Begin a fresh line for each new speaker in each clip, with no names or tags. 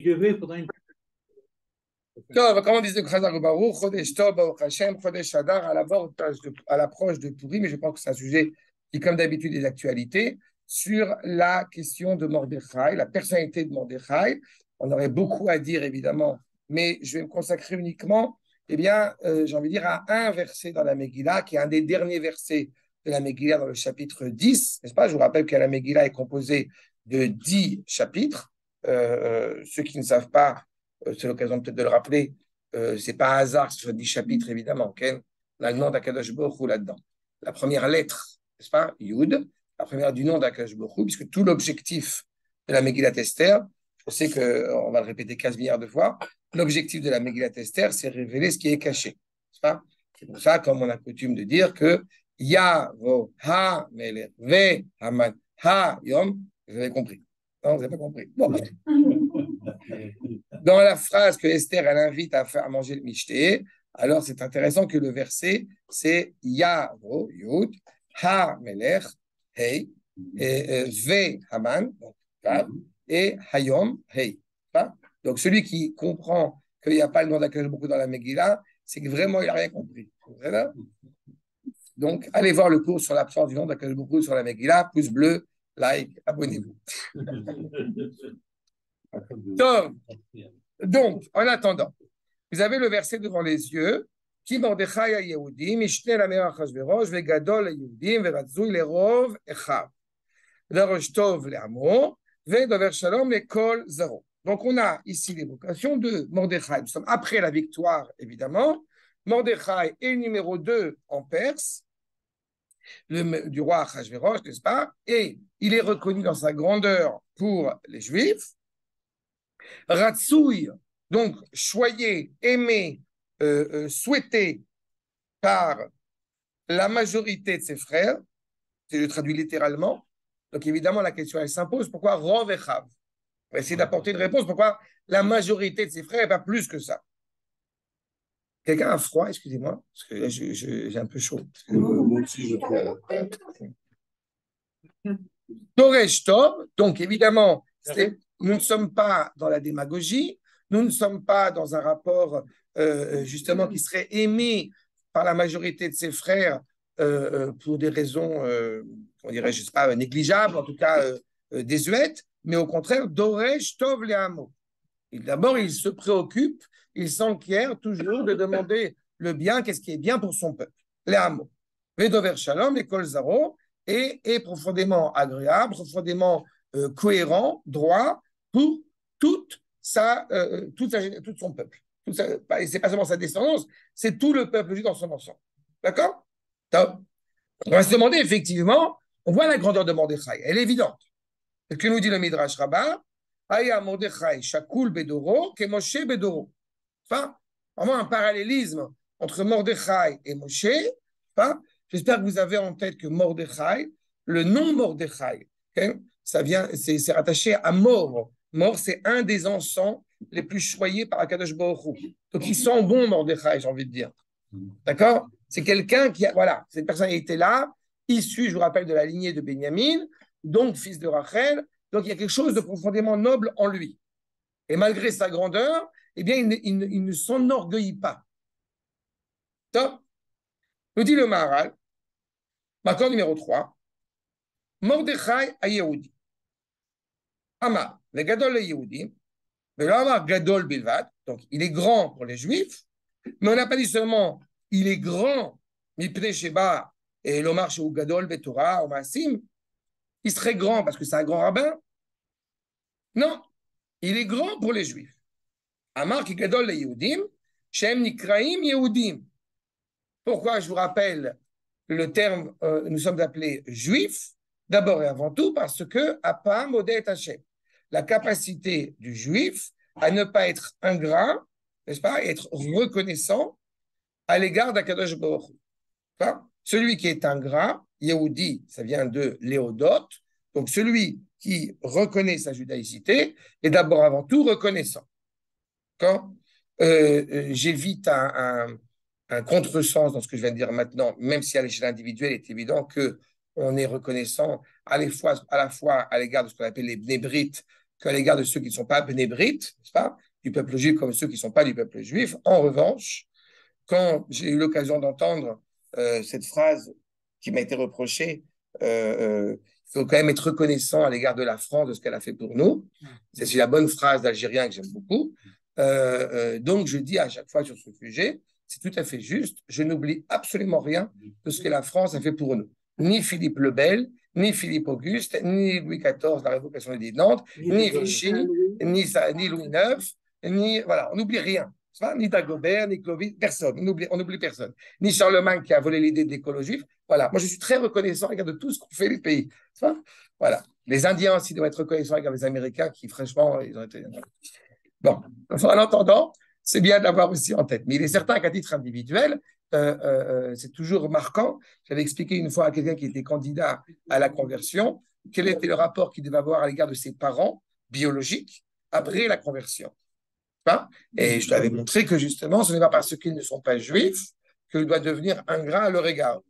il faudra une
Tov, comment disait Khazar Baruch, Chodesh Tov, Hashem, Chodesh Adar, à l'approche de, de Pourri, mais je pense que c'est un sujet qui, comme d'habitude, est d'actualité, sur la question de Mordechai, la personnalité de Mordechai. On aurait beaucoup à dire, évidemment, mais je vais me consacrer uniquement, eh bien, euh, j'ai envie de dire, à un verset dans la Megillah, qui est un des derniers versets de la Megillah dans le chapitre 10, n'est-ce pas? Je vous rappelle que la Megillah est composée de 10 chapitres. Euh, euh, ceux qui ne savent pas, euh, c'est l'occasion peut-être de le rappeler, euh, c'est pas un hasard que ce soit 10 chapitres, évidemment. Okay la nom d'Akadosh Baruch là-dedans. La première lettre, n'est-ce pas? Yud, la première du nom d'Akadosh Baruch puisque tout l'objectif de la Megillah Esther, je sais qu'on va le répéter 15 milliards de fois, l'objectif de la Megillah Esther, c'est révéler ce qui est caché. C'est pour ça, comme on a coutume de dire que Yavo Ha Melech Ve Haman Ha Yom, vous avez compris. Non, vous n'avez pas compris. Bon. Dans la phrase que Esther, elle invite à faire manger le michté, alors c'est intéressant que le verset, c'est Yavo Yud Ha Melech Hey et Ve Haman, et Hayom Hey. Donc celui qui comprend qu'il n'y a pas le nom d'Akadosh beaucoup dans la Megillah, c'est que vraiment il n'a rien compris. Donc allez voir le cours sur l'absence du nom d'Akadosh beaucoup sur la Megillah, pouce bleu, like, abonnez-vous. Donc, en attendant, vous avez le verset devant les yeux. Qui Mordechai a Yehudim, Ishne la meilleure Achashverosh, Vegadol a Yehudim, Veratzoui le Rov, Echav. Verosh Tov le Amo, Vedover Shalom le Kol Zaro. Donc, on a ici l'évocation de Mordechai. Nous sommes après la victoire, évidemment. Mordechai est numéro 2 en Perse, le, du roi Achashverosh, n'est-ce pas? Et il est reconnu dans sa grandeur pour les Juifs. Ratsouille, donc choyé, aimé, euh, euh, souhaité par la majorité de ses frères, je traduis littéralement. Donc évidemment, la question elle s'impose pourquoi Rov On va essayer d'apporter une réponse. Pourquoi la majorité de ses frères, pas plus que ça Quelqu'un a froid, excusez-moi, parce que j'ai un peu chaud. Moi aussi, je Toresh donc évidemment, nous ne sommes pas dans la démagogie, nous ne sommes pas dans un rapport euh, justement qui serait aimé par la majorité de ses frères euh, euh, pour des raisons, on dirait, je sais pas, négligeables, en tout cas désuètes, mais au contraire, Doresh Tov Leamo. D'abord, il se préoccupe, il s'enquiert toujours de demander le bien, qu'est-ce qui est bien pour son peuple. Leamo. Vedover Shalom, et est profondément agréable, profondément cohérent, droit pour toute sa, toute sa, tout son peuple. Et c'est pas seulement sa descendance, c'est tout le peuple juif dans son ensemble. D'accord? On va se demander, effectivement, on voit la grandeur de Mordechai, elle est évidente. Ce que nous dit le Midrash Rabbah, Aya Mordechai, Shakul Bedoro, Moshe Bedoro. Enfin, vraiment un parallélisme entre Mordechai et Moshe. Enfin, J'espère que vous avez en tête que Mordechai, le nom Mordechai, ça vient, c'est rattaché à mort. Mort, c'est un des encens les plus choyés par Akadosh Baruch Donc, il sent bon Mordechai, j'ai envie de dire. D'accord? C'est quelqu'un qui a, voilà, cette personnalité-là, issue, je vous rappelle, de la lignée de Benjamin, donc fils de Rachel. Donc, il y a quelque chose de profondément noble en lui. Et malgré sa grandeur, eh bien, il ne, ne s'enorgueillit pas. Top Nous dit le Maharal, Maintenant, numéro 3. Mordechai a Yehudi. Amar, le Gadol le Yehudi. Mais là, Gadol Bilvat. Donc, il est grand pour les Juifs. Mais on n'a pas dit seulement il est grand, Mipne Sheba et l'Omar ou Gadol Betorah, Omasim. Il serait grand parce que c'est un grand rabbin. Non, il est grand pour les Juifs. Amar qui Gadol le Yehudim, Shem Nikraim Yehudim. Pourquoi je vous rappelle le terme, euh, nous sommes appelés juifs, d'abord et avant tout parce que Apa Modé Hachem, la capacité du juif à ne pas être ingrat, n'est-ce pas, être reconnaissant à l'égard d'Akadosh Baruch. Celui qui est ingrat, Yehudi, ça vient de Léodote, donc celui qui reconnaît sa judaïcité est d'abord avant tout reconnaissant. Quand euh, euh, j'évite un un contresens dans ce que je viens de dire maintenant, même si à l'échelle individuelle, il est évident que on est reconnaissant à la fois à, l'égard de ce qu'on appelle les bnébrites qu'à l'égard de ceux qui ne sont pas n'est-ce pas, du peuple juif comme ceux qui ne sont pas du peuple juif. En revanche, quand j'ai eu l'occasion d'entendre euh, cette phrase qui m'a été reprochée, euh, il faut quand même être reconnaissant à l'égard de la France de ce qu'elle a fait pour nous. C'est la bonne phrase d'Algérien que j'aime beaucoup. Donc, je dis à chaque fois sur ce sujet, c'est tout à fait juste. Je n'oublie absolument rien de ce que la France a fait pour nous. Ni Philippe le Bel, ni Philippe Auguste, ni Louis XIV, la révocation des Nantes, ni Vichy, ni, ni Louis IX, ni. Voilà, on n'oublie rien. Ni Dagobert, ni Clovis, personne. On n'oublie on oublie personne. Ni Charlemagne qui a volé l'idée de. Voilà. Moi, je suis très reconnaissant de tout ce qu'ont fait les pays. Voilà. Les Indiens aussi doivent être reconnaissants avec les Américains qui, franchement, ils ont été. Bon. en attendant, c'est bien d'avoir aussi en tête. Mais il est certain qu'à titre individuel, euh, euh, euh, c'est toujours marquant. J'avais expliqué une fois à quelqu'un qui était candidat à la conversion quel était le rapport qu'il devait avoir à l'égard de ses parents biologiques après la conversion. Hein? Et je lui avais montré que justement, ce n'est pas parce qu'ils ne sont pas juifs qu'il doit devenir ingrat à leur égard.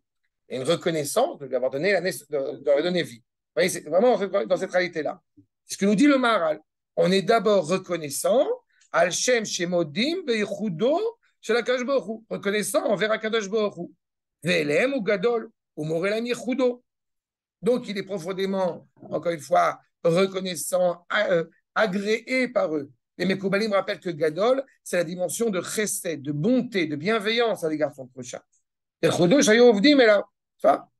Et une reconnaissance de lui avoir donné, la de, de donner vie. Vous voyez, c'est vraiment dans cette réalité-là. Ce que nous dit le Maharal. On est d'abord reconnaissant al Shem Shemodim Beichudo chez la reconnaissant envers Akadosh Velem ou Gadol ou Morelam Yechudo. Donc il est profondément, encore une fois, reconnaissant, euh, agréé par eux. Les Mekoubalim rappellent que Gadol, c'est la dimension de chesed, de bonté, de bienveillance à l'égard de son prochain. Et Chudo, Shayovdim, mais là,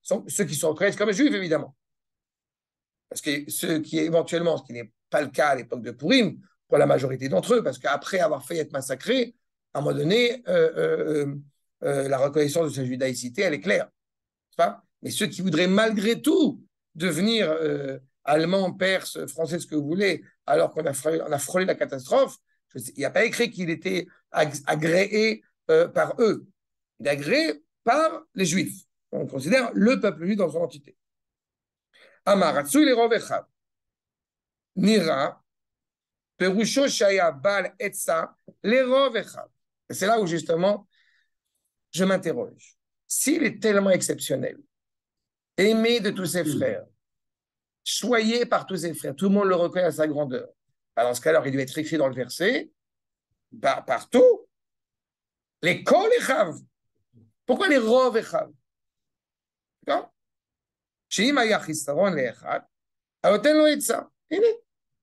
ceux qui sont reconnaissent comme juifs, évidemment. Parce que ceux qui, éventuellement, ce qui n'est pas le cas à l'époque de Purim, pour la majorité d'entre eux, parce qu'après avoir failli être massacrés, à un moment donné, euh, euh, euh, la reconnaissance de sa judaïcité, elle est claire. Mais ceux qui voudraient malgré tout devenir allemands, perses, français, ce que vous voulez, alors qu'on a, frôlé, on a frôlé la catastrophe, il n'y a pas écrit qu'il était agréé par eux. Il est agréé par les Juifs. On considère le peuple juif dans son entité. Amaratsu les Nira, c'est là où justement je m'interroge. S'il est tellement exceptionnel, aimé de tous ses frères, choyé par tous ses frères, tout le monde le reconnaît à sa grandeur. Alors, dans ce cas-là, il doit être écrit dans le verset, partout, les kol echav. Pourquoi les rov echav? D'accord? Shim ayachistaron le echad, aoten lo etza.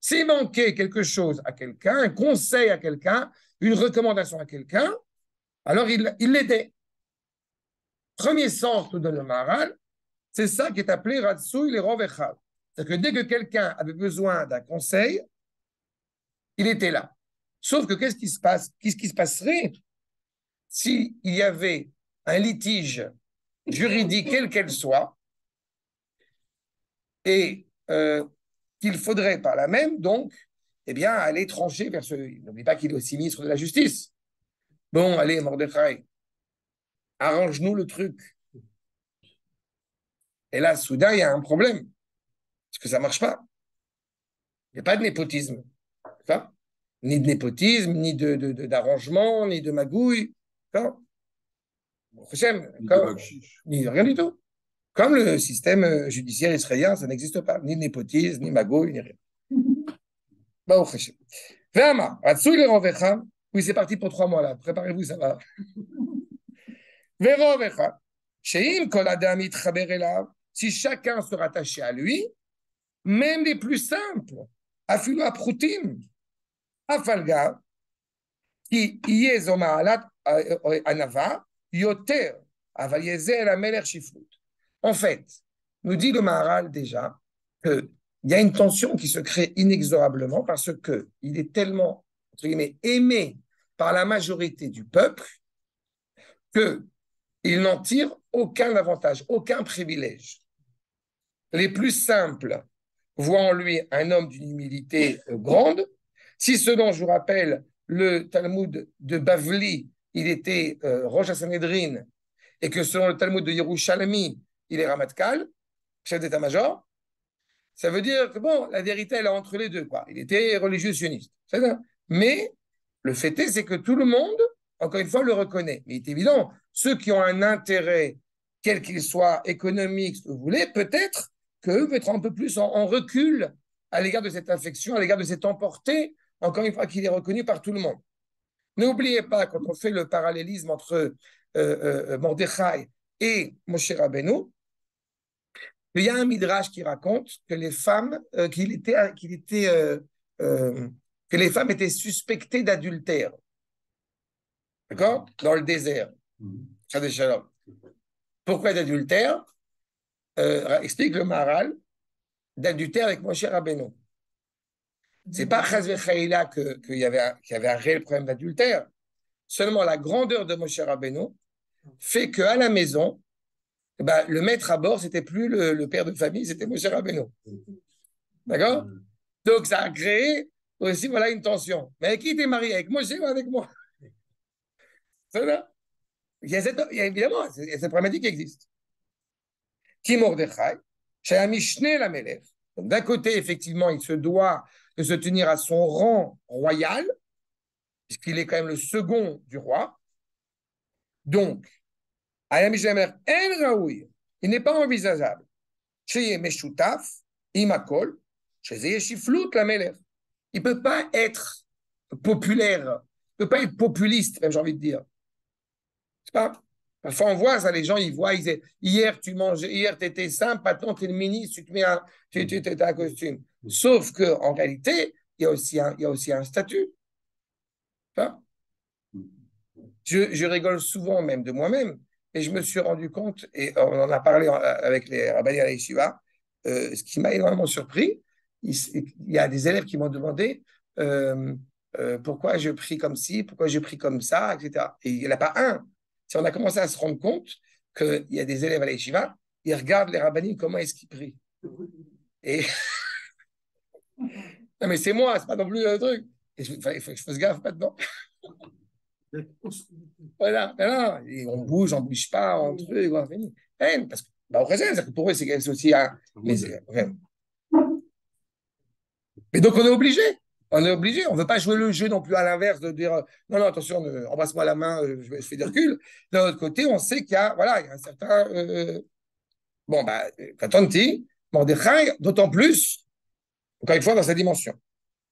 S'il manquait quelque chose à quelqu'un, un conseil à quelqu'un, une recommandation à quelqu'un, alors il l'aidait. Premier sens de le c'est ça qui est appelé Ratsui le Rovechal. C'est-à-dire que dès que quelqu'un avait besoin d'un conseil, il était là. Sauf que qu'est-ce qui se passe Qu'est-ce qui se passerait s'il y avait un litige juridique, quel qu'elle soit, et euh, qu'il faudrait par là même, donc, eh bien, aller trancher vers ce. N'oublie pas qu'il est aussi ministre de la Justice. Bon, allez, Mordechai, arrange-nous le truc. Et là, soudain, il y a un problème. Parce que ça ne marche pas. Il n'y a pas de népotisme. ni de népotisme, ni d'arrangement, de, ni de magouille. ni rien du tout. Comme le système euh, judiciaire israélien, ça n'existe pas, ni népotisme, ni magouille, ni rien. Oui, c'est parti pour trois mois là. Préparez-vous, ça va. Si chacun se rattachait à lui, même les plus simples, afilu aprutim, afalga, qui yez omaalat anava, yoter, aval yezer ameler shiflut. En fait, nous dit le Maharal déjà qu'il y a une tension qui se crée inexorablement parce qu'il est tellement aimé par la majorité du peuple qu'il n'en tire aucun avantage, aucun privilège. Les plus simples voient en lui un homme d'une humilité euh, grande. Si ce dont je vous rappelle, le Talmud de Bavli, il était euh, Rosh Sanhedrin, et que selon le Talmud de Yerushalmi, il est Ramatkal, chef d'état-major. Ça veut dire que, bon, la vérité, elle est entre les deux. Quoi. Il était religieux sioniste. Mais le fait est, c'est que tout le monde, encore une fois, le reconnaît. Mais il est évident, ceux qui ont un intérêt, quel qu'il soit, économique, ce que vous voulez, peut-être qu'eux vont être un peu plus en, recul à l'égard de cette infection, à l'égard de cette emporté, encore une fois, qu'il est reconnu par tout le monde. N'oubliez pas, quand on fait le parallélisme entre euh, euh, Mordechai et Moshe Rabbeinu, il y a un midrash qui raconte que les femmes, euh, qu'il était, qu'il était, que les femmes étaient suspectées d'adultère. D'accord? Dans le désert. Mm-hmm. Pourquoi d'adultère? Explique le Maral d'adultère avec Moshe Rabbeinu. C'est pas Chazvechaïla qu'il y, avait un, y avait un réel problème d'adultère. Seulement la grandeur de Moshe Rabbeinu fait qu'à la maison, ben, le maître à bord, c'était plus le, père de famille, c'était Moshe Rabbeinu. D'accord? Donc ça a créé aussi voilà, une tension. Mais avec qui t'es marié? Avec Moshe ou avec moi? C'est ça il y, a cette, il y a évidemment il y a cette problématique qui existe. Qui Mordechai, la Melech. D'un côté, effectivement, il se doit de se tenir à son rang royal, puisqu'il est quand même le second du roi. Donc, il n'est pas envisageable. Il ne peut pas être populaire, il ne peut pas être populiste, même j'ai envie de dire. Pas Parfois, on voit ça, les gens, ils voient, ils disent, hier, tu mangeais, hier, tu étais simple, tu es le ministre, tu te mets un, tu, tu, un costume. Sauf qu'en réalité, il y, a aussi un, il y a aussi un statut. Je, je, rigole souvent même de moi-même, et je me suis rendu compte, et on en a parlé avec les rabbins à l'Ishiva, euh, ce qui m'a énormément surpris, il, y a des élèves qui m'ont demandé euh, euh, pourquoi je prie comme ci, pourquoi je prie comme ça, etc. Et il n'y en a pas un si on a commencé à se rendre compte qu'il y a des élèves à l'Eshiva, ils regardent les rabbinim, comment est-ce qu'ils prient. Et. non, mais c'est moi, c'est pas non plus un truc. il faut, que je fasse gaffe maintenant. voilà, non, on bouge, on bouge pas, on truc, on finit. Parce que, bah, au que pour eux, c'est aussi un. Mais, mais donc, on est obligé. On est obligé, on ne veut pas jouer le jeu non plus à l'inverse de dire non, non, attention, embrasse-moi la main, euh, je, fais des reculs. D'un autre côté, on sait qu'il y a, voilà, il y a un certain. Euh, bon, bah, Katanti, Mordechai, d'autant plus, encore une fois, dans sa dimension.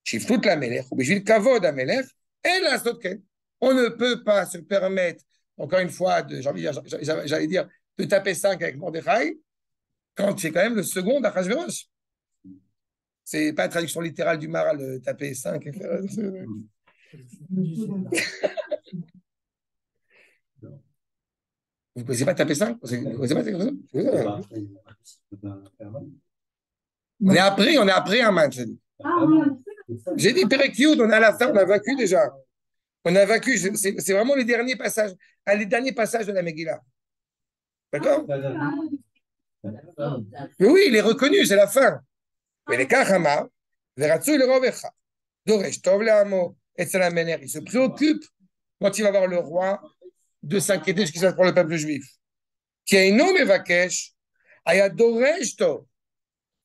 Chiftout la Melech, ou le Kavod à Melech, et la Sotken. On ne peut pas se permettre, encore une fois, j'allais dire, de taper 5 avec Mordechai, quand c'est quand même le second d'Achashverosh. C'est pas la traduction littérale du Maral, euh, taper 5 et faire. Vous ne connaissez pas taper 5 Vous connaissez pas taper 5 On est après, on est après un match. J'ai dit Perekiud, on est à la fin, on a vaincu déjà. On a vaincu, c'est vraiment les derniers passages, les derniers passages de la Megillah. D'accord? Oui, il est reconnu, c'est la fin. Il se préoccupe quand il va voir le roi de s'inquiéter de ce qui se passe pour le peuple juif.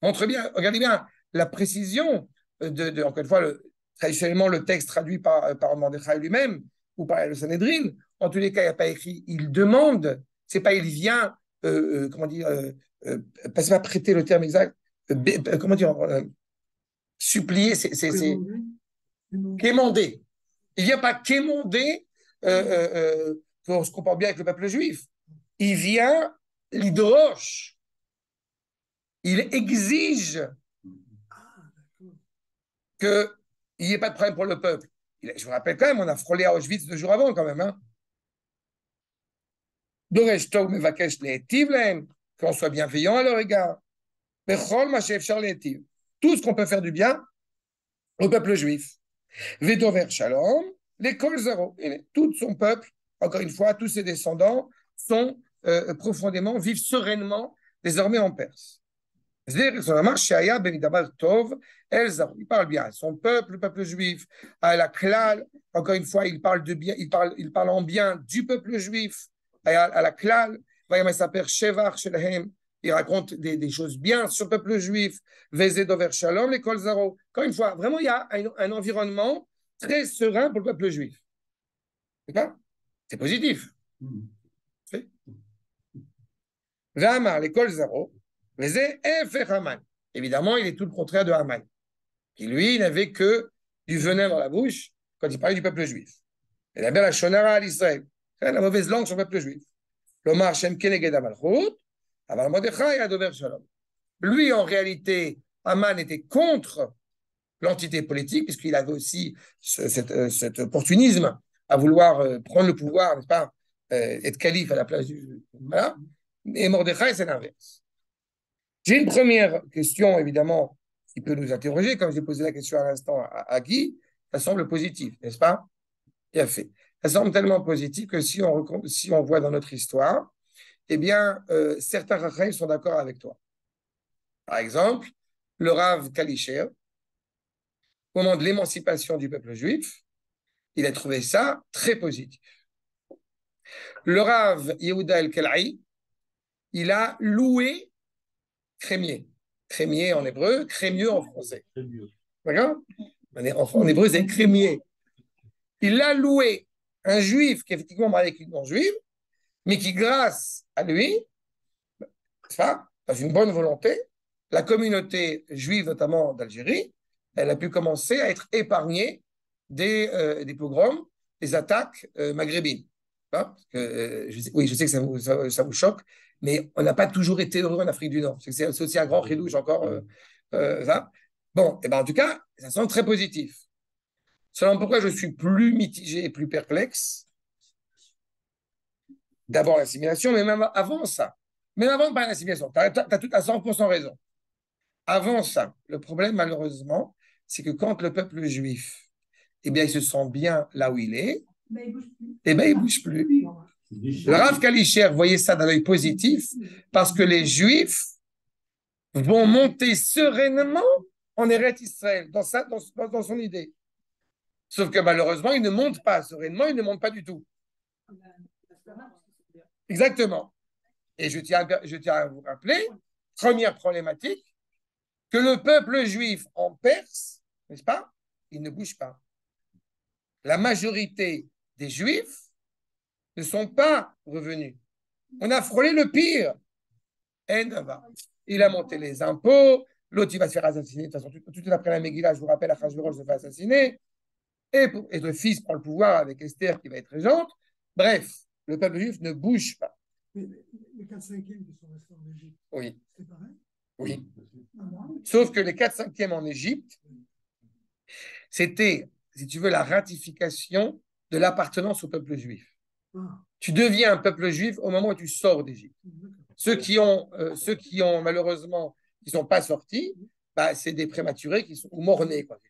Montre bien, regardez bien la précision de, encore une fois, le, traditionnellement le texte traduit par, par Mordechai lui-même ou par le Sanhedrin. En tous les cas, il n'y a pas écrit il demande, c'est pas il vient, euh, euh, comment dire, euh, euh pas prêter le terme exact, euh, comment dire, euh, supplier, c'est quémander. Il vient pas quémander euh, qu'on se comporte bien avec le peuple juif. Il vient l'hydroche. Il exige qu'il n'y ait pas de problème pour le peuple. Je vous rappelle quand même, on a frôlé à Auschwitz deux jours avant quand même. Hein. qu'on soit bienveillant à leur égard. Tout ce qu'on peut faire du bien au peuple juif. Vedover Shalom, l'école zéro. Tout son peuple, encore une fois, tous ses descendants sont euh, profondément, vivent sereinement désormais en Perse. Il parle bien son peuple, le peuple juif, à la klal. Encore une fois, il parle de bien, il parle, il parle en bien du peuple juif, à la klal. Il raconte des, choses bien sur le peuple juif, Dover Shalom, l'école Zaro. Encore une fois, vraiment, il y a un, environnement très serein pour le peuple juif. C'est positif. V'amar l'école Zaro, Haman. Évidemment, il est tout le contraire de Haman. qui lui n'avait que du venin dans la bouche quand il parlait du peuple juif. Bien la shonara à l'Israël, la mauvaise langue sur le peuple juif. L'Omar Shem Keneged Amalchut, Aval Mordechai Adover Shalom. Lui, en réalité, Aman était contre l'entité politique, puisqu'il avait aussi ce, cet, cet, opportunisme à vouloir euh, prendre le pouvoir, n'est-ce pas, euh, être calife à la place du. Voilà. Et Mordechai, c'est l'inverse. J'ai une première question, évidemment, qui peut nous interroger, comme j'ai posé la question à l'instant à, Guy, ça semble positif, n'est-ce pas? Bien fait. Ça semble tellement positif que si on, si on voit dans notre histoire, eh bien, euh, certains rachim sont d'accord avec toi. Par exemple, le Rav Kalisher, au moment de l'émancipation du peuple juif, il a trouvé ça très positif. Le Rav Yehuda el-Kelaï, il a loué crémier. Crémier en hébreu, crémieux en français. D'accord? En, hébreu, c'est crémier. Il a loué un juif qui effectivement marié avec une non-juive, mais qui, grâce à lui, ça, dans une bonne volonté, la communauté juive, notamment d'Algérie, elle a pu commencer à être épargnée des, euh, des pogroms, des attaques euh, maghrébines. Parce que, euh, je sais, oui, je sais que ça vous, ça, ça vous choque, mais on n'a pas toujours été heureux en Afrique du Nord. C'est aussi un grand ridouche encore. Euh, euh, ça. Bon, et ben en tout cas, ça semble très positif. Selon pourquoi je suis plus mitigé et plus perplexe, d'abord l'assimilation, mais même avant ça, même avant pas l'assimilation, tu as, as, tout à 100% raison. Avant ça, le problème malheureusement, c'est que quand le peuple juif, eh bien, il se sent bien là où il est, eh bien, il ne bouge plus. Le Rav Kalischer voyait ça d'un œil positif parce que les Juifs vont monter sereinement en Eretz Israël, dans, sa, dans, dans, son idée. Sauf que malheureusement, ils ne montent pas sereinement, ils ne montent pas du tout. Exactement. Et je tiens, je tiens à vous rappeler, première problématique, que le peuple juif en Perse, n'est-ce pas, il ne bouge pas. La majorité des Juifs ne sont pas revenus. On a frôlé le pire. Il a monté les impôts, l'autre il va se faire assassiner. De toute façon, tout, tout après la Megillah, je vous rappelle, Achashverosh se fait assassiner. Et, et le fils prend le pouvoir avec Esther qui va être régente. Bref, le peuple juif ne bouge pas.
Mais les 4 5 qui sont restés en Égypte,
oui.
c'est pareil?
Oui. Sauf que les 4 5 en Égypte, c'était, si tu veux, la ratification de l'appartenance au peuple juif. Tu deviens un peuple juif au moment où tu sors d'Égypte. Ceux qui ont, euh, ceux qui ont malheureusement, qui sont pas sortis, bah, c'est des prématurés qui sont ou morts-nés. Quoi.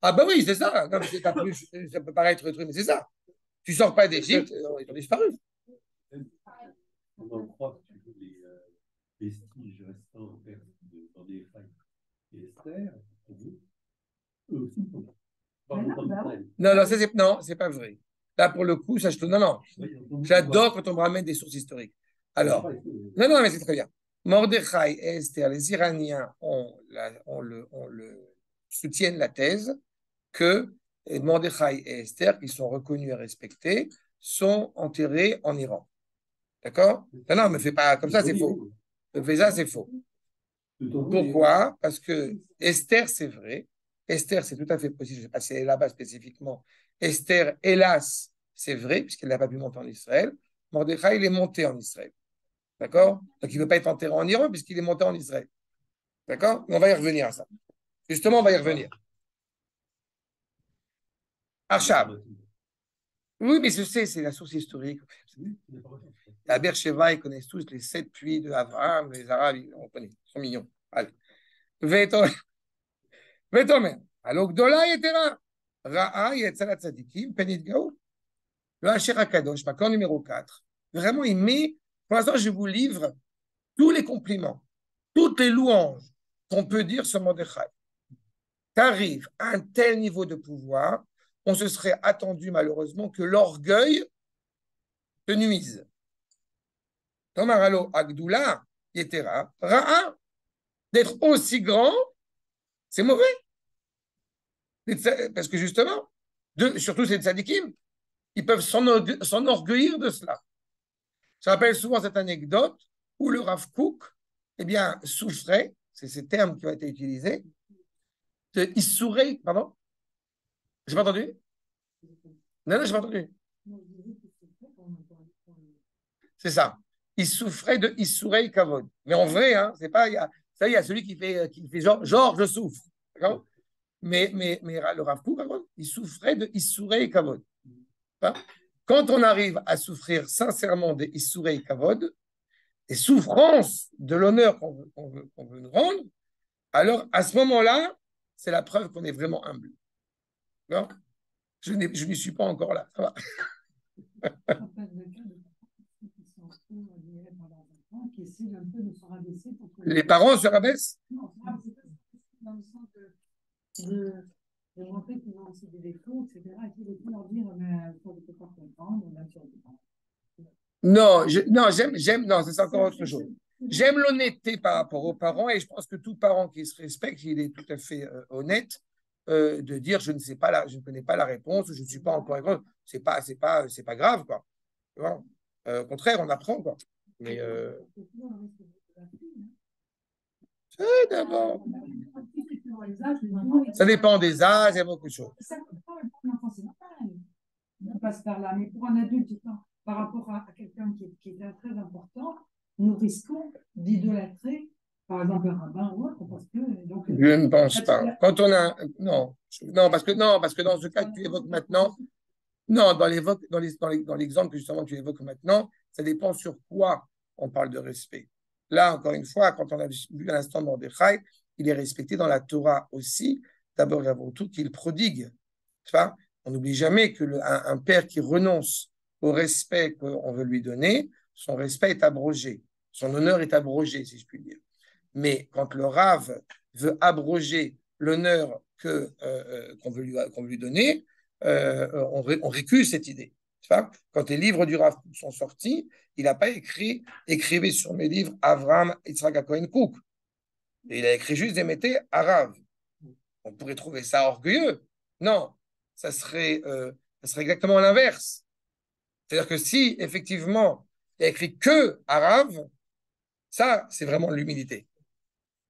Ah bah oui, c'est ça. Non, mais pas plus, ça peut paraître truc, mais c'est ça. Tu sors pas d'Égypte, ils ont disparu.
On en croit que les euh, vestiges restants dans des failles et Esther, eux aussi sont
non, non, ça, c'est, non, c'est pas vrai. Là, pour le coup, ça, je te, non, non. J'adore quand on me ramène des sources historiques. Alors, non, non, mais c'est très bien. Mordechai et Esther, les Iraniens ont, la, ont le, ont le, soutiennent la thèse que Mordechai et Esther, qui sont reconnus et respectés, sont enterrés en Iran. D'accord? Non, non, me fais pas comme ça, c'est faux. Me fais ça, c'est faux. Pourquoi? Parce que Esther, c'est vrai, Esther, c'est tout à fait possible. Si elle est là-bas spécifiquement. Esther, hélas, c'est vrai, puisqu'elle n'a pas pu monter en Israël. Mordechai, il est monté en Israël. D'accord? Donc, il ne veut pas être enterré en Iran, puisqu'il est monté en Israël. D'accord? On va y revenir à ça. Justement, on va y revenir. Archab. Oui, mais je sais, c'est la source historique. La Bercheva, ils connaissent tous les sept puits de Abraham, les Arabes, ils sont millions. Allez. ותאמר, הלא גדולה יתרה, רעה יצר הצדיקים, פן יתגאו. Le Hachir Akadosh, ma numéro 4, vraiment il met, pour l'instant je vous livre tous les compliments, toutes les louanges qu'on peut dire sur Mordechai. T'arrives à un tel niveau de pouvoir, on se serait attendu malheureusement que l'orgueil te nuise. Tomaralo Agdula, Yetera, Ra'a, d'être aussi grand, c'est mauvais. Parce que justement, surtout ces tzadikim, ils peuvent s'enorgueillir de cela. Je rappelle souvent cette anecdote où le Rav Kook eh bien, souffrait c'est ces termes qui ont été utilisés, de Issourei, pardon? J'ai pas entendu? Non, non, j'ai pas entendu. C'est ça. Il souffrait de Issourei Kavod. Mais en vrai, hein, c'est pas, il ça, il y a celui qui fait, qui fait genre, genre je souffre. D'accord? Mais, mais, mais le Rav Kook, il souffrait de Issourei Kavod. Hein Quand on arrive à souffrir sincèrement de Issourei Kavod, des souffrances de l'honneur qu'on veut, qu'on veut, qu'on veut nous rendre, alors à ce moment-là, c'est la preuve qu'on est vraiment humble. Non je, n'ai- je n'y suis pas encore là. Ça va.
Qui essaient un peu de se rabaisser que
Les parents se rabaissent?
Non, c'est pas- dans le sens de, de, de montrer qu'ils ont aussi des défauts, etc. Et puis de leur dire, mais ça ne peut pas comprendre, même si on peut pas.
Non, je- non, j'aime, j'aime, non, c'est encore autre chose. J'aime l'honnêteté par rapport aux parents et je pense que tout parent qui se respecte, il est tout à fait euh, honnête euh, de dire je ne sais pas la, je ne connais pas la réponse, ou je ne suis pas encore. C'est pas, c'est pas, c'est pas grave quoi. Euh, au contraire, on apprend quoi. Mais euh,
hein.
eh, d'abord,
ils-
ça dépend des âges, il y a beaucoup de choses.
Ça, pour un enfant, c'est normal. On passe par là. Mais pour un adulte, par- rapport à, quelqu'un qui, est- qui est très important, nous risquons d'idolâtrer, par exemple, un rabbin ou autre, parce que. Donc,
Je ne pense pas. Quand on a, non, non, parce que non, parce que dans ce cas que tu évoques maintenant, non, dans l'évoque, dans les, dans les- dans l'exemple que justement tu évoques maintenant, ça dépend sur quoi on parle de respect. Là, encore une fois, quand on a vu à l'instant Mordechai, il est respecté dans la Torah aussi, d'abord et avant tout qu'il prodigue. Vois on n'oublie jamais le- un, père qui renonce au respect qu'on veut lui donner, son respect est abrogé, son honneur est abrogé, si je puis dire. Mais quand le Rav veut abroger l'honneur euh, euh, qu'on veut, lui- donner, euh, on, on récuse cette idée. Quand les livres du Rav sont sortis, il n'a pas écrit écrivez sur mes livres Avram Yitzhak Cohen Cook. Il a écrit juste des mettez Arav. On pourrait trouver ça orgueilleux. Non, ça serait, euh, ça serait exactement l'inverse. C'est-à-dire que si effectivement il a écrit que Arav, ça c'est vraiment l'humilité.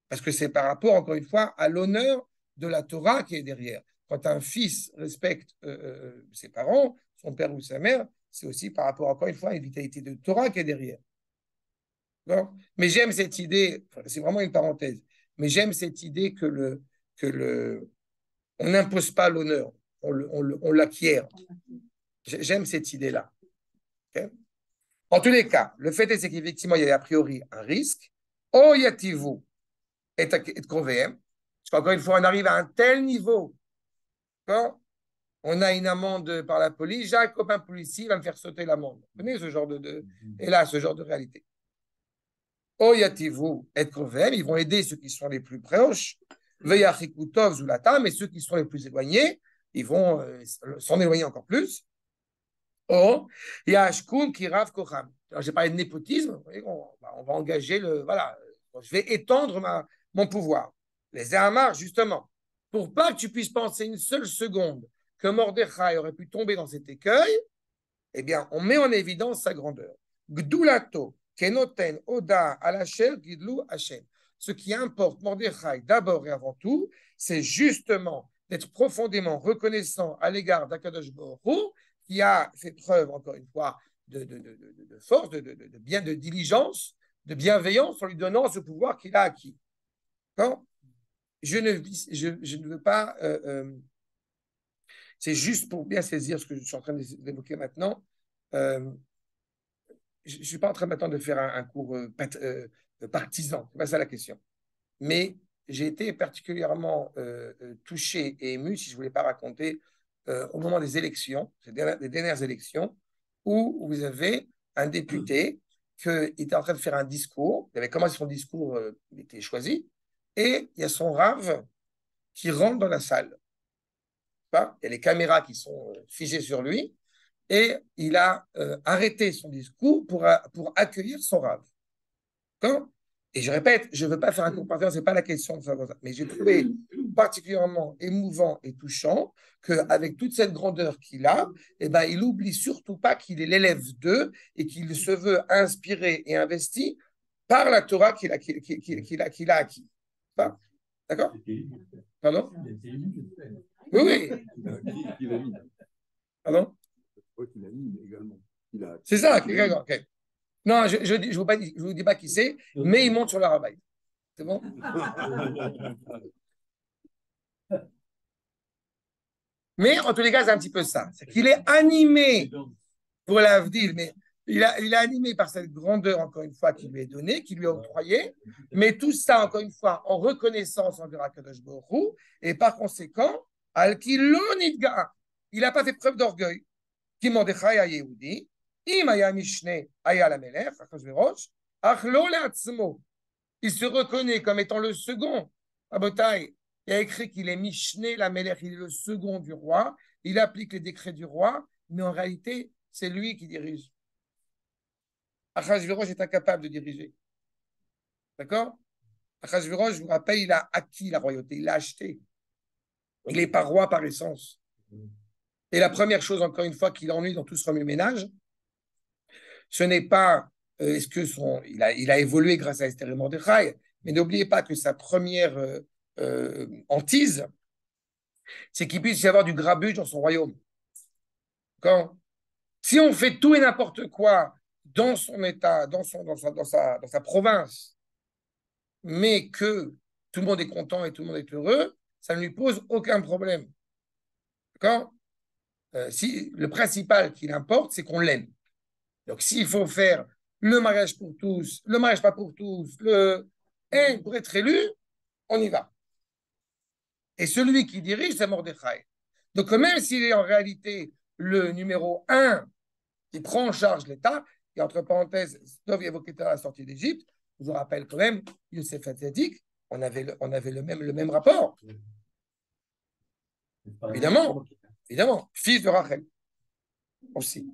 Parce que c'est par rapport, encore une fois, à l'honneur de la Torah qui est derrière. Quand un fils respecte euh, euh, ses parents, son père ou sa mère, c'est aussi par rapport, encore une fois, à une vitalité de Torah qui est derrière. Mais j'aime cette idée, c'est vraiment une parenthèse, mais j'aime cette idée que le, que le, on n'impose pas l'honneur, on, l'acquiert. J'ai- J'aime cette idée-là. En tous les cas, le fait est qu'effectivement, il y a a priori un risque. Oh, yativu et Krovéem. Parce qu'encore une fois, on arrive à un tel niveau. On a une amende par la police. J'ai un copain policier, il va me faire sauter l'amende. Vous connaissez ce genre de, de- Et là, ce genre de réalité. Oh, yativu et Krovéem. Ils vont aider ceux qui sont les plus proches. Veyachikutov zulata. Mais ceux qui sont les plus éloignés, ils vont euh, s'en éloigner encore plus. Oh, Yashkun Kirav Kocham. J'ai parlé de népotisme. Vous voyez, On, va- on va engager le. Voilà, je vais étendre ma, mon pouvoir. Les Ahamar, justement, pour pas que tu puisses penser une seule seconde que Mordechai aurait pu tomber dans cet écueil, eh bien, on met en évidence sa grandeur. Gdulato, Kenoten, Oda, Alacher, Gidlu, Hashem. Ce qui importe, Mordechai, d'abord et avant tout, c'est justement d'être profondément reconnaissant à l'égard d'Akadosh Hu, qui a fait preuve, encore une fois, de, force, de, bien de diligence, de bienveillance en lui donnant ce pouvoir qu'il a acquis. Je ne veux pas. euh, euh, c'est juste pour bien saisir ce que je suis en train d'évoquer maintenant. euh, je ne suis pas en train maintenant de faire un, cours euh, euh, partisan, c'est pas ça la question. Mais j'ai été particulièrement touché et ému, si je ne voulais pas raconter, au moment des élections, ces dernières- des dernières élections, où vous avez un député qui était en train de faire un discours, il avait commencé son discours, il était choisi, et il y a son rave qui rentre dans la salle. Il y a les caméras qui sont euh, figées sur lui, et il a euh, arrêté son discours pour, a- pour accueillir son rave. D'accord Et je répète, je ne veux pas faire un cours partisan, ce n'est pas la question de faire comme ça. Mais j'ai trouvé particulièrement émouvant et touchant qu'avec toute cette grandeur qu'il a, eh ben, il n'oublie surtout pas qu'il est l'élève d'eux et qu'il se veut inspiré et investi par la Torah qu'il a, qu'il, qu'il- a, qu'il a acquis. D'accord? Pardon? Oui, oui.
Qui, qui l'a mis
Pardon? C'est ça. Non, je je ne vous, pas- je vous dis pas qui c'est, mais il monte sur la rabaille. C'est bon? Mais en tous les cas, c'est un petit peu ça. C'est qu'il est animé pour l'avenir, mais il, a, il est animé par cette grandeur, encore une fois, qui lui est donnée, qui lui est octroyée, mais tout ça, encore une fois, en reconnaissance envers Akadosh Hu, et par conséquent, il n'a pas fait preuve d'orgueil. Mishne. Il se reconnaît comme étant le second. Abotai, il a écrit qu'il est Mishné, la Melech, est le second du roi. Il applique les décrets du roi, mais en réalité, c'est lui qui dirige. Achashverosh est incapable de diriger. D'accord? Achashverosh, je vous rappelle, il a acquis la royauté, il l'a acheté. Il n'est pas roi par essence. Et la première chose, encore une fois, qui l'ennuie dans tout ce remue-ménage, ce n'est pas euh, est-ce que son, il a, il a évolué grâce à Esther et Mordechai, mais n'oubliez pas que sa première euh, euh, hantise, c'est qu'il puisse y avoir du grabuge dans son royaume. Quand, si on fait tout et n'importe quoi dans son état, dans, son, dans, sa, dans, sa, dans sa province, mais que tout le monde est content et tout le monde est heureux, ça ne lui pose aucun problème. D'accord? Euh, si, Le principal qu'il importe, c'est qu'on l'aime. Donc, s'il faut faire le mariage pour tous, le mariage pas pour tous, le et pour être élu, on y va. Et celui qui dirige, c'est Mordechai. Donc, même s'il est en réalité le numéro un qui prend en charge l'État, et entre parenthèses, Stov évoquait à la sortie d'Égypte, je vous rappelle quand même, Youssef Hatzadik, on avait le, on avait le même, le même rapport, Évidemment. évidemment, fils de Rachel aussi.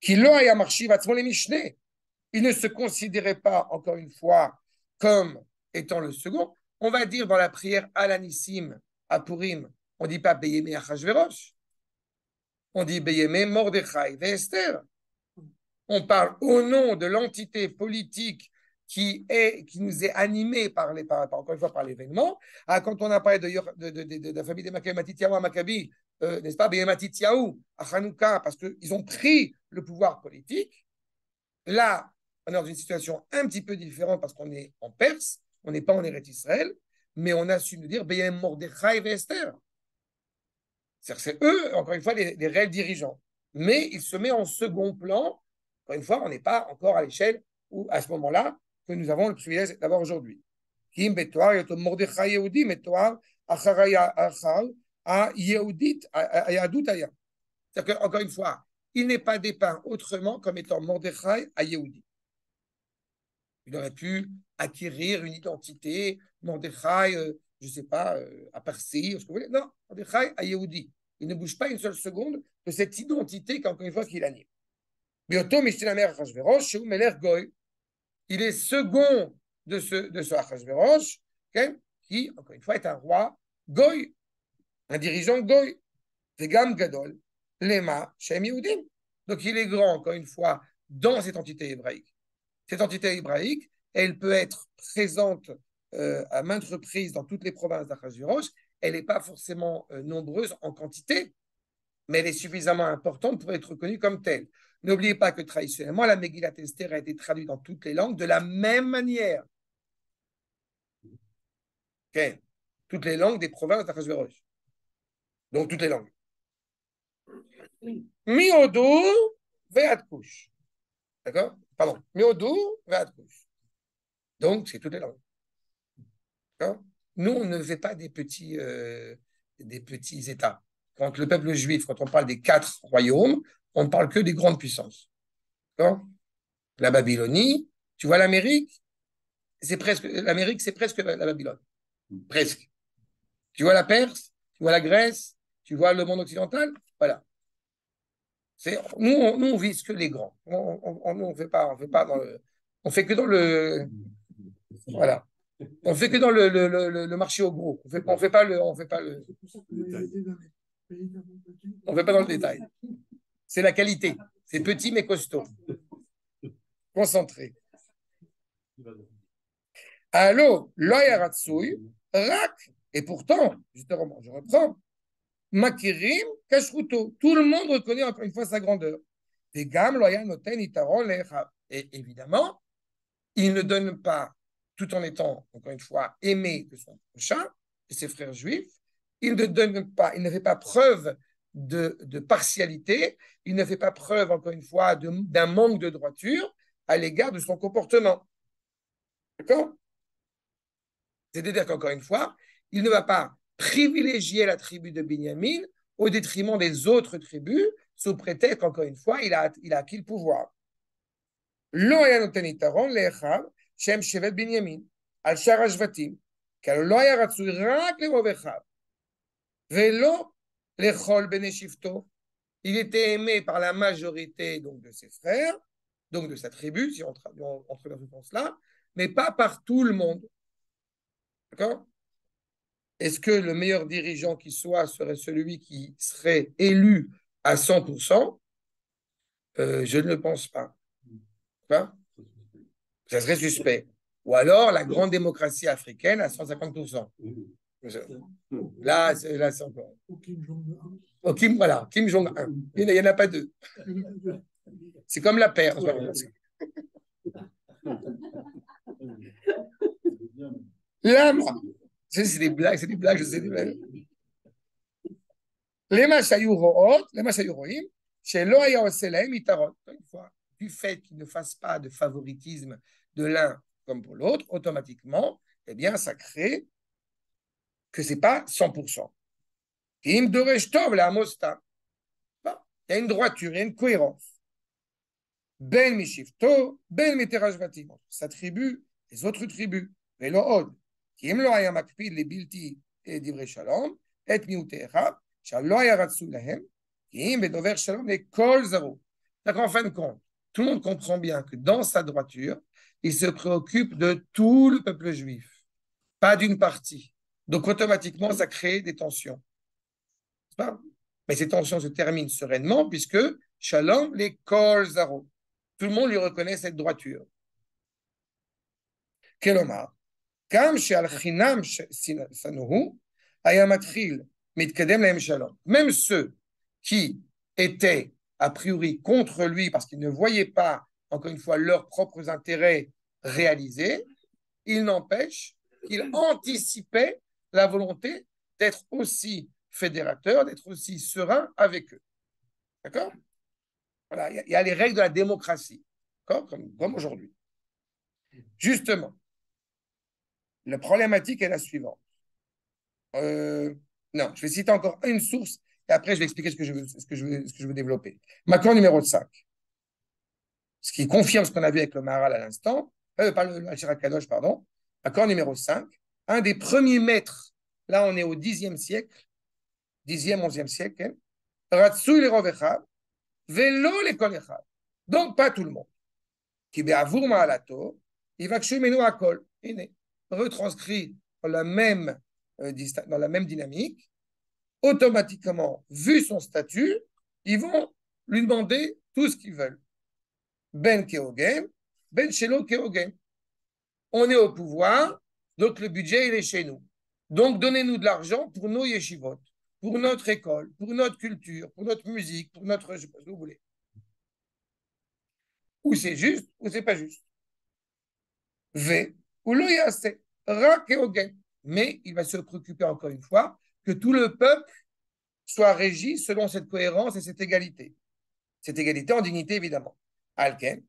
Qui va les Mishneh. Il ne se considérait pas, encore une fois, comme étant le second. On va dire dans la prière à l'anissim, à Purim, on ne dit pas Beyemé Achashverosh. On dit Beyemé Mordechai Esther. On parle au nom de l'entité politique qui, est, qui nous est animée par, les, par, encore une fois par l'événement. Ah, quand on a parlé de, de, de, de- la famille des Maccabi, Matityahu à euh, n'est-ce pas, Matityahu à Hanouka, parce qu'ils ont pris le pouvoir politique. Là, on est dans une situation un petit peu différente parce qu'on est en Perse, on n'est pas en Eretz Israël, mais on assume de dire Beyem Mordechai et Esther. C'est eux, encore une fois, les, les réels dirigeants. Mais il se met en second plan. Encore une fois, on n'est pas encore à l'échelle où, à ce moment-là, que nous avons le privilège d'avoir aujourd'hui. Kim betoar yotom Mordechai betoar acharaya achar a Yehudit. C'est-à-dire qu'encore une fois, il n'est pas dépeint autrement comme étant Mordechai à Yehudi. Il aurait pu acquérir une identité, Mordechai, euh, je ne sais pas, euh, à ou ce que vous voulez. Non, Mordechai à Yehudi. Il ne bouge pas une seule seconde de cette identité qu'encore une fois, qu'il anime. Bioto Mishtinamer Achashverosh, Sheu Meler Goy. Il est second de ce, de qui, encore une fois, est un roi Goy, un dirigeant Goy. Vegam Gadol, Lema, Shem Yehudim. Donc il est grand, encore une fois, dans cette entité hébraïque. Cette entité hébraïque, elle peut être présente euh, à maintes reprises dans toutes les provinces d'Achashverosh. Elle n'est pas forcément euh, nombreuse en quantité, mais elle est suffisamment importante pour être reconnue comme telle. N'oubliez pas que traditionnellement, la Megillat Esther a été traduite dans toutes les langues de la même manière. Toutes les langues des provinces d'Achashverosh. Donc toutes les langues. Miodo ve'at kush. D'accord? Pardon. Miodo ve'at kush. Donc, c'est toutes les langues. D'accord? Nous, on ne fait pas des petits, euh, des petits États. Quand le peuple juif, quand on parle des quatre royaumes, on ne parle que des grandes puissances. La Babylonie, tu vois l'Amérique, c'est presque l'Amérique, c'est presque la la Babylone. Presque. Tu vois la Perse, tu vois la Grèce, tu vois le monde occidental, voilà. C'est, nous, on, nous, on vise que les grands. On, on, fait pas, on fait pas dans le, on fait que dans le, voilà. On fait que dans le, le, le, le marché au gros. On fait, on fait pas le, on fait pas le, on fait pas dans le détail. C'est la qualité. C'est petit mais costaud. Concentré. Allô, loyaratsui, rak, et pourtant, justement, je reprends, makirim, kashruto. Tout le monde reconnaît encore une fois sa grandeur. Et gam, loya, noten, itaron. Et évidemment, il ne donne pas, tout en étant, encore une fois, aimé de son prochain, de ses frères juifs, il ne donne pas, il ne fait pas preuve de, partialité, il ne fait pas preuve, encore une fois, d'un manque de droiture à l'égard de son comportement. D'accord? C'est-à-dire qu'encore une fois, il ne va pas privilégier la tribu de Binyamin au détriment des autres tribus, sous prétexte qu'encore une fois, il a, il a acquis le pouvoir les Beneshifto. Il était aimé par la majorité donc, de ses frères, donc de sa tribu, si on traduit en ce sens-là, mais pas par tout le monde. D'accord? Est-ce que le meilleur dirigeant qui soit serait celui qui serait élu à 100% euh, Je ne le pense pas. Ça serait suspect. Ou alors la grande démocratie africaine à 150%. Là c'est encore.
Ou Kim Jong-un.
Oh, Kim, voilà, Kim Jong-un. Il n'y en a pas deux. C'est comme la paire. Là, moi, ça, c'est des blagues, c'est des blagues, je sais des blagues. למה שהיו רואות, למה שהיו רואים, שלא היה עושה להם יתרון. Une fois, du fait qu'il ne fasse pas de favoritisme de l'un comme pour l'autre, automatiquement, eh bien, ça crée que c'est pas 100%. Im Doresh Tov, la Mosta. Il y a une droiture, il y a une cohérence. Ben Mishifto, Ben Miterash Vatim. Sa tribu, les autres tribus, Velo Od, qui aiment l'Oya Makpid, les Bilti et Divrei Shalom, et Miutecha, Shaloya Ratsu Lahem, qui aiment Bedover Shalom, les Kol Zaro. Donc en fin de compte, tout le monde comprend bien que dans sa droiture, il se préoccupe de tout le peuple juif, pas d'une partie. Donc automatiquement, ça crée des tensions. Pas? Mais ces tensions se terminent sereinement puisque Shalom les Kolzaro. Tout le monde lui reconnaît cette droiture. Kelomar. Même ceux qui étaient a priori contre lui parce qu'ils ne voyaient pas, encore une fois, leurs propres intérêts réalisés, il n'empêche qu'il anticipait la volonté d'être aussi fédérateur, d'être aussi serein avec eux. D'accord? Voilà, il y, a- les règles de la démocratie, d'accord? Comme, aujourd'hui. Justement, la problématique est la suivante. Euh, non, je vais citer encore une source et après je vais expliquer ce que je veux, développer. Macron numéro 5. Ce qui confirme ce qu'on a vu avec le Maharal à l'instant, euh, pas le, le Kadosh, pardon. Accord numéro 5. Un des premiers maîtres, là on est au 10e siècle, 10e, 11e siècle, hein. Le Velo le Kol Echav. Donc pas tout le monde. Be'avur ma'alato, va menu akol. Retranscrit dans la même, euh, dans la même dynamique, automatiquement, vu son statut, ils vont lui demander tout ce qu'ils veulent. Ben Keogem, Ben Shelo Keogem. On est au pouvoir, donc le budget, il est chez nous. Donc donnez-nous de l'argent pour nos yeshivot, pour notre école, pour notre culture, pour notre musique, pour notre. Je sais pas ce que vous voulez. Ou c'est juste, ou c'est pas juste. V, ou Keogem. Mais il va se préoccuper encore une fois que tout le peuple soit régi selon cette cohérence et cette égalité. Cette égalité en dignité, évidemment. Alken.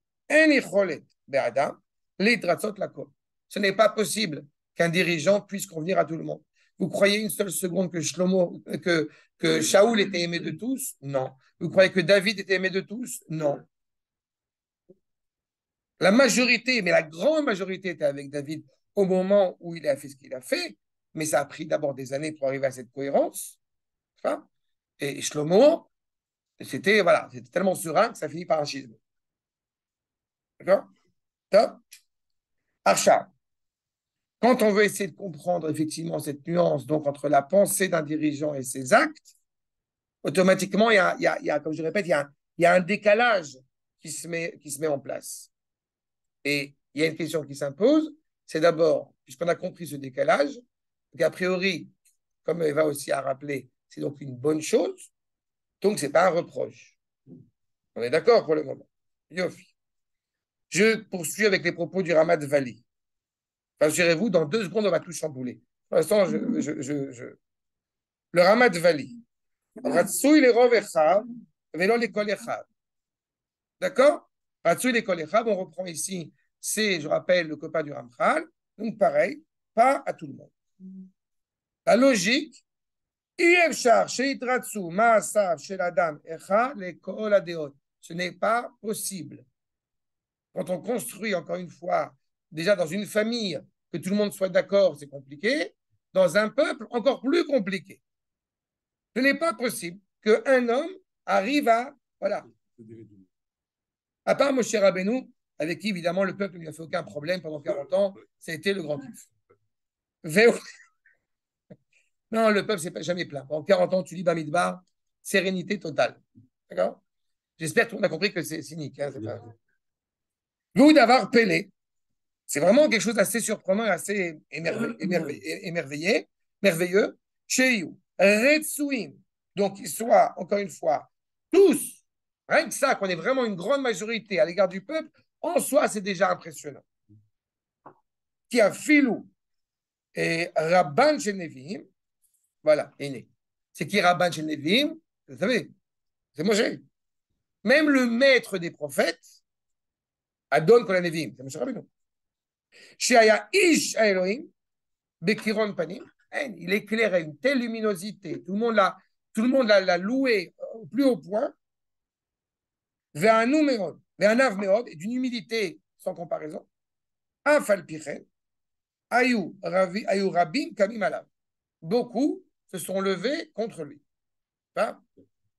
Ce n'est pas possible qu'un dirigeant puisse convenir à tout le monde. Vous croyez une seule seconde que Shlomo, que, que Shaoul était aimé de tous? Non. Vous croyez que David était aimé de tous? Non. La majorité, mais la grande majorité était avec David au moment où il a fait ce qu'il a fait, mais ça a pris d'abord des années pour arriver à cette cohérence. Et Shlomo, c'était voilà, c'était tellement serein que ça finit par un schisme. D'accord? Top Archa. Quand on veut essayer de comprendre effectivement cette nuance donc entre la pensée d'un dirigeant et ses actes, automatiquement, il y a, comme je répète, il y a, un, décalage qui se, met, qui se met en place. Et il y a une question qui s'impose, c'est d'abord, puisqu'on a compris ce décalage, donc a priori, comme Eva aussi a rappelé, c'est donc une bonne chose, donc ce n'est pas un reproche. On est d'accord pour le moment. Yofi. Je poursuis avec les propos du Ramad Vali. Rassurez-vous, dans deux secondes, on va tout chambouler. Pour l'instant, je, je, je, je, Le Ramad Vali. Ratsui les rovechav, velo les kolechav. D'accord? Ratsui les kolechav, on reprend ici, c'est, je rappelle, le copain du Ramchal. Donc, pareil, pas à tout le monde. La logique, ce n'est pas possible. Quand on construit, encore une fois, déjà dans une famille, que tout le monde soit d'accord, c'est compliqué. Dans un peuple, encore plus compliqué. Ce n'est pas possible qu'un homme arrive à. Voilà. À part Moshe Rabbeinu, avec qui, évidemment, le peuple n'a fait aucun problème pendant 40 ans, ça a été le grand kiff. Non, le peuple, c'est jamais plein. Pendant 40 ans, tu lis Bamidbar, sérénité totale. D'accord? J'espère tout a compris que c'est cynique. Hein, Vous d'avoir pelé, c'est vraiment quelque chose d'assez surprenant et assez émerveillé, merveilleux. Chez you, Retsuim, donc qu'ils soient, encore une fois, tous, rien que ça, qu'on ait vraiment une grande majorité à l'égard du peuple, en soi, c'est déjà impressionnant. Qui a filou et Rabban Genevim, voilà, est né. C'est qui Rabban Genevim? Vous savez, c'est Moshe. Même le maître des prophètes, Adon Kolanevim, c'est Moshe Rabbeinu. Shaya Ish Elohim, Bekiron Panim, il éclairait une telle luminosité, tout le monde l'a, tout le monde l'a loué au plus haut point, vers un numéro, vers un avmeod, d'une humilité sans comparaison, un falpichen, ayu rabim kamim. Beaucoup se sont levés contre lui. Il ne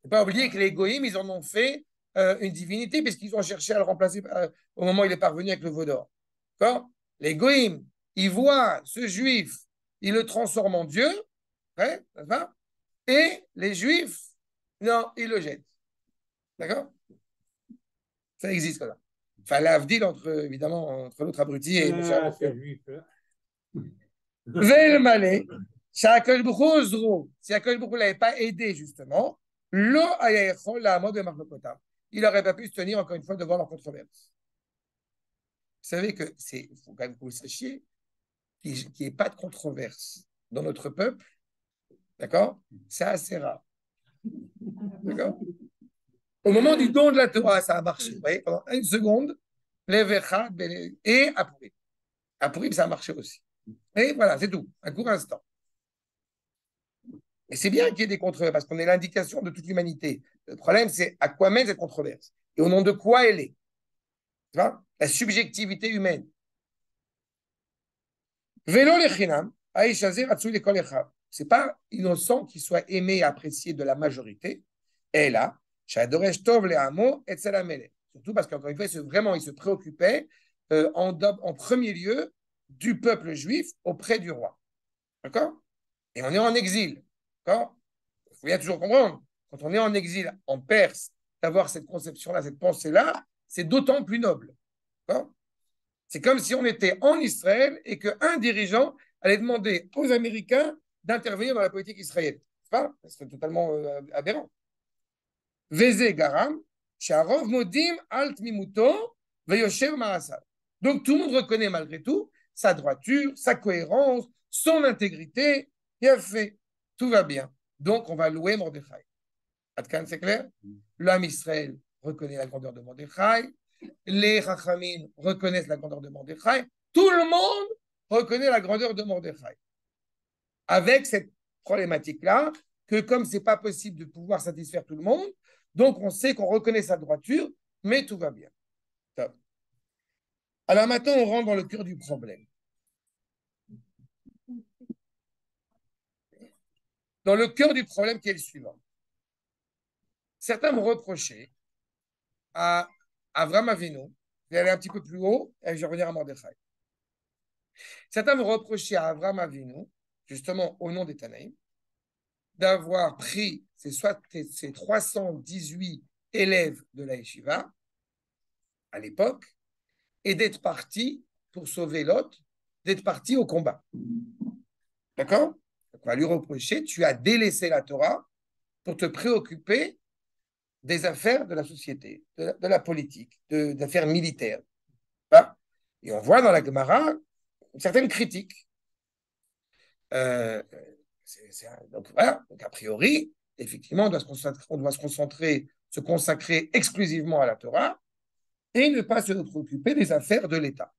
faut pas oublier que les goïms, ils en ont fait euh, une divinité, puisqu'ils ont cherché à le remplacer euh, au moment où il est parvenu avec le veau d'or. Les goïms, ils voient ce juif, ils le transforment en Dieu, hein, et les juifs, non, ils le jettent. D'accord? Ça existe là. Enfin, l'avdil entre, évidemment, entre l'autre abruti et ah, le malais, si Akash si Akash ne l'avait pas aidé, justement, il n'aurait pas pu se tenir, encore une fois, devant leur controverse. Vous savez que c'est, il faut quand même que vous sachiez qu'il n'y ait pas de controverse dans notre peuple, d'accord? C'est assez rare. D'accord? Au moment du don de la Torah, ça a marché. Vous voyez, pendant une seconde, et après. Après, ça a marché aussi. Et voilà, c'est tout, un court instant. Et c'est bien qu'il y ait des controverses, parce qu'on est l'indication de toute l'humanité. Le problème, c'est à quoi mène cette controverse? Et au nom de quoi elle est? La subjectivité humaine. Vélo lechinam, c'est pas innocent qu'il soit aimé et apprécié de la majorité. Et là, tov et Surtout parce qu'encore une fois, vraiment, il se préoccupait euh, en, en premier lieu du peuple juif auprès du roi. D'accord? Et on est en exil. D'accord? Il faut bien toujours comprendre. Quand on est en exil en Perse, d'avoir cette conception-là, cette pensée-là, c'est d'autant plus noble. C'est comme si on était en Israël et qu'un dirigeant allait demander aux Américains d'intervenir dans la politique israélienne. Pas Ce serait totalement euh, aberrant. Veze garam, modim alt mimuto, Donc tout le monde reconnaît malgré tout sa droiture, sa cohérence, son intégrité. Il a fait tout va bien. Donc, on va louer Mordechai. Adkan, c'est clair? L'homme Israël reconnaît la grandeur de Mordechai. Les Chachamim reconnaissent la grandeur de Mordechai. Tout le monde reconnaît la grandeur de Mordechai. Avec cette problématique-là, que comme c'est pas possible de pouvoir satisfaire tout le monde, donc on sait qu'on reconnaît sa droiture, mais tout va bien. Alors maintenant, on rentre dans le cœur du problème. dans le cœur du problème qui est le suivant. Certains m'ont reproché à Avram Avinu, je vais aller un petit peu plus haut et je vais revenir à Mordechai. Certains m'ont reproché à Avram Avinu, justement au nom des Tanaïm, d'avoir pris ces, ces 318 élèves de la Yeshiva à l'époque et d'être parti pour sauver Lot d'être parti au combat. D'accord? On va lui reprocher, tu as délaissé la Torah pour te préoccuper des affaires de la société, de la, politique, d'affaires militaires. Hein? Et on voit dans la Gemara une certaine critique. Euh, donc voilà, donc a priori, effectivement, on doit se concentrer, se concentrer, consacrer exclusivement à la Torah et ne pas se préoccuper des affaires de l'État.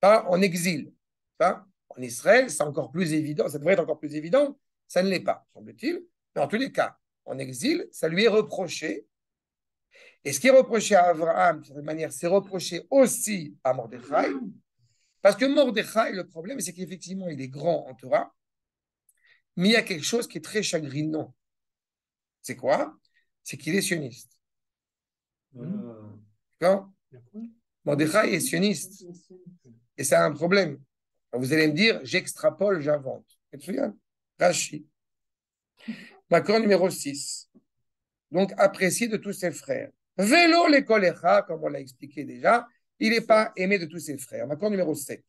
Pas en exil. En Israël, c'est encore plus évident, ça devrait être encore plus évident, ça ne l'est pas, semble-t-il. Mais en tous les cas, en exil, ça lui est reproché. Et ce qui est reproché à Abraham, de cette manière, c'est reproché aussi à Mordechai. Parce que Mordechai, le problème, c'est qu'effectivement, il est grand en Torah, mais il y a quelque chose qui est très chagrinant. C'est quoi? C'est qu'il est sioniste.
Voilà.
D'accord? Mordechai est sioniste. Et c'est un problème. Alors, vous allez me dire, j'extrapole, j'invente. Et Macron numéro 6. Donc, apprécié de tous ses frères. Vélo les choléra, comme on l'a expliqué déjà, il n'est pas aimé de tous ses frères. Macron numéro 7.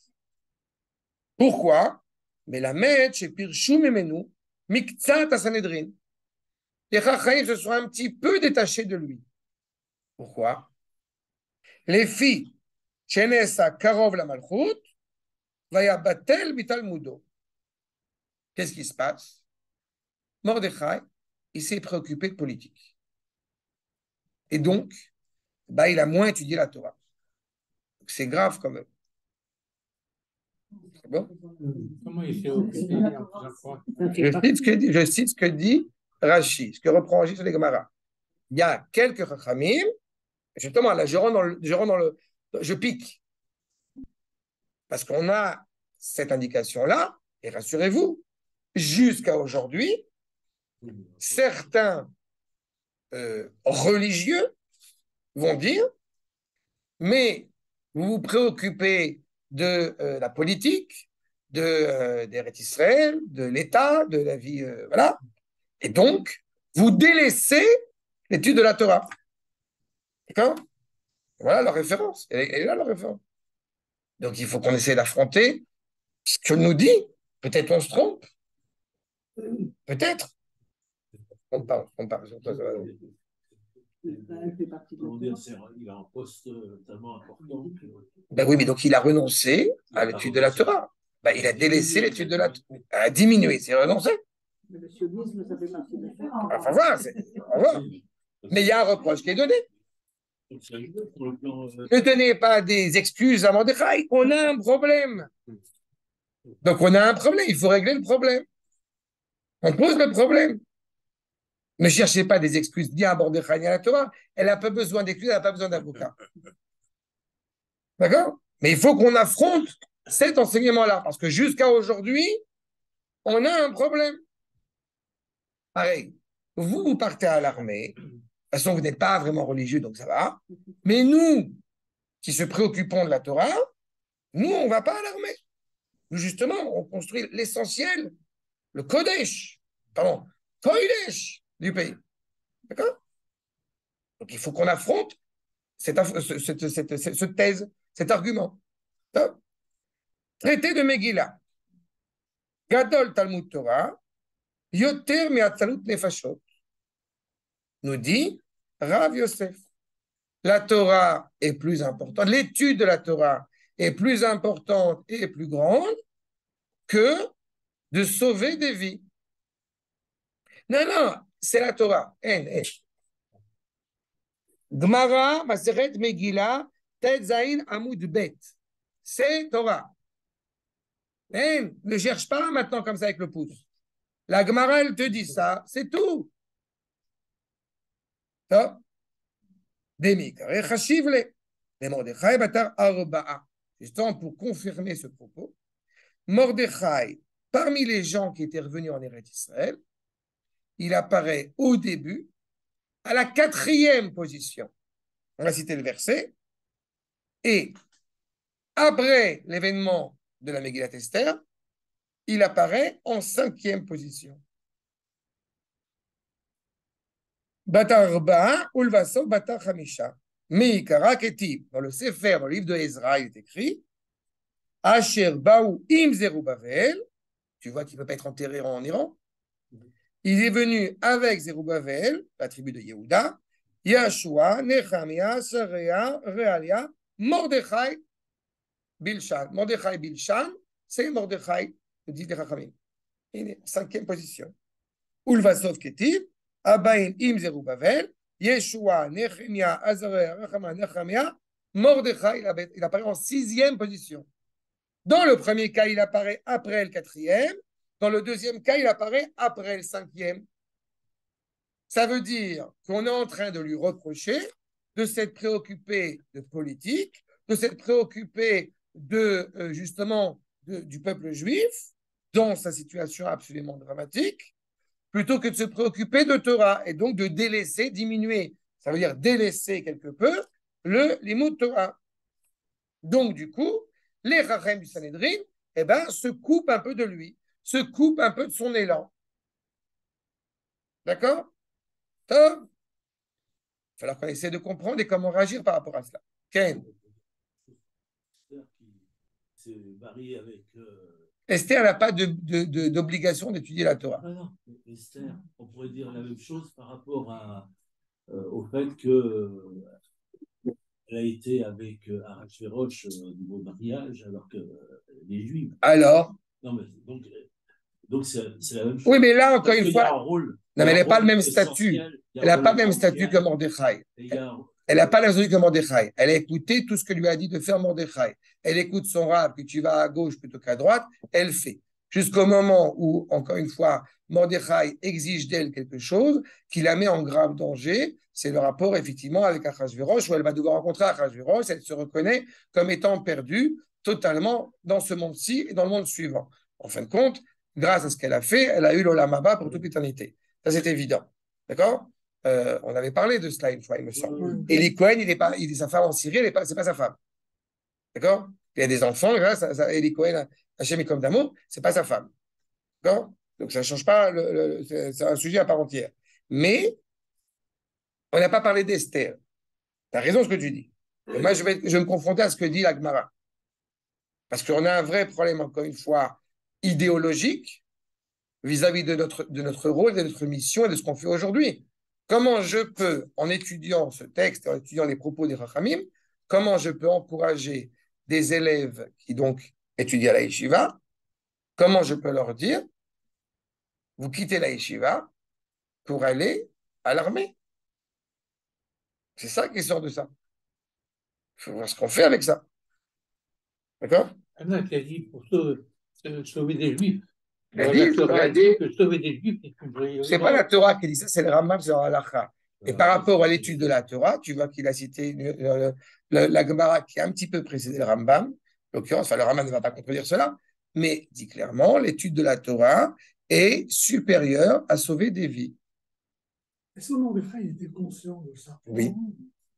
Pourquoi? Mais la mèche chez Pirchou Memenu, Miktsat Sanhedrin. Les se sont un petit peu détachés de lui. Pourquoi? Les filles, Chenesa Karov la Malchut, Vaya Batel Bitalmudo. Qu'est-ce qui se passe? Mordechai, il s'est préoccupé de politique. Et donc, bah, il a moins étudié la Torah. C'est grave quand même. C'est bon?
Comment il s'est occupé en plusieurs fois
je cite, ce que dit, je cite ce que dit Rashi, ce que reprend Rashi sur les Gemara. Il y a quelques Chachamim, justement, là, je rentre dans le, je, rentre dans le, je pique. Parce qu'on a cette indication-là, et rassurez-vous, jusqu'à aujourd'hui, certains euh, religieux vont dire, mais vous vous préoccupez de euh, la politique, de euh, des Israël, de l'État, de la vie, voilà. Et donc, vous délaissez l'étude de la Torah. D'accord? Voilà la référence. Elle est, là, la référence. Donc, il faut qu'on essaie d'affronter ce que nous dit. Peut-être on se trompe. Peut-être. On parle, on parle.
Il a un poste tellement important que.
Ben oui, mais donc il a renoncé à l'étude de la Torah. Ben, il a délaissé l'étude de la Torah. A diminué, c'est renoncé.
Le sionisme, ça fait partie de ça.
Enfin, voilà, c'est- on va voir. Mais il y a un reproche qui est donné.
Euh,
Ne donnez pas des excuses à Mordechai. On a un problème. Donc, on a un problème. Il faut régler le problème. On pose le problème. Ne cherchez pas des excuses bien ni à la Torah. Elle n'a pas besoin d'excuses, elle n'a pas besoin d'avocat. D'accord? Mais il faut qu'on affronte cet enseignement-là. Parce que jusqu'à aujourd'hui, on a un problème. Pareil. Vous, vous partez à l'armée. De toute façon, vous n'êtes pas vraiment religieux, donc ça va. Mais nous, qui se préoccupons de la Torah, nous, on ne va pas à l'armée. Nous, justement, on construit l'essentiel, le Kodesh, pardon, Kodesh du pays. D'accord? Donc, il faut qu'on affronte cette, thèse, cet argument. Traité de Megillah. Gadol Talmud Torah, Yoter Me'atzalut Nefashot. Nous dit Rav Yosef. La Torah est plus importante, l'étude de la Torah est plus importante et plus grande que de sauver des vies. Non, non, c'est la Torah. En, en. Gmara, Maseret Megillah, Tetzain Amoud Bet. C'est Torah. Ne cherche pas maintenant comme ça avec le pouce. La Gemara, elle te dit ça, c'est tout. Top. Mordechai Batar Arba'a. Justement, pour confirmer ce propos, Mordechai, parmi les gens qui étaient revenus en Eretz Israël, il apparaît au début à la quatrième position. On va citer le verset. Et après l'événement de la Megillat Esther, il apparaît en cinquième position. Batar Arba'a, Ulvasov Batar Hamisha. Meikara Ketib. Dans le Sefer, dans le livre de Ezra, il est écrit Asher Baou Im Zerubbabel, tu vois qu'il ne peut pas être enterré en Iran. Il est venu avec Zerubbabel, la tribu de Yehuda, Yashua, Nechemia, Serea, Realia, Mordechai, Bilshan. Mordechai Bilshan, c'est Mordechai, dit les Chachamim. Il est en cinquième position. Ulvasov Ketiv, Abain Im Zerubbabel, Yeshua, Nechemia, Azarea, Rachama, Nechemia, Mordechai, il apparaît en sixième position. Dans le premier cas, il apparaît après le quatrième. Dans le deuxième cas, il apparaît après le cinquième. Ça veut dire qu'on est en train de lui reprocher de s'être préoccupé de politique, de s'être préoccupé de euh, justement du peuple juif dans sa situation absolument dramatique, plutôt que de se préoccuper de Torah et donc de délaisser, diminuer, ça veut dire délaisser quelque peu le les mots de Torah. Donc du coup, les Rachem du Sanhedrin, eh ben, se coupent un peu de lui, se coupent un peu de son élan. D'accord? Il va falloir qu'on essaie de comprendre et comment réagir par rapport à cela. Ken,
avec. euh,
Esther n'a pas de- de- de- d'obligation d'étudier la Torah.
Ah non, Esther, on pourrait dire la même chose par rapport à, euh, au fait que euh, elle a été avec euh, Arachvéroch euh, au niveau mariage alors que les Juifs.
Alors?
Non, mais donc, donc c'est la même chose.
Oui, mais là, encore une fois,
rôle-
non, mais elle n'a pas le même statut. Elle n'a pas le même statut que Mordechai. Elle n'a pas la que Mordechai. Elle a écouté tout ce que lui a dit de faire Mordechai. Elle écoute son rab, que tu vas à gauche plutôt qu'à droite, elle fait. Jusqu'au moment où, encore une fois, Mordechai exige d'elle quelque chose qui la met en grave danger. C'est le rapport, effectivement, avec Achashverosh, où elle va devoir rencontrer Achashverosh. Elle se reconnaît comme étant perdue totalement dans ce monde-ci et dans le monde suivant. En fin de compte, grâce à ce qu'elle a fait, elle a eu l'Olamaba pour toute l'éternité. Ça, c'est évident. D'accord? Euh, On avait parlé de cela une fois, il me semble. Eli Cohen, il est pas, il est sa femme en Syrie, elle est pas, sa femme. D'accord? Il y a des enfants, grâce à, à Eli Cohen, Hachem est comme d'amour, c'est pas sa femme. D'accord? Donc ça change pas, c'est c'est un sujet à part entière. Mais on n'a pas parlé d'Esther. Tu as raison ce que tu dis. Et moi, je vais, je vais me confronter à ce que dit la Gemara. Parce qu'on a un vrai problème, encore une fois, idéologique vis-à-vis de notre, de notre rôle, de notre mission et de ce qu'on fait aujourd'hui. Comment je peux, en étudiant ce texte, en étudiant les propos des Rachamim, comment je peux encourager des élèves qui donc étudient à la yeshiva, comment je peux leur dire, vous quittez la yeshiva pour aller à l'armée? C'est ça qui sort de ça. Il faut voir ce qu'on fait avec ça. D'accord?
Anna qui a dit pour euh, sauver des Juifs. La Torah,
elle
dit que sauver des Juifs est une priorité.
C'est pas la Torah qui dit ça, c'est le Rambam sur Halacha. Et par rapport à l'étude de la Torah, tu vois qu'il a cité euh, le- la Gemara qui a un petit peu précédé le Rambam. En l'occurrence, enfin, le Rambam ne va pas contredire cela, mais dit clairement, l'étude de la Torah est supérieure à sauver des vies.
Est-ce que Mordechai était conscient de ça?
Oui,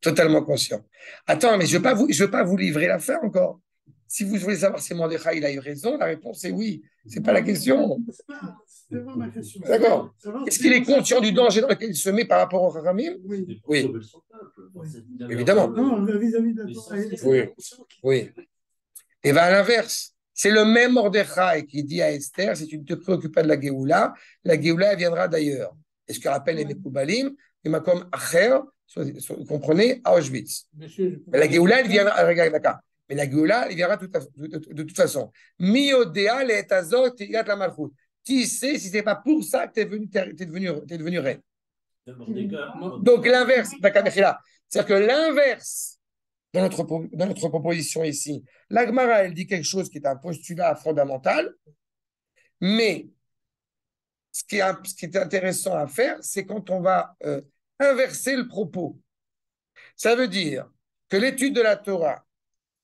totalement conscient. Attends, mais je ne veux, pas vous- je veux pas vous livrer l'affaire encore. Si vous voulez savoir si Mordechai il a eu raison, la réponse est oui. C'est pas la question.
C'est pas- ma question.
D'accord. Est-ce qu'il est conscient du danger dans lequel il se met par rapport au Ramim
Oui.
Oui. Évidemment.
Non, vis-à-vis de
Oui. Oui. Et va à l'inverse. C'est le même Mordechai qui dit à Esther, si tu ne te préoccupes pas de la Géoula, la Géoula viendra d'ailleurs. Et ce que rappelle les Mekoubalim, et comme Acher, comprenez, à Auschwitz. Mais la Géoula, elle viendra, regarde, d'accord. Mais la Géoula, elle viendra de, de- de toute façon. Miodea le etazot tigat la malchut. Qui sait si c'est pas pour ça que tu es, venu, t'es devenu, devenu reine donc l'inverse, c'est-à-dire que l'inverse dans notre, dans notre proposition ici, l'Agmara, elle dit quelque chose qui est un postulat fondamental, mais ce qui est, ce qui est intéressant à faire, c'est quand on va euh, inverser le propos. Ça veut dire que l'étude de la Torah,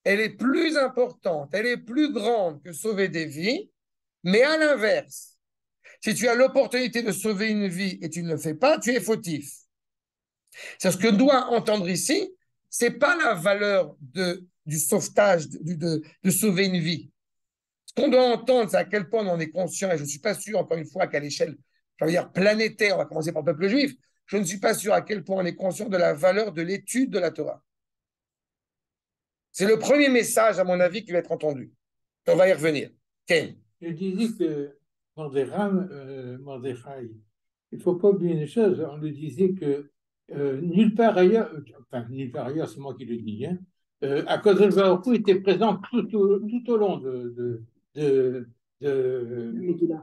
elle est plus importante, elle est plus grande que sauver des vies, mais à l'inverse, si tu as l'opportunité de sauver une vie et tu ne le fais pas, tu es fautif. C'est ce que doit entendre ici, c'est pas la valeur de, du sauvetage, de, de, sauver une vie. Ce qu'on doit entendre, c'est à quel point on est conscient, et je ne suis pas sûr, encore une fois, qu'à l'échelle, dire, planétaire, on va commencer par le peuple juif, je ne suis pas sûr à quel point on est conscient de la valeur de l'étude de la Torah. C'est le premier message, à mon avis, qui va être entendu. On va y revenir. Ken.
Je disais que Mordechai, euh, Mordechai, il ne faut pas oublier une chose, on le disait que euh, nulle part ailleurs, enfin nulle part ailleurs, c'est moi qui le dis, hein, euh, à cause de était présent tout, au- tout au long de, de, de, de-.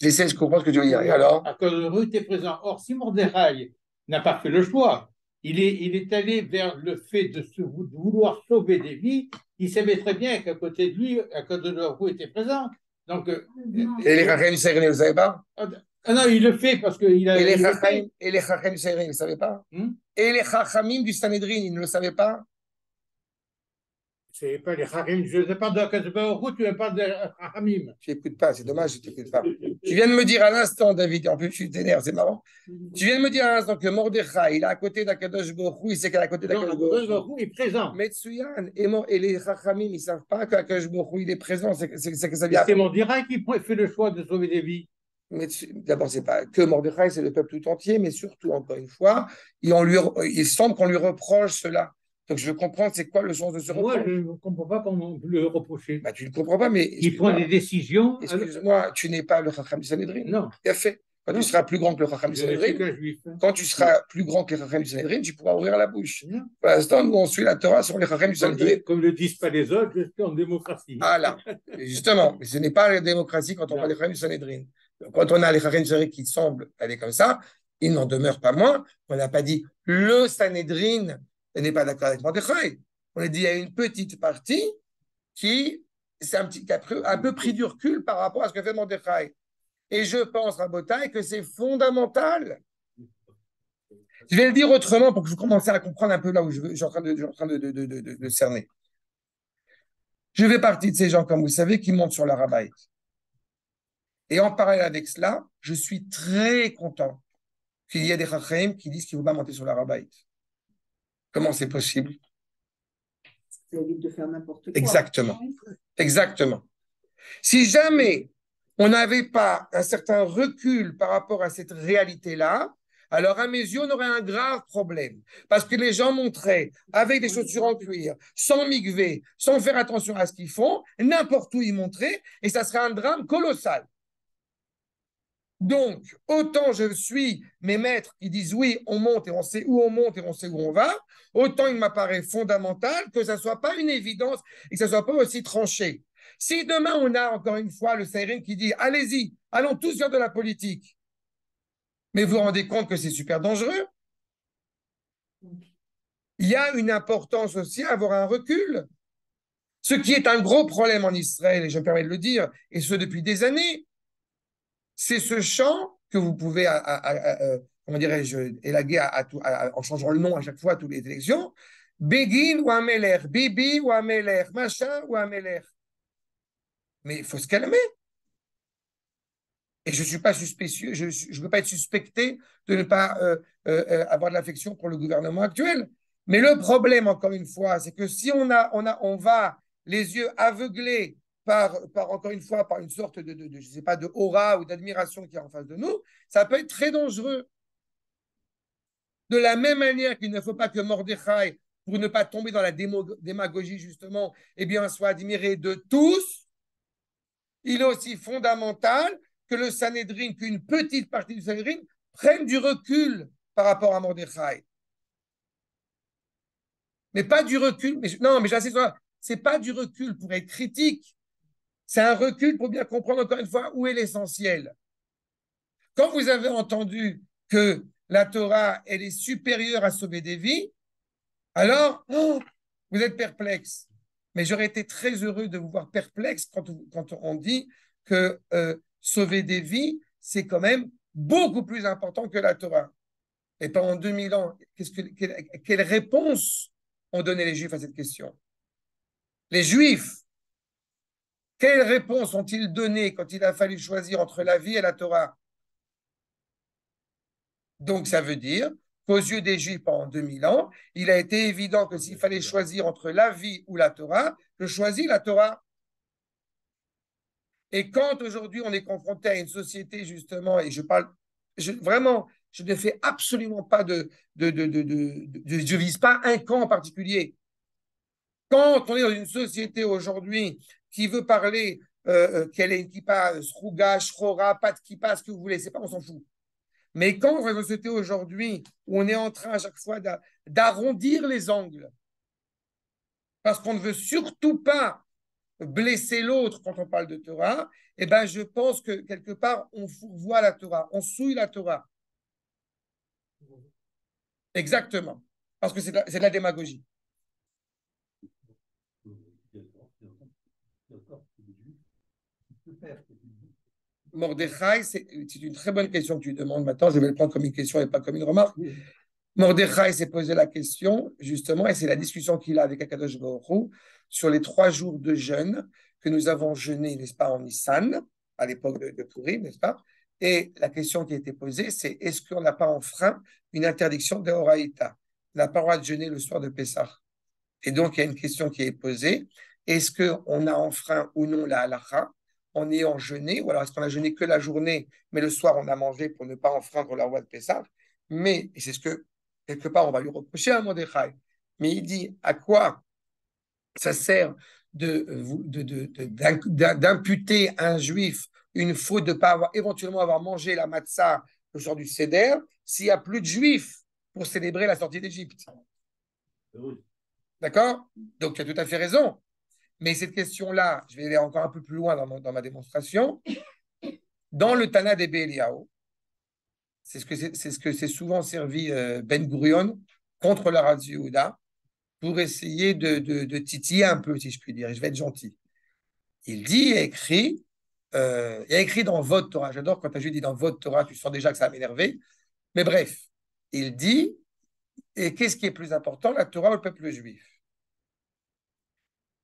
J'essaie de comprendre ce que tu veux dire. Et alors?
À cause de était présent. Or, si Mordechai n'a pas fait le choix, il est, il est allé vers le fait de, se, de vouloir sauver des vies, il savait très bien qu'à côté de lui, à cause de leur était présent. Donc, euh,
Et les du Sanhedrin, vous ne savez pas?
Ah non, il le fait parce qu'il a.
Et les
il le
Chachamim vous ne savez pas?
Hmm?
Et les Chachamim du Sanhedrin, ils ne le savaient pas?
C'est pas les Harim, je ne parle de Akadosh Baruch tu me parles de Haramim.
Tu n'écoutes pas, c'est dommage, je t'écoute pas. Tu viens de me dire à l'instant, David, en plus tu t'énerves, c'est marrant. Tu viens de me dire à l'instant que Mordechai, il est à côté d'Akadosh Baruch il sait qu'il est à côté d'Akadosh
Akadosh
Baruch Hu.
Hu est présent.
Mais Tsuyan et, les Chachamim, ils ne savent pas qu'Akadosh Baruch il est présent, c'est que ça vient.
C'est Mordechai qui fait le choix de sauver des vies.
Mais d'abord, c'est pas que Mordechai, c'est le peuple tout entier, mais surtout, encore une fois, il, on lui, il semble qu'on lui reproche cela. Donc je veux comprendre c'est quoi le sens de ce
Moi,
reproche?
je ne comprends pas comment on peut le reprocher.
Bah, tu ne comprends pas, mais
Il prend des décisions. alors-
excuse-moi, tu n'es pas le Chacham du Sanhedrin.
Non,
Bien fait. Quand
Non.
tu seras plus grand que le Chacham du Sanhedrin,
hein.
quand tu seras plus grand que les Chacham du Sanhedrin, tu pourras ouvrir la bouche.
Non.
Pour l'instant, nous, on suit la Torah sur les Chacham du Sanhedrin.
comme le disent pas les autres, je suis en démocratie.
Ah là, justement, mais ce n'est pas la démocratie quand on parle des Chacham du Sanhedrin. Quand on a les Chacham du Sanhedrin qui semblent aller comme ça, il n'en demeure pas moins. On n'a pas dit le Sanhedrin n'est pas d'accord avec Mordechai. On a dit il y a une petite partie qui, c'est un petit, a un peu pris du recul par rapport à ce que fait Mordechai. Et je pense, Rabotai, que c'est fondamental. Je vais le dire autrement pour que vous commenciez à comprendre un peu là où je, suis en train de, cerner. Je fais partie de ces gens, comme vous savez, qui montent sur la rabaï. Et en parallèle avec cela, je suis très content qu'il y ait des chachem qui disent qu'il ne faut pas monter sur la. Comment c'est possible?
Ça évite de faire n'importe quoi.
Exactement. Exactement. Si jamais on n'avait pas un certain recul par rapport à cette réalité-là, alors à mes yeux, on aurait un grave problème. Parce que les gens montraient avec des chaussures en cuir, sans migver, sans faire attention à ce qu'ils font, n'importe où ils montraient, et ça serait un drame colossal. Donc, autant je suis mes maîtres qui disent oui, on monte et on sait où on monte et on sait où on va, autant il m'apparaît fondamental que ça ne soit pas une évidence et que ça ne soit pas aussi tranché. Si demain on a encore une fois le Sairin qui dit allez-y, allons tous faire de la politique, mais vous vous rendez compte que c'est super dangereux? Il y a une importance aussi à avoir un recul. Ce qui est un gros problème en Israël, et je me permets de le dire, et ce depuis des années, c'est ce chant que vous pouvez, à, à, dirais-je, élaguer en changeant le nom à chaque fois à toutes les élections. Begin ou Ameler, Bibi ou Ameler, machin ou Ameler. Mais il faut se calmer. Et je ne suis pas suspicieux, je ne veux pas être suspecté de ne pas euh, euh, avoir de l'affection pour le gouvernement actuel. Mais le problème, encore une fois, c'est que si on, a, on, a, on va les yeux aveuglés par, par, encore une fois, par une sorte de, de, de je sais pas, de aura ou d'admiration qui est en face de nous, ça peut être très dangereux. De la même manière qu'il ne faut pas que Mordechai, pour ne pas tomber dans la démagogie, justement, eh bien, soit admiré de tous, il est aussi fondamental que le Sanhedrin, qu'une petite partie du Sanhedrin, prenne du recul par rapport à Mordechai. Mais pas du recul, mais, non, mais j'insiste, c'est pas du recul pour être critique, c'est un recul pour bien comprendre encore une fois où est l'essentiel. Quand vous avez entendu que la Torah, elle est supérieure à sauver des vies, alors oh, vous êtes perplexe. Mais j'aurais été très heureux de vous voir perplexe quand, on dit que euh, sauver des vies, c'est quand même beaucoup plus important que la Torah. Et pendant 2000 ans, que, quelle, quelle réponse ont donné les Juifs à cette question? Les Juifs, quelle réponse ont-ils donné quand il a fallu choisir entre la vie et la Torah? Donc ça veut dire qu'aux yeux des Juifs pendant 2000 ans, il a été évident que s'il fallait choisir entre la vie ou la Torah, je choisis la Torah. Et quand aujourd'hui on est confronté à une société justement, et je parle vraiment, je ne fais absolument pas de, de, vise pas un camp en particulier. Quand on est dans une société aujourd'hui qui veut parler euh, euh, qu'elle est une kippa, srouga, shrora, pas de kippa, ce que vous voulez, c'est pas, on s'en fout. Mais quand on va société aujourd'hui, où on est en train à chaque fois d'a- d'arrondir les angles, parce qu'on ne veut surtout pas blesser l'autre quand on parle de Torah, eh ben, je pense que quelque part, on fourvoie la Torah, on souille la Torah. Exactement. Parce que c'est de la démagogie.
D'accord, d'accord, d'accord, c'est des juifs. Tu peux faire ce que tu dis.
Mordechai, c'est une très bonne question que tu demandes maintenant. Je vais le prendre comme une question et pas comme une remarque. Mordechai s'est posé la question, justement, et c'est la discussion qu'il a avec Akadosh Baruch sur les trois jours de jeûne que nous avons jeûné, n'est-ce pas, en Nissan, à l'époque de, de Purim, n'est-ce pas? Et la question qui a été posée, c'est est-ce qu'on n'a pas enfreint une interdiction de Horaïta On n'a pas le droit de jeûner le soir de Pessah? Et donc, il y a une question qui est posée est-ce qu'on a enfreint ou non la halacha en ayant jeûné, ou alors est-ce qu'on a jeûné que la journée, mais le soir on a mangé pour ne pas enfreindre la loi de Pessah Mais, et c'est ce que quelque part on va lui reprocher à Mordechai, mais il dit à quoi ça sert de, de- de- de- d'imputer à un juif une faute de ne pas avoir éventuellement avoir mangé la matzah le soir du Seder s'il n'y a plus de juifs pour célébrer la sortie d'Égypte?
Oui.
D'accord? Donc tu as tout à fait raison. Mais cette question-là, je vais aller encore un peu plus loin dans, ma démonstration. Dans le Tana des Eliyahu, c'est ce que c'est s'est souvent servi euh, Ben Gurion contre la Yehuda pour essayer de, titiller un peu, si je puis dire. Et je vais être gentil. Il dit, a écrit, euh, il a écrit dans votre Torah. J'adore quand tu dit dans votre Torah, tu sens déjà que ça va m'énerver. Mais bref, il dit, et qu'est-ce qui est plus important, la Torah ou le peuple juif?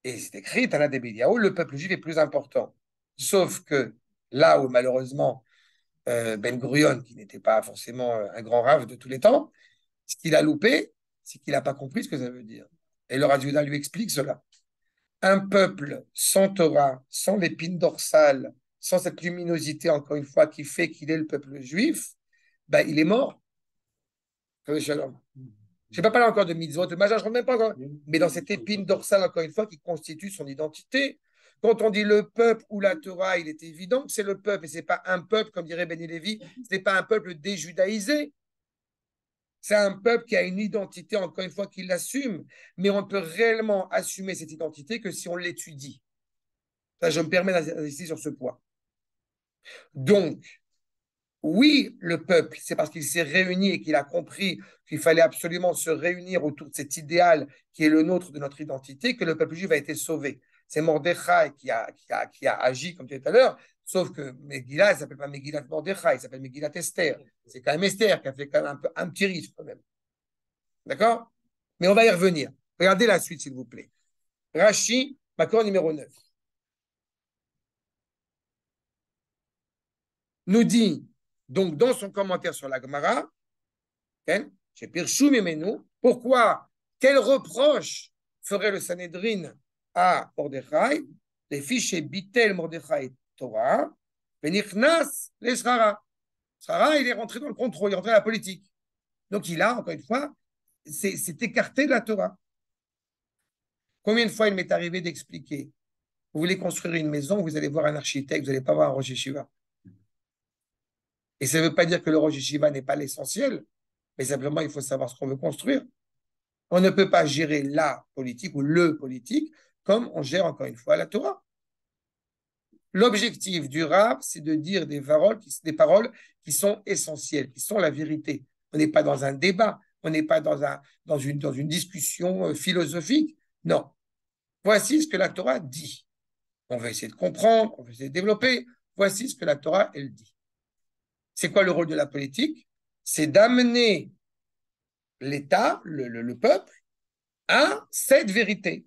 Et c'est écrit, Tana de Beliaou, le peuple juif est plus important. Sauf que là où malheureusement euh, Ben Gurion, qui n'était pas forcément euh, un grand rave de tous les temps, ce qu'il a loupé, c'est qu'il n'a pas compris ce que ça veut dire. Et le Rav Yehuda lui explique cela. Un peuple sans Torah, sans l'épine dorsale, sans cette luminosité, encore une fois, qui fait qu'il est le peuple juif, ben, il est mort. Je n'ai pas parlé encore de mitzvot, de major, je ne rentre même pas encore. Mais dans cette épine dorsale, encore une fois, qui constitue son identité. Quand on dit le peuple ou la Torah, il est évident que c'est le peuple, et ce n'est pas un peuple, comme dirait Béni Lévy, ce n'est pas un peuple déjudaïsé. C'est un peuple qui a une identité, encore une fois, qui l'assume. Mais on peut réellement assumer cette identité que si on l'étudie. Ça, je me permets d'insister sur ce point. Donc, oui, le peuple, c'est parce qu'il s'est réuni et qu'il a compris qu'il fallait absolument se réunir autour de cet idéal qui est le nôtre de notre identité, que le peuple juif a été sauvé. C'est Mordechai qui a, agi, comme tu disais tout à l'heure, sauf que Megillah, il ne s'appelle pas Megillah Mordechai, il s'appelle Megillah Esther. C'est quand même Esther qui a fait quand même un, peu, un petit risque, quand même. D'accord? Mais on va y revenir. Regardez la suite, s'il vous plaît. Rashi, Makor numéro 9. Nous dit, donc dans son commentaire sur la Gemara, chez Pirchou Memenu, pourquoi, quel reproche ferait le Sanhedrin à Mordechai, les fichiers Bitel Mordechai Torah, Benichnas les Shrara. Shrara, il est rentré dans le contrôle, il est rentré dans la politique. Donc il a, encore une fois, c'est écarté de la Torah. Combien de fois il m'est arrivé d'expliquer Vous voulez construire une maison, vous allez voir un architecte, vous n'allez pas voir un Rosh Shiva. Et ça ne veut pas dire que le Rosh Shiva n'est pas l'essentiel, mais simplement il faut savoir ce qu'on veut construire. On ne peut pas gérer la politique ou le politique comme on gère encore une fois la Torah. L'objectif du rap, c'est de dire des paroles, qui, sont essentielles, qui sont la vérité. On n'est pas dans un débat, on n'est pas dans, un, dans, une, dans une discussion philosophique. Non. Voici ce que la Torah dit. On va essayer de comprendre, on va essayer de développer. Voici ce que la Torah, elle dit. C'est quoi le rôle de la politique? C'est d'amener l'État, le, le, le peuple, à cette vérité.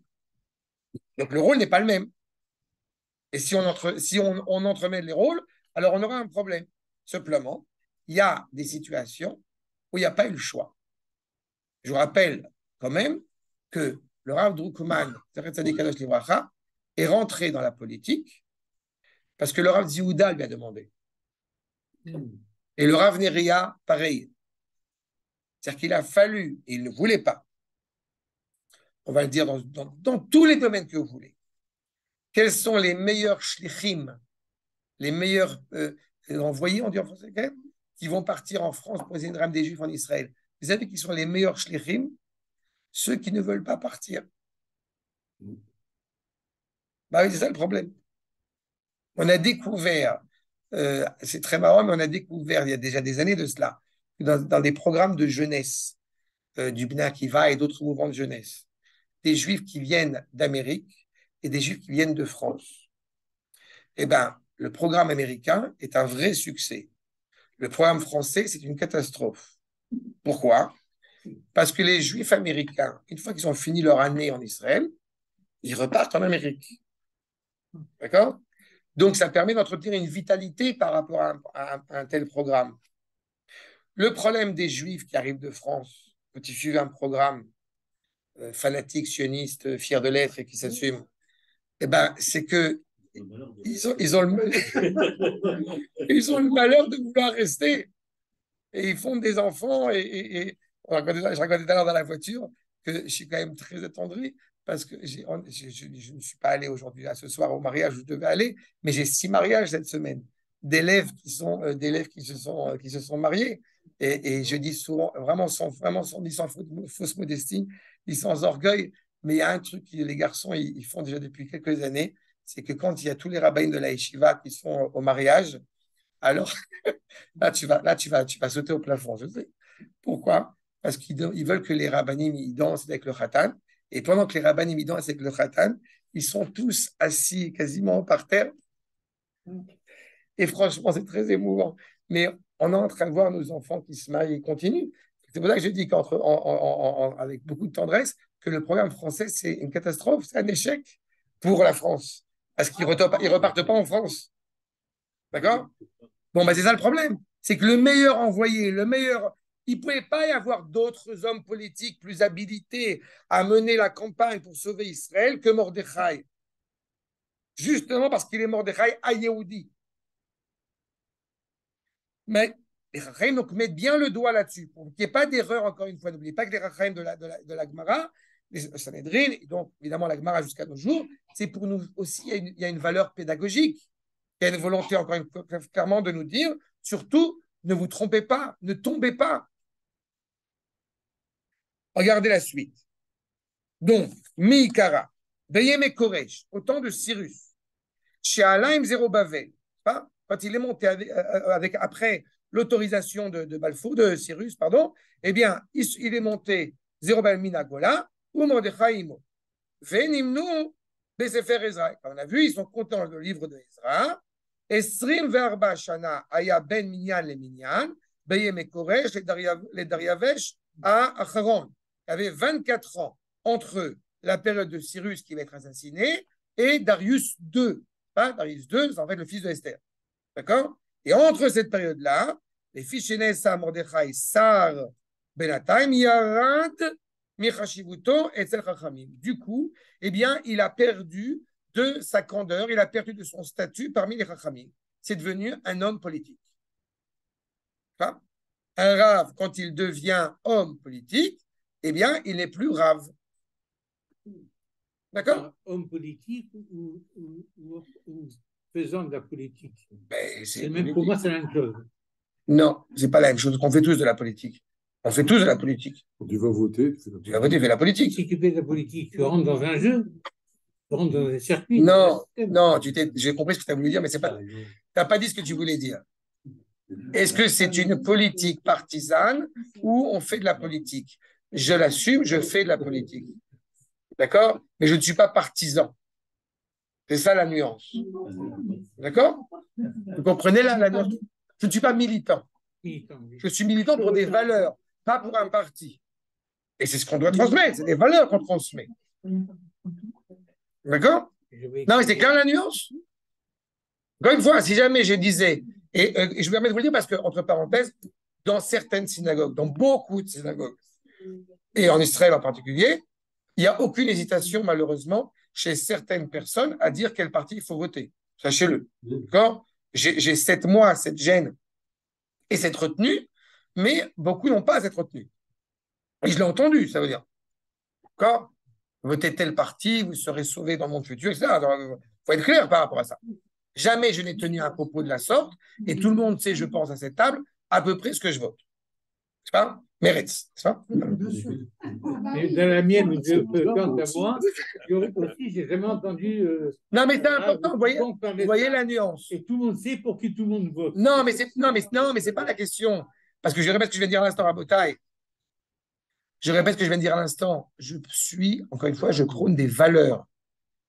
Donc le rôle n'est pas le même. Et si on, entre, les rôles, alors on aura un problème. Simplement, il y a des situations où il n'y a pas eu le choix. Je vous rappelle quand même que le Rav Druckmann est rentré dans la politique parce que le Rav Ziouda lui a demandé. Et le Rav Neria, pareil. C'est-à-dire qu'il a fallu, et il ne voulait pas, on va le dire dans, tous les domaines que vous voulez, quels sont les meilleurs shlichim, les meilleurs euh, envoyés, on dit en français, qui vont partir en France pour de ramener des juifs en Israël? Vous savez qui sont les meilleurs shlichim? Ceux qui ne veulent pas partir. Bah oui, c'est ça le problème. On a découvert, euh, c'est très marrant, mais on a découvert il y a déjà des années de cela, dans, dans des programmes de jeunesse euh, du Bnei Akiva et d'autres mouvements de jeunesse, des juifs qui viennent d'Amérique et des juifs qui viennent de France. Eh bien, le programme américain est un vrai succès. Le programme français, c'est une catastrophe. Pourquoi? Parce que les juifs américains, une fois qu'ils ont fini leur année en Israël, ils repartent en Amérique. D'accord? Donc, ça permet d'entretenir une vitalité par rapport à un, tel programme. Le problème des juifs qui arrivent de France, ils suivent un programme euh, fanatique, sioniste, euh, fier de l'être et qui s'assume, eh ben, c'est que ils ont, le, malheur de vouloir rester. Et ils font des enfants. Et, je racontais tout à l'heure dans la voiture que je suis quand même très attendri parce que je, ne suis pas allé aujourd'hui, ce soir, au mariage où je devais aller, mais j'ai six mariages cette semaine d'élèves qui sont euh, d'élèves qui se sont euh, qui se sont mariés. Et, je dis souvent, vraiment sans, vraiment sans, fausse modestie, ni sans orgueil, mais il y a un truc que les garçons ils, font déjà depuis quelques années, c'est que quand il y a tous les rabbins de la yeshiva qui sont au mariage, alors là tu vas, là tu vas, tu vas sauter au plafond, je sais. Pourquoi? Parce qu'ils ils veulent que les rabbinim ils dansent avec le khatan, et pendant que les rabbinim ils dansent avec le khatan, ils sont tous assis quasiment par terre. Et franchement, c'est très émouvant. Mais on est en train de voir nos enfants qui se marient et continuent. C'est pour ça que je dis qu'entre, en- en- en- en- avec beaucoup de tendresse, que le programme français, c'est une catastrophe, c'est un échec pour la France. Parce qu'ils ne repartent pas en France. D'accord? Bon, ben, c'est ça le problème. C'est que le meilleur envoyé, le meilleur. Il ne pouvait pas y avoir d'autres hommes politiques plus habilités à mener la campagne pour sauver Israël que Mordechai. Justement parce qu'il est Mordechai à Yehudi. Mais les Rachaim donc mettent bien le doigt là-dessus pour qu'il n'y ait pas d'erreur, encore une fois. N'oubliez pas que les Rachaim de la, de la, Gemara, les Sanhedrin, donc évidemment la Gemara jusqu'à nos jours, c'est pour nous aussi, il y, a une, il y a une valeur pédagogique. Il y a une volonté, encore une fois, clairement, de nous dire surtout, ne vous trompez pas, ne tombez pas. Regardez la suite. Donc, Mikara, Beyem Koresh, au temps de Cyrus, chez Alaim Zérobavel, pas quand il est monté avec, euh, après l'autorisation de, Balfour, de Cyrus, pardon, eh bien, il, est monté Zérobal Minagola ou Mordechaimo. Venimnu Besefer Ezra. On a vu, ils sont contents le livre de Ezra. Esrim verba shana aya ben minyan le minyan, beyem koresh le Dariavesh à Acharon. Il y avait 24 ans entre la période de Cyrus qui va être assassiné et Darius II. Darius II, c'est en fait le fils de Esther. D'accord? Et entre cette période-là, les fils Shenessa, Mordechai, Sar, Benataim, Yarad, Michashivuto et Chachamim. Du coup, eh bien, il a perdu de sa candeur, il a perdu de son statut parmi les Chachamim. C'est devenu un homme politique. Un rave, quand il devient homme politique, eh bien, il n'est plus rave. D'accord?
Homme politique ou, ou, ou, ou faisant de la politique.
Ben,
C'est même pour moi, c'est la même chose.
Non, c'est pas la même chose qu'on fait tous de la politique. On fait tous de la politique.
Tu vas voter, tu fais la
Tu vas voter, tu fais la politique.
Si tu fais de la politique, tu rentres dans un jeu, tu rentres dans un circuit.
Non, non, j'ai compris ce que tu as voulu dire, mais c'est pas, tu n'as pas dit ce que tu voulais dire. Est-ce que c'est une politique partisane ou on fait de la politique? Je l'assume, je fais de la politique. D'accord? Mais je ne suis pas partisan. C'est ça la nuance. D'accord? Vous comprenez la, la nuance? Je ne suis pas militant. Je suis militant pour des valeurs, pas pour un parti. Et c'est ce qu'on doit transmettre, c'est des valeurs qu'on transmet. D'accord? Non, mais c'est clair la nuance? Encore une fois, si jamais je disais, et, euh, et je me permets de vous le dire parce que, entre parenthèses, dans certaines synagogues, dans beaucoup de synagogues, et en Israël en particulier, il n'y a aucune hésitation, malheureusement, chez certaines personnes à dire quel parti il faut voter. Sachez-le. D'accord? J'ai sept mois, cette gêne et cette retenue, mais beaucoup n'ont pas cette retenue. Et je l'ai entendu, ça veut dire. D'accord? Votez tel parti, vous serez sauvé dans monde futur, etc. Alors, faut être clair par rapport à ça. Jamais je n'ai tenu un propos de la sorte, et tout le monde sait, je pense, à cette table, à peu près ce que je vote. C'est pas Méretz, c'est pas
Bien sûr.
Et dans la mienne, quant à moi, aussi, j'ai jamais entendu. euh,
Non, mais c'est
ah,
important, vous voyez, vous voyez la nuance.
Et tout le monde sait pour qui tout le monde vote.
Non, mais c'est non, mais non, mais c'est pas la question. Parce que je répète ce que je viens de dire à l'instant à Botaï. Je répète ce que je viens de dire à l'instant. Je suis, encore une fois, je prône des valeurs.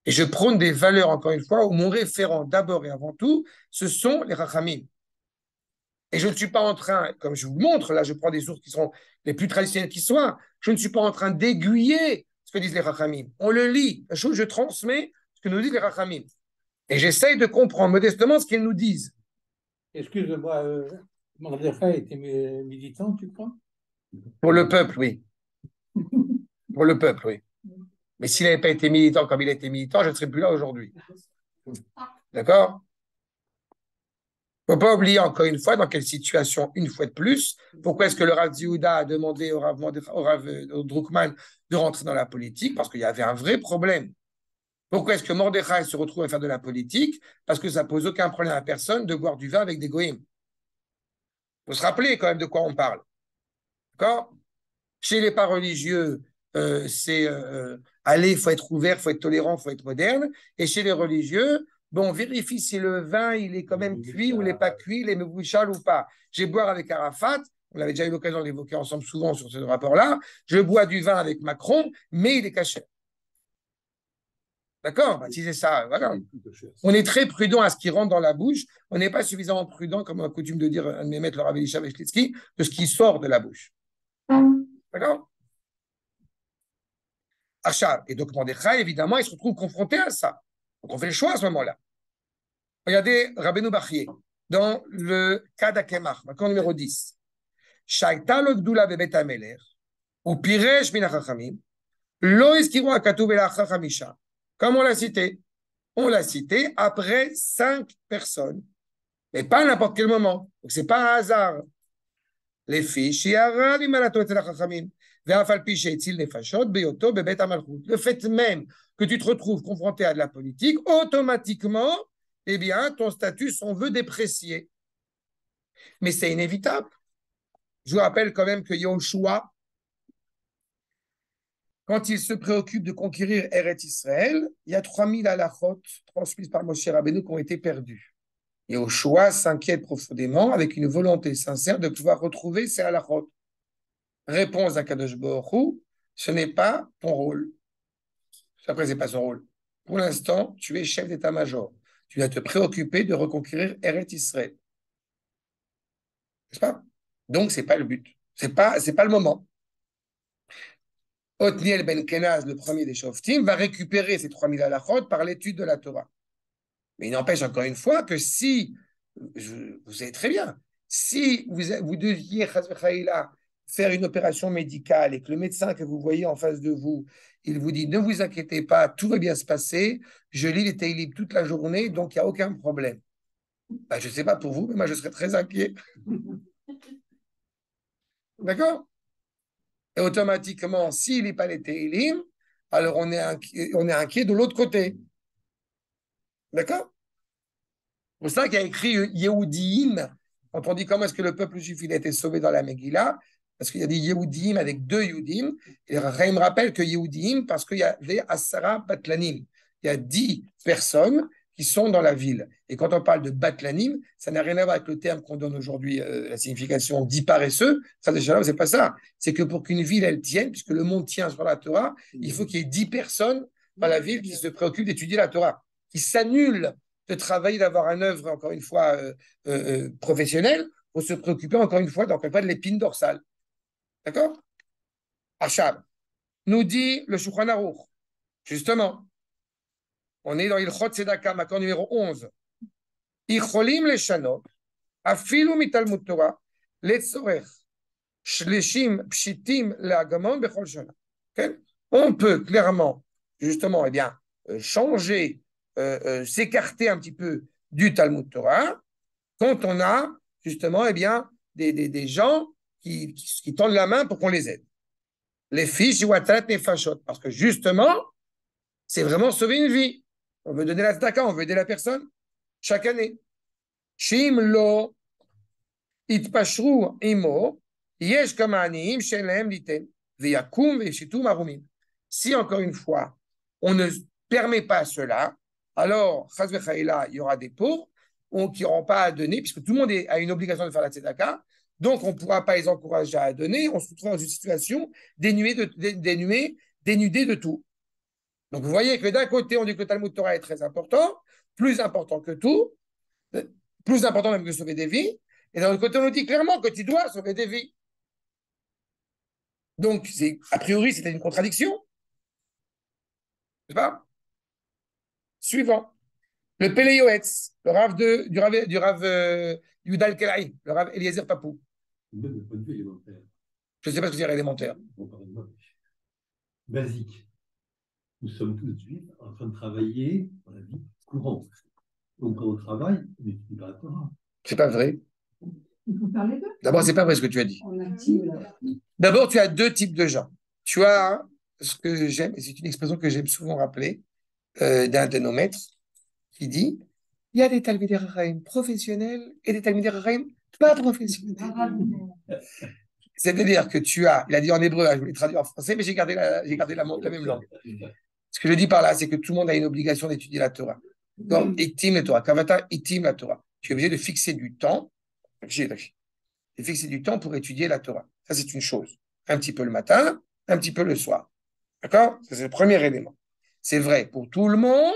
Et je prône des valeurs, encore une fois, où mon référent, d'abord et avant tout, ce sont les rachamim. Et je ne suis pas en train, comme je vous montre, là, je prends des sources qui sont les plus traditionnelles qui soient, je ne suis pas en train d'aiguiller ce que disent les rachamim. On le lit. La chose, je transmets ce que nous disent les rachamim. Et j'essaye de comprendre modestement ce qu'ils nous disent.
Excuse-moi, euh, Mordechai était mi- militant, tu crois?
Pour le peuple, oui. Pour le peuple, oui. Mais s'il n'avait pas été militant comme il a été militant, je ne serais plus là aujourd'hui. D'accord? Il ne faut pas oublier encore une fois dans quelle situation, une fois de plus, pourquoi est-ce que le Rav Ziyouda a demandé au Rav, au euh, Druckmann de rentrer dans la politique? Parce qu'il y avait un vrai problème. Pourquoi est-ce que Mordechai se retrouve à faire de la politique? Parce que ça pose aucun problème à personne de boire du vin avec des goïms. Il faut se rappeler quand même de quoi on parle. D'accord? Chez les pas religieux, euh, c'est euh, aller, il faut être ouvert, il faut être tolérant, il faut être moderne. Et chez les religieux, bon, on vérifie si le vin, il est quand même cuit ou il n'est pas cuit, il est mebouchal ou pas. Je vais boire avec Arafat, on avait déjà eu l'occasion d'évoquer ensemble souvent sur ce rapport-là. Je bois du vin avec Macron, mais il est caché. D'accord? Bah, Si c'est ça, voilà. On est très prudent à ce qui rentre dans la bouche. On n'est pas suffisamment prudent, comme on a coutume de dire un de mes maîtres, le Rav Elisha Veshlitsky, de ce qui sort de la bouche. D'accord? Achab. Et donc, Mordechai, évidemment, il se retrouve confronté à ça. Donc, on fait le choix à ce moment-là. Regardez Rabbeinu Bachier, dans le cas d'Akemach, maintenant numéro 10. Shaita lo gdula bebet hamelech, ou lo. Comme on l'a cité, on l'a cité après cinq personnes, mais pas à n'importe quel moment. Donc, c'est le fait même que tu te retrouves confronté à de la politique, automatiquement, eh bien, ton statut, on veut déprécier. Mais c'est inévitable. Je vous rappelle quand même que Yahushua, quand il se préoccupe de conquérir Eretz Israël, il y a 3000 halachot transmises par Moshe Rabbeinu qui ont été perdues. Yahushua s'inquiète profondément avec une volonté sincère de pouvoir retrouver ces halachot. Réponse à Kadosh Baruch ce n'est pas ton rôle. Après, ce n'est pas son rôle. Pour l'instant, tu es chef d'état-major. Tu dois te préoccuper de reconquérir Eretz Israël. N'est-ce pas? Donc, ce n'est pas le but. Ce n'est pas, pas le moment. Otniel Ben Kenaz, le premier des Shoftim, va récupérer ces 3000 halachot par l'étude de la Torah. Mais il n'empêche encore une fois que si, vous savez très bien, si vous, vous deviez faire une opération médicale et que le médecin que vous voyez en face de vous, il vous dit ne vous inquiétez pas, tout va bien se passer, je lis les Taïlib toute la journée, donc il n'y a aucun problème. Ben, je ne sais pas pour vous, mais moi je serais très inquiet. D'accord? Et automatiquement, s'il lit pas les Taïlim, alors on est inquiet, on est inquiet de l'autre côté. D'accord? C'est pour ça qu'il y a écrit Yehudim, quand on dit comment est-ce que le peuple juif il a été sauvé dans la Megillah, parce qu'il y a des Yehudim avec deux Yehudim, et Rahim rappelle que Yehudim, parce qu'il y avait Asara Batlanim, il y a dix personnes qui sont dans la ville. Et quand on parle de Batlanim, ça n'a rien à voir avec le terme qu'on donne aujourd'hui, euh, la signification dix paresseux, ça déjà c'est pas ça. C'est que pour qu'une ville elle tienne, puisque le monde tient sur la Torah, il faut qu'il y ait dix personnes dans la ville qui se préoccupent d'étudier la Torah, qui s'annulent de travailler, d'avoir un œuvre, encore une fois, euh, euh, professionnelle, pour se préoccuper, encore une fois, une fois, de l'épine dorsale. D'accord? Achab. Nous dit le Shulchan. Justement, on est dans Ilchot Tzedaka, accord numéro 11. Icholim le shanot, afilu Torah, shleshim pshitim bechol On peut clairement, justement, eh bien, euh, changer, euh, euh, s'écarter un petit peu du Talmud Torah quand on a, justement, eh bien, des, des gens qui, tendent la main pour qu'on les aide. Les fiches, parce que justement, c'est vraiment sauver une vie. On veut donner la tzedaka, on veut aider la personne chaque année. Si encore une fois, on ne permet pas cela, alors, il y aura des pauvres qui n'auront pas à donner, puisque tout le monde a une obligation de faire la tzedaka, donc on ne pourra pas les encourager à donner, on se retrouvera dans une situation dénuée dénudée de tout. Donc vous voyez que d'un côté, on dit que le Talmud Torah est très important, plus important que tout, plus important même que sauver des vies, et d'un autre côté, on nous dit clairement que tu dois sauver des vies. Donc, a priori, c'était une contradiction. pas? Suivant. Le Péléoetz, le rave du rave, du rave euh, le rave Eliezer Papou.
Même de point de vue élémentaire.
Je ne sais pas ce que c'est élémentaire.
Bon, pardonne-moi, mais Basique. Nous sommes tous juifs en train de travailler dans la vie courante. Donc, quand on travaille, on n'étudie pas la Torah.
C'est pas vrai.
Il faut faire les deux.
D'abord, c'est pas vrai ce que tu as dit. D'abord, tu as deux types de gens. Tu as ce que j'aime, et c'est une expression que j'aime souvent rappeler, euh, d'un de nos maîtres, qui dit il y a des Talmidei professionnels et des Talmidei pas professionnels. C'est-à-dire que tu as, il a dit en hébreu, hein, je voulais traduire en français, mais j'ai gardé, la, j'ai gardé la, la même langue. Ce que je dis par là, c'est que tout le monde a une obligation d'étudier la Torah. Donc, itim la Torah, kavata itim la Torah. Tu es obligé de fixer du temps, de fixer du temps pour étudier la Torah. Ça, c'est une chose. Un petit peu le matin, un petit peu le soir. D'accord? Ça, c'est le premier élément. C'est vrai pour tout le monde,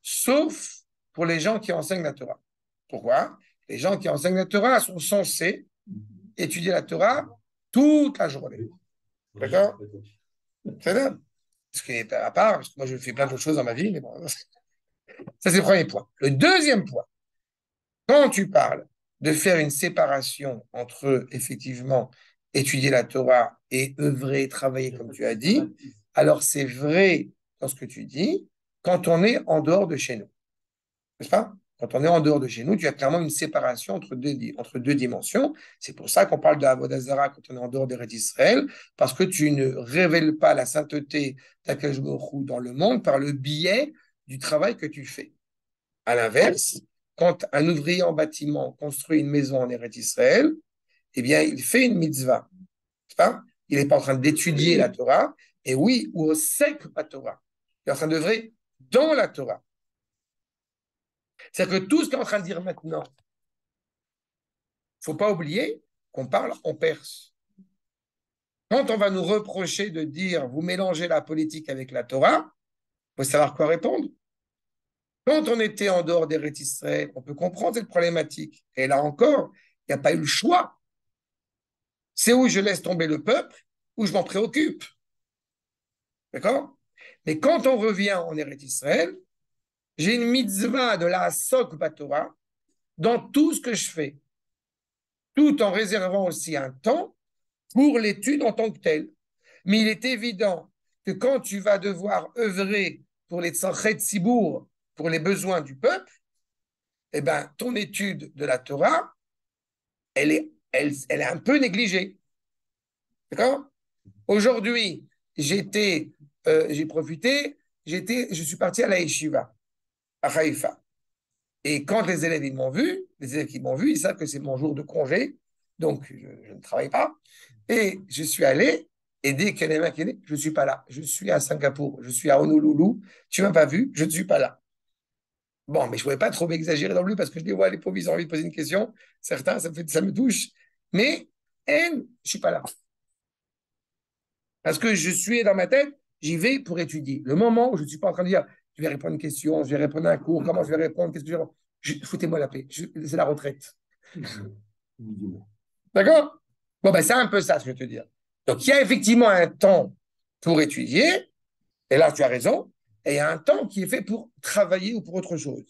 sauf pour les gens qui enseignent la Torah. Pourquoi? Les gens qui enseignent la Torah sont censés étudier la Torah toute la journée. D'accord C'est ça Ce qui est à part, parce que moi je fais plein d'autres choses dans ma vie, mais bon. Ça, c'est le premier point. Le deuxième point, quand tu parles de faire une séparation entre effectivement étudier la Torah et œuvrer, travailler comme tu as dit, alors c'est vrai dans ce que tu dis quand on est en dehors de chez nous. N'est-ce pas? Quand on est en dehors de chez nous, tu as clairement une séparation entre deux, dimensions. C'est pour ça qu'on parle de Avodazara quand on est en dehors des d'Israël, parce que tu ne révèles pas la sainteté d'Akash Baruch Hu dans le monde par le biais du travail que tu fais. À l'inverse, quand un ouvrier en bâtiment construit une maison en Eretz Israël, eh bien, il fait une mitzvah. Il n'est pas en train d'étudier la Torah, et oui, ou au sec la Torah. Il est en train d'œuvrer dans la Torah. C'est-à-dire que tout ce qu'il est en train de dire maintenant, il ne faut pas oublier qu'on parle en perse. Quand on va nous reprocher de dire vous mélangez la politique avec la Torah, il faut savoir quoi répondre. Quand on était en dehors des Israël, on peut comprendre cette problématique. Et là encore, il n'y a pas eu le choix. C'est où je laisse tomber le peuple, où je m'en préoccupe. D'accord? Mais quand on revient en Eretz Israël, j'ai une mitzvah de la Sok Torah dans tout ce que je fais, tout en réservant aussi un temps pour l'étude en tant que telle. Mais il est évident que quand tu vas devoir œuvrer pour les Tzanchet Sibour, pour les besoins du peuple, eh ben, ton étude de la Torah, elle est, elle, elle est un peu négligée. D'accord? Aujourd'hui, euh, j'ai profité, j'étais, je suis parti à la Yeshiva, à Haïfa. Et quand les élèves m'ont vu, les élèves qui m'ont vu, ils savent que c'est mon jour de congé, donc je, ne travaille pas. Et je suis allé, et dès qui est né, je ne suis pas là. Je suis à Singapour, je suis à Honolulu, tu ne m'as pas vu, je ne suis pas là. Bon, mais je ne pouvais pas trop m'exagérer non plus parce que je les vois, les pauvres, ils ont envie de poser une question. Certains, ça me, fait, ça me touche. Mais, elle, je ne suis pas là. Parce que je suis dans ma tête, j'y vais pour étudier. Le moment où je ne suis pas en train de dire, je vais répondre à une question, je vais répondre à un cours, comment je vais répondre, qu'est-ce que je vais répondre? Foutez-moi la paix, c'est la retraite. D'accord? Bon, ben, c'est un peu ça, ce que je veux te dire. Donc, il y a effectivement un temps pour étudier, et là, tu as raison, et il y a un temps qui est fait pour travailler ou pour autre chose.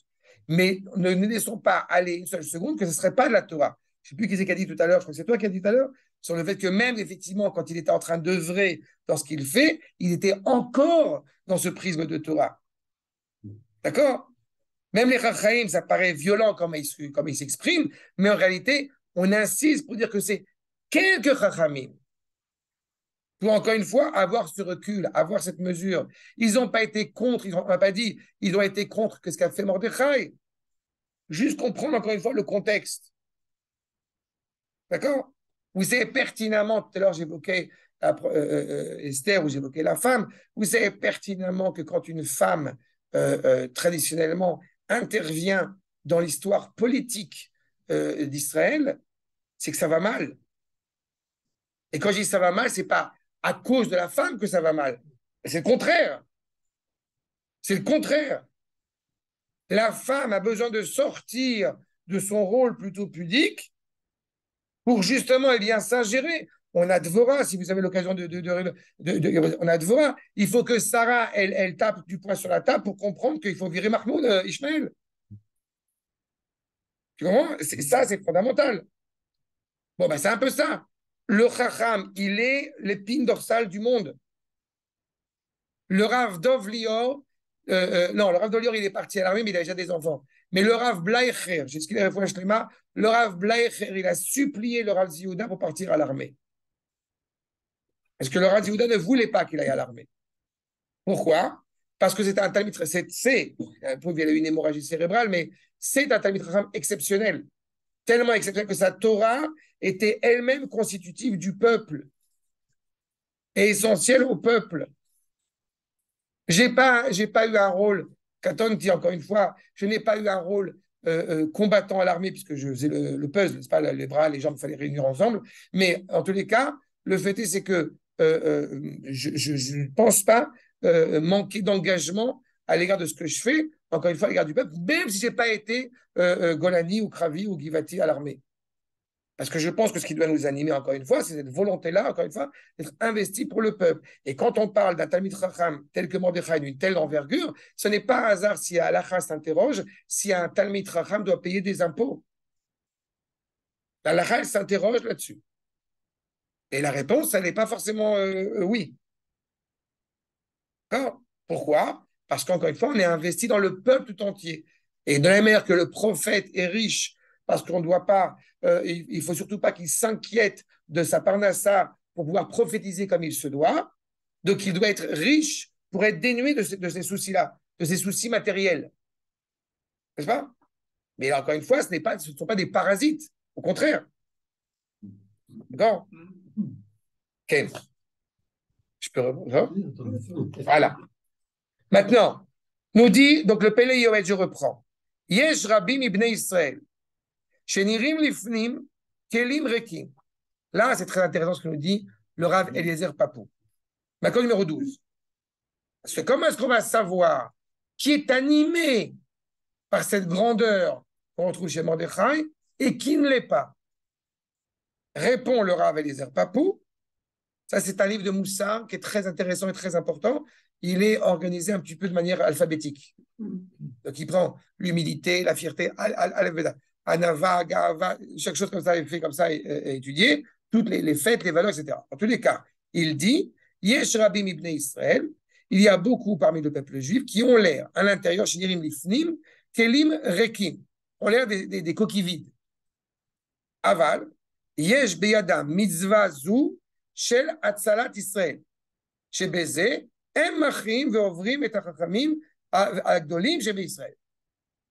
Mais ne, laissons pas aller une seule seconde que ce ne serait pas de la Torah. Je ne sais plus qui c'est qui a dit tout à l'heure, je crois que c'est toi qui as dit tout à l'heure, sur le fait que même effectivement, quand il était en train d'œuvrer dans ce qu'il fait, il était encore dans ce prisme de Torah. D'accord? Même les Chachaim, ça paraît violent comme ils comme s'expriment, mais en réalité, on insiste pour dire que c'est quelques Chachamim pour encore une fois avoir ce recul, avoir cette mesure. Ils n'ont pas été contre, ils n'ont pas dit, ils ont été contre ce qu'a fait Mordechai. Juste comprendre encore une fois le contexte. D'accord? Vous savez pertinemment, tout à l'heure j'évoquais euh, euh, Esther ou j'évoquais la femme, vous savez pertinemment que quand une femme euh, traditionnellement intervient dans l'histoire politique d'Israël, c'est que ça va mal. Et quand je dis ça va mal, c'est pas à cause de la femme que ça va mal. C'est le contraire. C'est le contraire. La femme a besoin de sortir de son rôle plutôt pudique pour justement eh s'ingérer. On a si vous avez l'occasion de, de, On a. Il faut que Sarah, elle, elle tape du poing sur la table pour comprendre qu'il faut virer Mahmoud, euh, Ishmael. Tu comprends? Ça, c'est fondamental. Bon, ben, c'est un peu ça. Le Chacham, il est l'épine dorsale du monde. Le Rav Dovlior, euh, euh, non, le Rav Dovlior, il est parti à l'armée, mais il a déjà des enfants. Mais le Rav Blaicher, j'ai ce qu'il a le Rav Blaicher, il a supplié le Rav Ziouda pour partir à l'armée. Parce que le Rav Ziouda ne voulait pas qu'il aille à l'armée. Pourquoi? Parce que c'est un Talmud, c'est, c'est, il a eu une hémorragie cérébrale, mais c'est un Talmud exceptionnel tellement exceptionnel que sa Torah était elle-même constitutive du peuple et essentielle au peuple. J'ai pas, j'ai pas eu un rôle, Katon dit encore une fois, je n'ai pas eu un rôle euh, euh, combattant à l'armée puisque je faisais le, puzzle, c'est pas? Les bras, les jambes, fallait réunir ensemble. Mais en tous les cas, le fait est, c'est que euh, je ne pense pas manquer d'engagement à l'égard de ce que je fais encore une fois, les gardes du peuple, même si je n'ai pas été euh, euh, Golani ou Kravi ou Givati à l'armée. Parce que je pense que ce qui doit nous animer, encore une fois, c'est cette volonté-là, encore une fois, d'être investi pour le peuple. Et quand on parle d'un Talmud Chacham tel que Mordechai, d'une telle envergure, ce n'est pas un hasard si Alacha s'interroge si un Talmud Chacham doit payer des impôts. L'Alacha, s'interroge là-dessus. Et la réponse, elle n'est pas forcément euh, oui. Pourquoi? Parce qu'encore une fois, on est investi dans le peuple tout entier. Et de la manière que le prophète est riche, parce qu'on ne doit pas, euh, il faut surtout pas qu'il s'inquiète de sa parnassa pour pouvoir prophétiser comme il se doit. Donc il doit être riche pour être dénué de ces, soucis-là, de ces soucis matériels. N'est-ce pas? Mais encore une fois, ce, pas, ce ne sont pas des parasites, au contraire. D'accord? Je peux répondre Voilà. Maintenant, nous dit, donc le Pele Yoed, je reprends. Yesh Rabim ibn Israël. Shenirim lifnim kelim rekim. Là, c'est très intéressant ce que nous dit le Rav Eliezer Papou. Maintenant, numéro 12. Parce que comment est-ce qu'on va savoir qui est animé par cette grandeur qu'on retrouve chez Mordechai et qui ne l'est pas? Répond le Rav Eliezer Papou. Ça, c'est un livre de Moussa qui est très intéressant et très important il est organisé un petit peu de manière alphabétique. Donc, il prend l'humilité, la fierté, Anava, Gava, chaque chose comme ça est fait comme ça et, étudié, toutes les, fêtes, les valeurs, etc. En tous les cas, il dit Yesh Rabim ibn Israël, il y a beaucoup parmi le peuple juif qui ont l'air à l'intérieur, Shinirim Lifnim, Kelim Rekim, ont l'air des, coquilles vides. Aval, Yesh Beyadam Mitzvah Zu, Shel Atzalat Israël. Chez Bézé,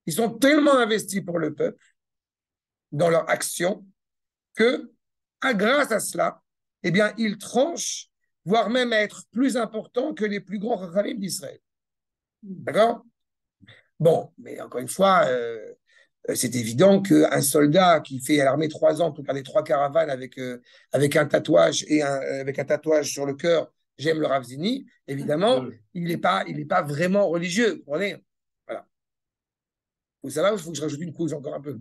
ils sont tellement investis pour le peuple dans leur action que, grâce à cela, eh bien, ils tranchent, voire même être plus importants que les plus grands Chachamim d'Israël. D'accord? Bon, mais encore une fois, euh, c'est évident qu'un soldat qui fait à l'armée trois ans pour garder trois caravanes avec, euh, avec un tatouage et un, avec un tatouage sur le cœur j'aime le Rav Zini, évidemment, il n'est pas, il pas vraiment religieux. Vous comprenez? Voilà. Vous savez, il faut que je rajoute une couche encore un peu.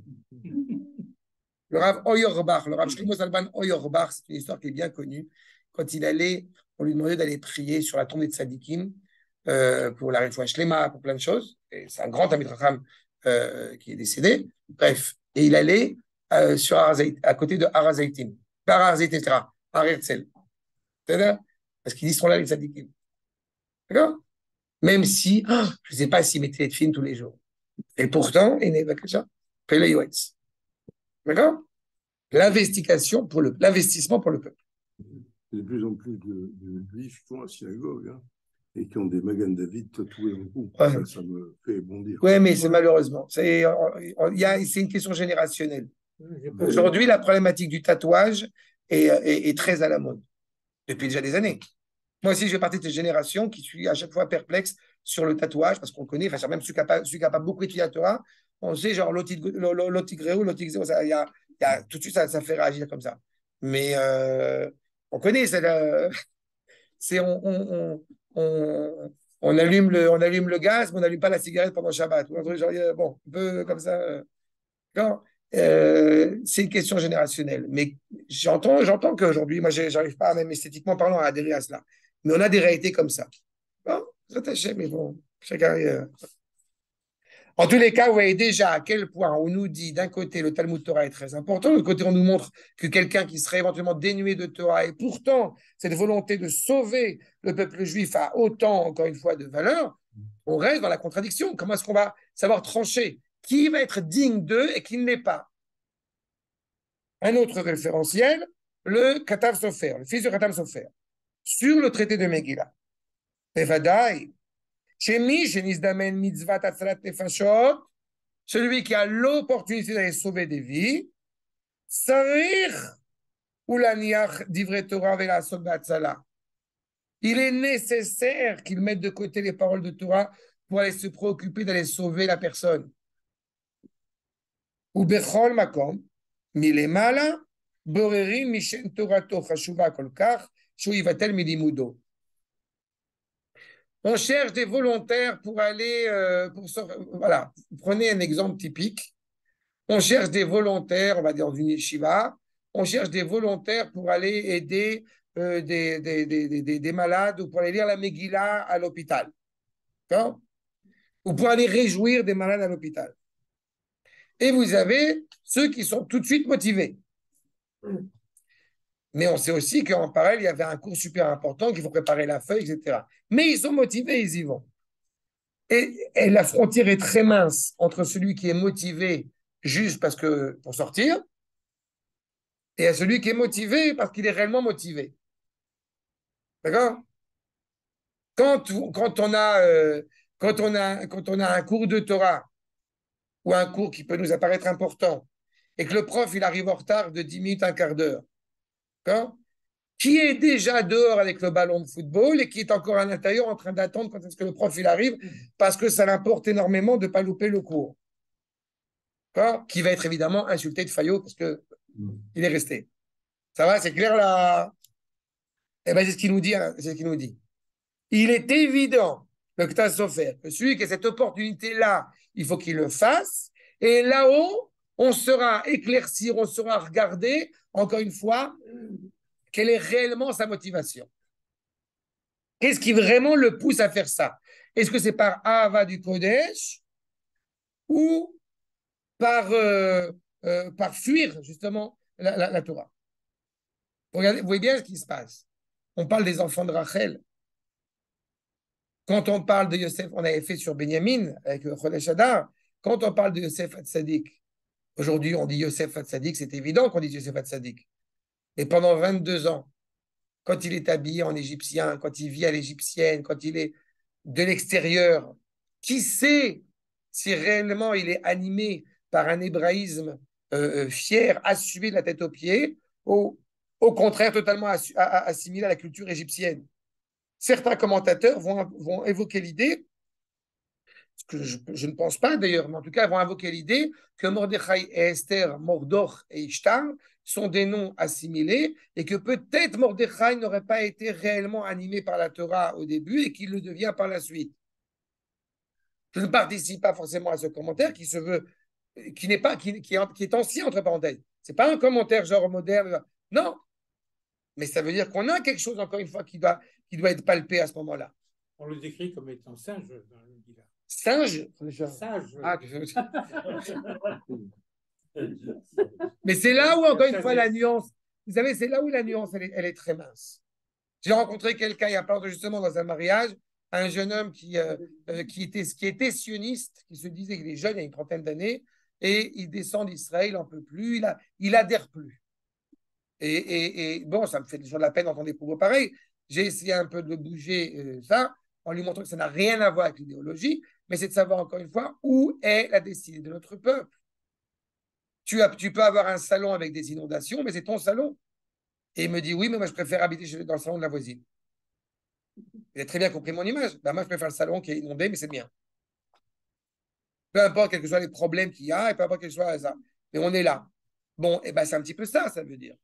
Le Rav Oyorbach, le Rav Shlomo Salban Oyorbach, c'est une histoire qui est bien connue. Quand il allait, on lui demandait d'aller prier sur la tombe de Tzadikim euh, pour la Refoua Shlema, pour plein de choses. Et c'est un grand Amit euh, qui est décédé. Bref, et il allait euh, sur à côté de Harazaitim, par Harazait, etc., par Herzl. C'est-à-dire parce qu'ils seront là, les tzadikim. D'accord? Même si, oh, je ne sais pas s'ils mettaient les films tous les jours. Et pourtant, il n'est pas que ça. D'accord? L'investigation pour le, l'investissement pour le peuple.
de plus en plus de, de juifs qui vont à synagogue hein, et qui ont des Magan David tatoués en cou.
Ouais.
Ça, ça me fait bondir.
Oui, mais c'est malheureusement. C'est il y a- c'est une question générationnelle. Aujourd'hui, la problématique du tatouage est, est- est très à la mode, depuis déjà des années. Moi aussi, je fais partie de cette génération qui suis à chaque fois perplexe sur le tatouage, parce qu'on connaît, enfin, même celui qui n'a pas, beaucoup étudié la Torah, on sait, genre, l'otigreo, l'otigreo, il y a, il y a- tout de suite, ça, ça fait réagir comme ça. Mais euh, on connaît, c'est le- c'est on, on, on, on- on allume le, on allume le gaz, mais on n'allume pas la cigarette pendant Shabbat. Ou un truc genre, euh, bon, un peu comme ça. euh, euh, c'est une question générationnelle. Mais j'entends, qu'aujourd'hui, moi, j'arrive pas, même esthétiquement parlant, à adhérer à cela. Mais on a des réalités comme ça. Bon, c'est mais bon, chacun. euh. En tous les cas, vous voyez déjà à quel point on nous dit d'un côté le Talmud Torah est très important, de côté on nous montre que quelqu'un qui serait éventuellement dénué de Torah et pourtant cette volonté de sauver le peuple juif a autant, encore une fois, de valeur, on reste dans la contradiction. Comment est-ce qu'on va savoir trancher qui va être digne d'eux et qui ne l'est pas? Un autre référentiel, le Katav Sofer, le fils de Katav Sofer, sur le traité de Megillah. Bevadai, celui qui a l'opportunité d'aller sauver des vies, Sarir Ulaniach Divre Torah Velasot Batzala. Il est nécessaire qu'il mette de côté les paroles de Torah pour aller se préoccuper d'aller sauver la personne. Ou Bechol Makom, Milemala, Borerim Mishen Torato Chashuva Kolkach, Shu Yivatel Milimudo. On cherche des volontaires pour aller, euh, pour voilà, prenez un exemple typique. On cherche des volontaires, on va dire dans une yeshiva, on cherche des volontaires pour aller aider euh, des malades ou pour aller lire la Megillah à l'hôpital. D'accord? Ou pour aller réjouir des malades à l'hôpital. Et vous avez ceux qui sont tout de suite motivés. Mais on sait aussi qu'en parallèle, il y avait un cours super important qu'il faut préparer la feuille, etc. Mais ils sont motivés, ils y vont. Et, la frontière est très mince entre celui qui est motivé juste parce que pour sortir et à celui qui est motivé parce qu'il est réellement motivé. D'accord? Quand, quand, on a, euh, quand, quand on a un cours de Torah ou un cours qui peut nous apparaître important et que le prof il arrive en retard de 10 minutes, un quart d'heure, Qui est déjà dehors avec le ballon de football et qui est encore à l'intérieur en train d'attendre quand est-ce que le prof il arrive parce que ça l'importe énormément de ne pas louper le cours. Qui va être évidemment insulté de Fayot parce que il est resté. Ça va, c'est clair là? Eh bien, c'est ce qu'il nous dit. hein, c'est ce qu'il nous dit. Il est évident, le Ktas que celui qui a cette opportunité-là, il faut qu'il le fasse. Et là-haut, on sera éclairci, on sera regardé, encore une fois, quelle est réellement sa motivation? Qu'est-ce qui vraiment le pousse à faire ça? Est-ce que c'est par Ava du Kodesh ou par, euh, euh, par fuir justement la, Torah? Vous voyez bien ce qui se passe. On parle des enfants de Rachel. Quand on parle de Yosef, on avait fait sur Benjamin avec Chodesh Adar. Quand on parle de Yosef Hatzadik, aujourd'hui on dit Yosef Hatzadik, c'est évident qu'on dit Yosef Hatzadik. Et pendant 22 ans, quand il est habillé en égyptien, quand il vit à l'égyptienne, quand il est de l'extérieur, qui sait si réellement il est animé par un hébraïsme euh, euh, fier, assumé de la tête aux pieds, ou au contraire totalement assimilé à la culture égyptienne? Certains commentateurs vont évoquer l'idée, ce que je, ne pense pas d'ailleurs, mais en tout cas vont invoquer l'idée que Mordechai et Esther, Mordor et Ishtar sont des noms assimilés et que peut-être Mordechai n'aurait pas été réellement animé par la Torah au début et qu'il le devient par la suite. Je ne participe pas forcément à ce commentaire qui se veut, qui n'est pas, qui, est, ancien entre parenthèses. C'est pas un commentaire genre moderne. Non, mais ça veut dire qu'on a quelque chose encore une fois qui doit, qui doit être palpé à ce moment-là.
On le décrit comme étant singe dans le Megillah.
Singe?
Sage.
Ah, Mais c'est là où, encore une fois, la nuance, vous savez, c'est là où la nuance, elle est, elle est très mince. J'ai rencontré quelqu'un il y a pas longtemps, justement, dans un mariage, un jeune homme qui, euh, euh, qui, était, qui était sioniste, qui se disait qu'il est jeune, il y a une trentaine d'années, et il descend d'Israël, il n'en peut plus, il, a, il adhère plus. Et, et, et, bon, ça me fait toujours de la peine d'entendre des propos pareils. J'ai essayé un peu de bouger euh, ça en lui montrant que ça n'a rien à voir avec l'idéologie, mais c'est de savoir encore une fois où est la destinée de notre peuple. Tu, as, tu peux avoir un salon avec des inondations, mais c'est ton salon. Et il me dit oui, mais moi je préfère habiter dans le salon de la voisine. Il a très bien compris mon image. Ben, moi je préfère le salon qui est inondé, mais c'est le mien. Peu importe quels que soient les problèmes qu'il y a, et peu importe quel que soit ça. Mais on est là. Bon, et ben c'est un petit peu ça, ça veut dire.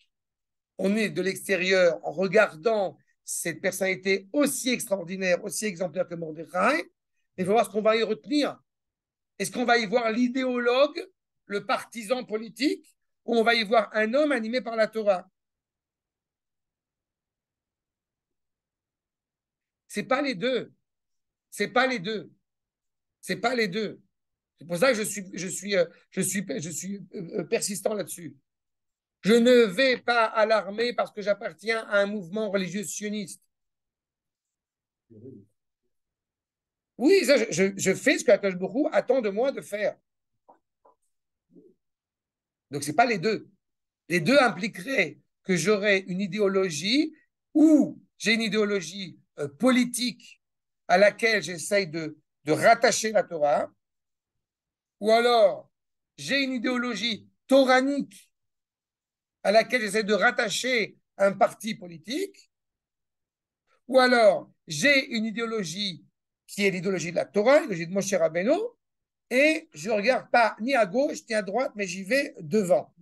On est de l'extérieur en regardant cette personnalité aussi extraordinaire, aussi exemplaire que Mordechai, il faut voir ce qu'on va y retenir. Est-ce qu'on va y voir l'idéologue, le partisan politique, ou on va y voir un homme animé par la Torah? C'est pas les deux. C'est pas les deux. C'est pas les deux. C'est pour ça que je suis, euh, euh, euh, persistant là-dessus. Je ne vais pas à l'armée parce que j'appartiens à un mouvement religieux sioniste. Ça, je, fais ce que Akash Hu attend de moi de faire. Donc, ce n'est pas les deux. Les deux impliqueraient que j'aurais une idéologie ou j'ai une idéologie euh, politique à laquelle j'essaye de, de rattacher la Torah, ou alors j'ai une idéologie toranique à laquelle j'essaie de rattacher un parti politique, ou alors j'ai une idéologie qui est l'idéologie de la Torah, l'idéologie de Moshe Rabbeinu, et je ne regarde pas ni à gauche ni à droite, mais j'y vais devant.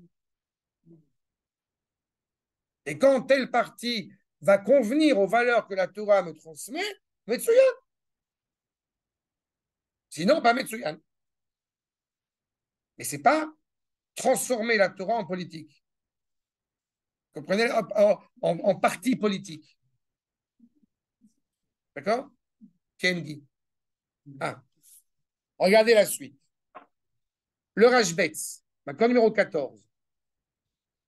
Et quand tel parti va convenir aux valeurs que la Torah me transmet, Metsuyan. Sinon, pas Metsuyan. Mais ce n'est pas transformer la Torah en politique. Comprenez? En, parti politique. D'accord? Kendi. Ah. Regardez la suite. Le Rajbetz, d'accord numéro 14.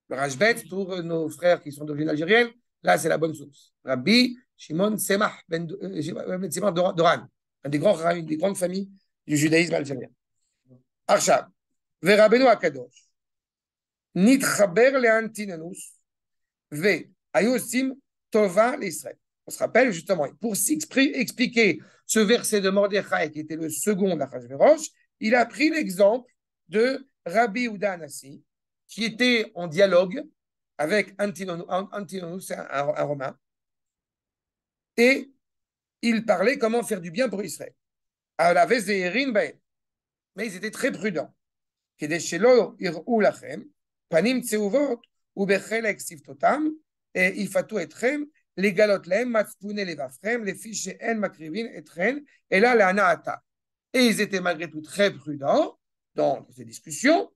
Le Rajbetz, pour euh, nos frères qui sont d'origine algérienne, là c'est la bonne source. Rabbi Shimon Semah ben, euh, Shimon ben Doran, un des, grands, rabbins, des grandes familles du judaïsme algérien. Arshab, Verabenu Akadosh, Nitchaber le'antinanus, Ve Ayosim Tova l'Israël. On se rappelle justement, pour expliquer ce verset de Mordechai, qui était le second d'Achashverosh, il a pris l'exemple de Rabbi Udanasi, qui était en dialogue avec Antinonus, un, un, un Romain, et il parlait comment faire du bien pour Israël. À la mais ils étaient très prudents. Panim ou les galotes lem, matzpoune les vafrem, les fiches en makrivin et tren, et là la anaata. Et ils étaient malgré tout très prudents dans ces discussions,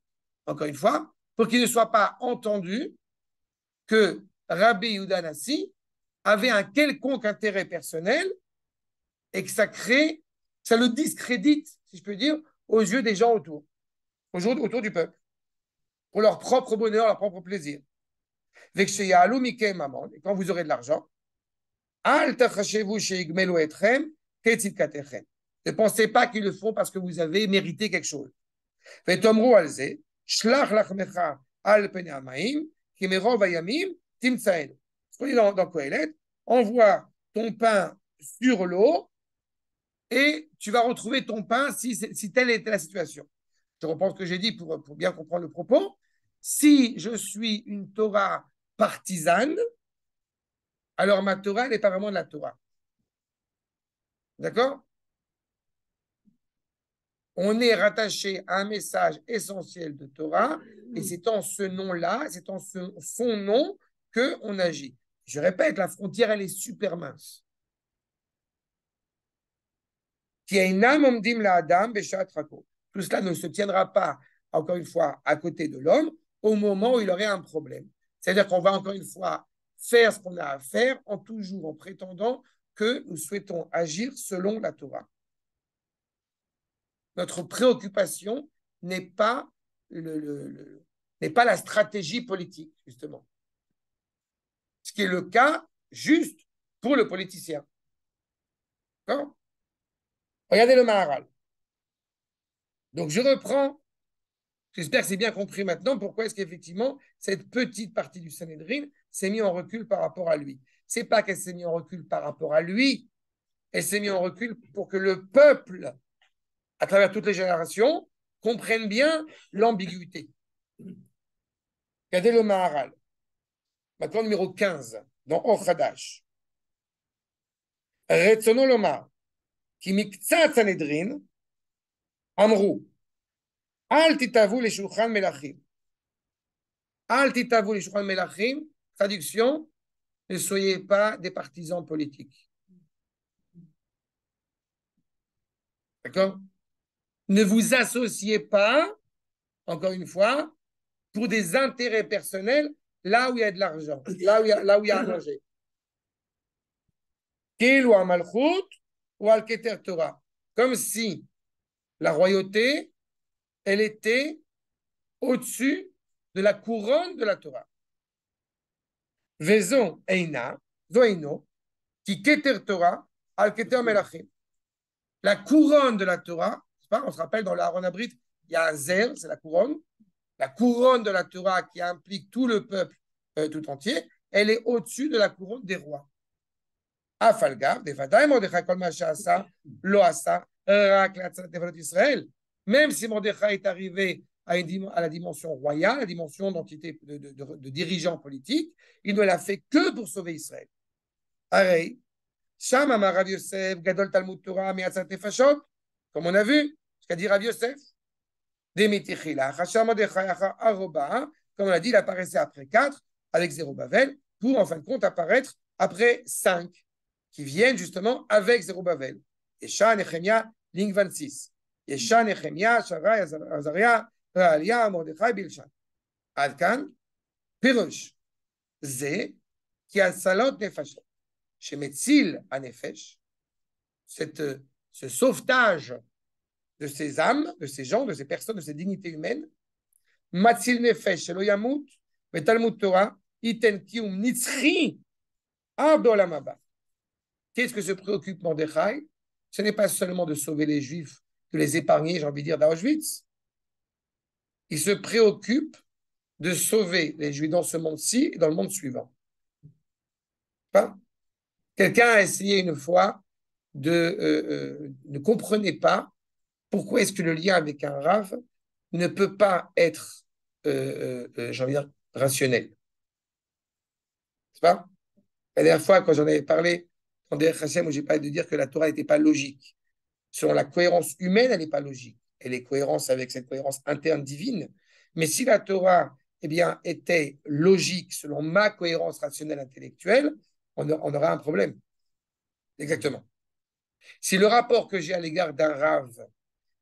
encore une fois, pour qu'il ne soit pas entendu que Rabbi Yudanassi avait un quelconque intérêt personnel et que ça crée, ça le discrédite, si je peux dire, aux yeux des gens autour, autour du peuple, pour leur propre bonheur, leur propre plaisir. Et quand vous aurez de l'argent, ne pensez pas qu'ils le font parce que vous avez mérité quelque chose. Ce dit dans, Kohelet, envoie ton pain sur l'eau et tu vas retrouver ton pain si, si telle était la situation. Je reprends ce que j'ai dit pour, pour bien comprendre le propos. Si je suis une Torah partisane, alors ma Torah n'est pas vraiment de la Torah. D'accord? On est rattaché à un message essentiel de Torah, et c'est en ce nom-là, c'est en ce- son nom que on agit. Je répète, la frontière, elle est super mince. Tout cela ne se tiendra pas, encore une fois, à côté de l'homme au moment où il aurait un problème. C'est-à-dire qu'on va encore une fois faire ce qu'on a à faire en toujours en prétendant que nous souhaitons agir selon la Torah. Notre préoccupation n'est pas, le- n'est pas la stratégie politique, justement. Ce qui est le cas juste pour le politicien. Regardez le Maharal. Donc je reprends J'espère que c'est bien compris maintenant pourquoi est-ce qu'effectivement cette petite partie du Sanhedrin s'est mise en recul par rapport à lui. C'est pas qu'elle s'est mise en recul par rapport à lui, elle s'est mise en recul pour que le peuple, à travers toutes les générations, comprenne bien l'ambiguïté. Regardez le Maharal, maintenant numéro 15, dans Ochadash. Retzono Lomar, qui miktsat Sanhedrin, Amrou, Al titavu les shulchan melachim. Al titavu les shulchan melachim, traduction, ne soyez pas des partisans politiques. D'accord? Ne vous associez pas, encore une fois, pour des intérêts personnels là où il y a de l'argent, là où il y a, là où il y a à manger. Kil ou al Torah. Comme si la royauté, elle était au-dessus de la couronne de la Torah. Vezon eina, zoino, qui keter Torah, al keter melachim. La couronne de la Torah, on se rappelle dans l'Aaron Abrit, il y a un zer, c'est la couronne. La couronne de la Torah qui implique tout le peuple euh, tout entier, elle est au-dessus de la couronne des rois. Afalgar, Devadaï Mordechai Loasa, Rak Israël. Même si Mordechai est arrivé à, à, la dimension royale, la dimension d'entité de, de, de, dirigeant politique, il ne l'a fait que pour sauver Israël. Arei, Sham Rav Yosef, Gadol Talmud Torah, comme on a vu, ce qu'a dit Rav Yosef. Comme on a dit, il apparaissait après 4 avec Zérubbabel, pour en fin de compte apparaître après 5 qui viennent justement avec Zérubbabel. Yesha, Nechemia, ligne 26. Yesha, Nechemia, Azaria, Adkan, Pirosh. Zé, qui a salot nefesh. Chez Metzil à Nefesh, cette, ce sauvetage de ces âmes, de ces gens, de ces personnes, de ces dignités humaines, Matzil Nefesh, Yamut, Talmud Torah, Iten Kium Nitzri. Qu'est-ce que se préoccupe Mordechai? Ce n'est pas seulement de sauver les Juifs, de les épargner, j'ai envie de dire, d'Auschwitz. Il se préoccupe de sauver les Juifs dans ce monde-ci et dans le monde suivant. Quelqu'un a essayé une fois de euh, euh, ne comprenait pas pourquoi est-ce que le lien avec un rave ne peut pas être, euh, rationnel. C'est pas? La dernière fois, quand j'en avais parlé, des Hashem, où j'ai parlé de dire que la Torah n'était pas logique. Selon la cohérence humaine, elle n'est pas logique. Elle est cohérence avec cette cohérence interne divine. Mais si la Torah eh était logique selon ma cohérence rationnelle intellectuelle, on, aura un problème. Exactement. Si le rapport que j'ai à l'égard d'un rave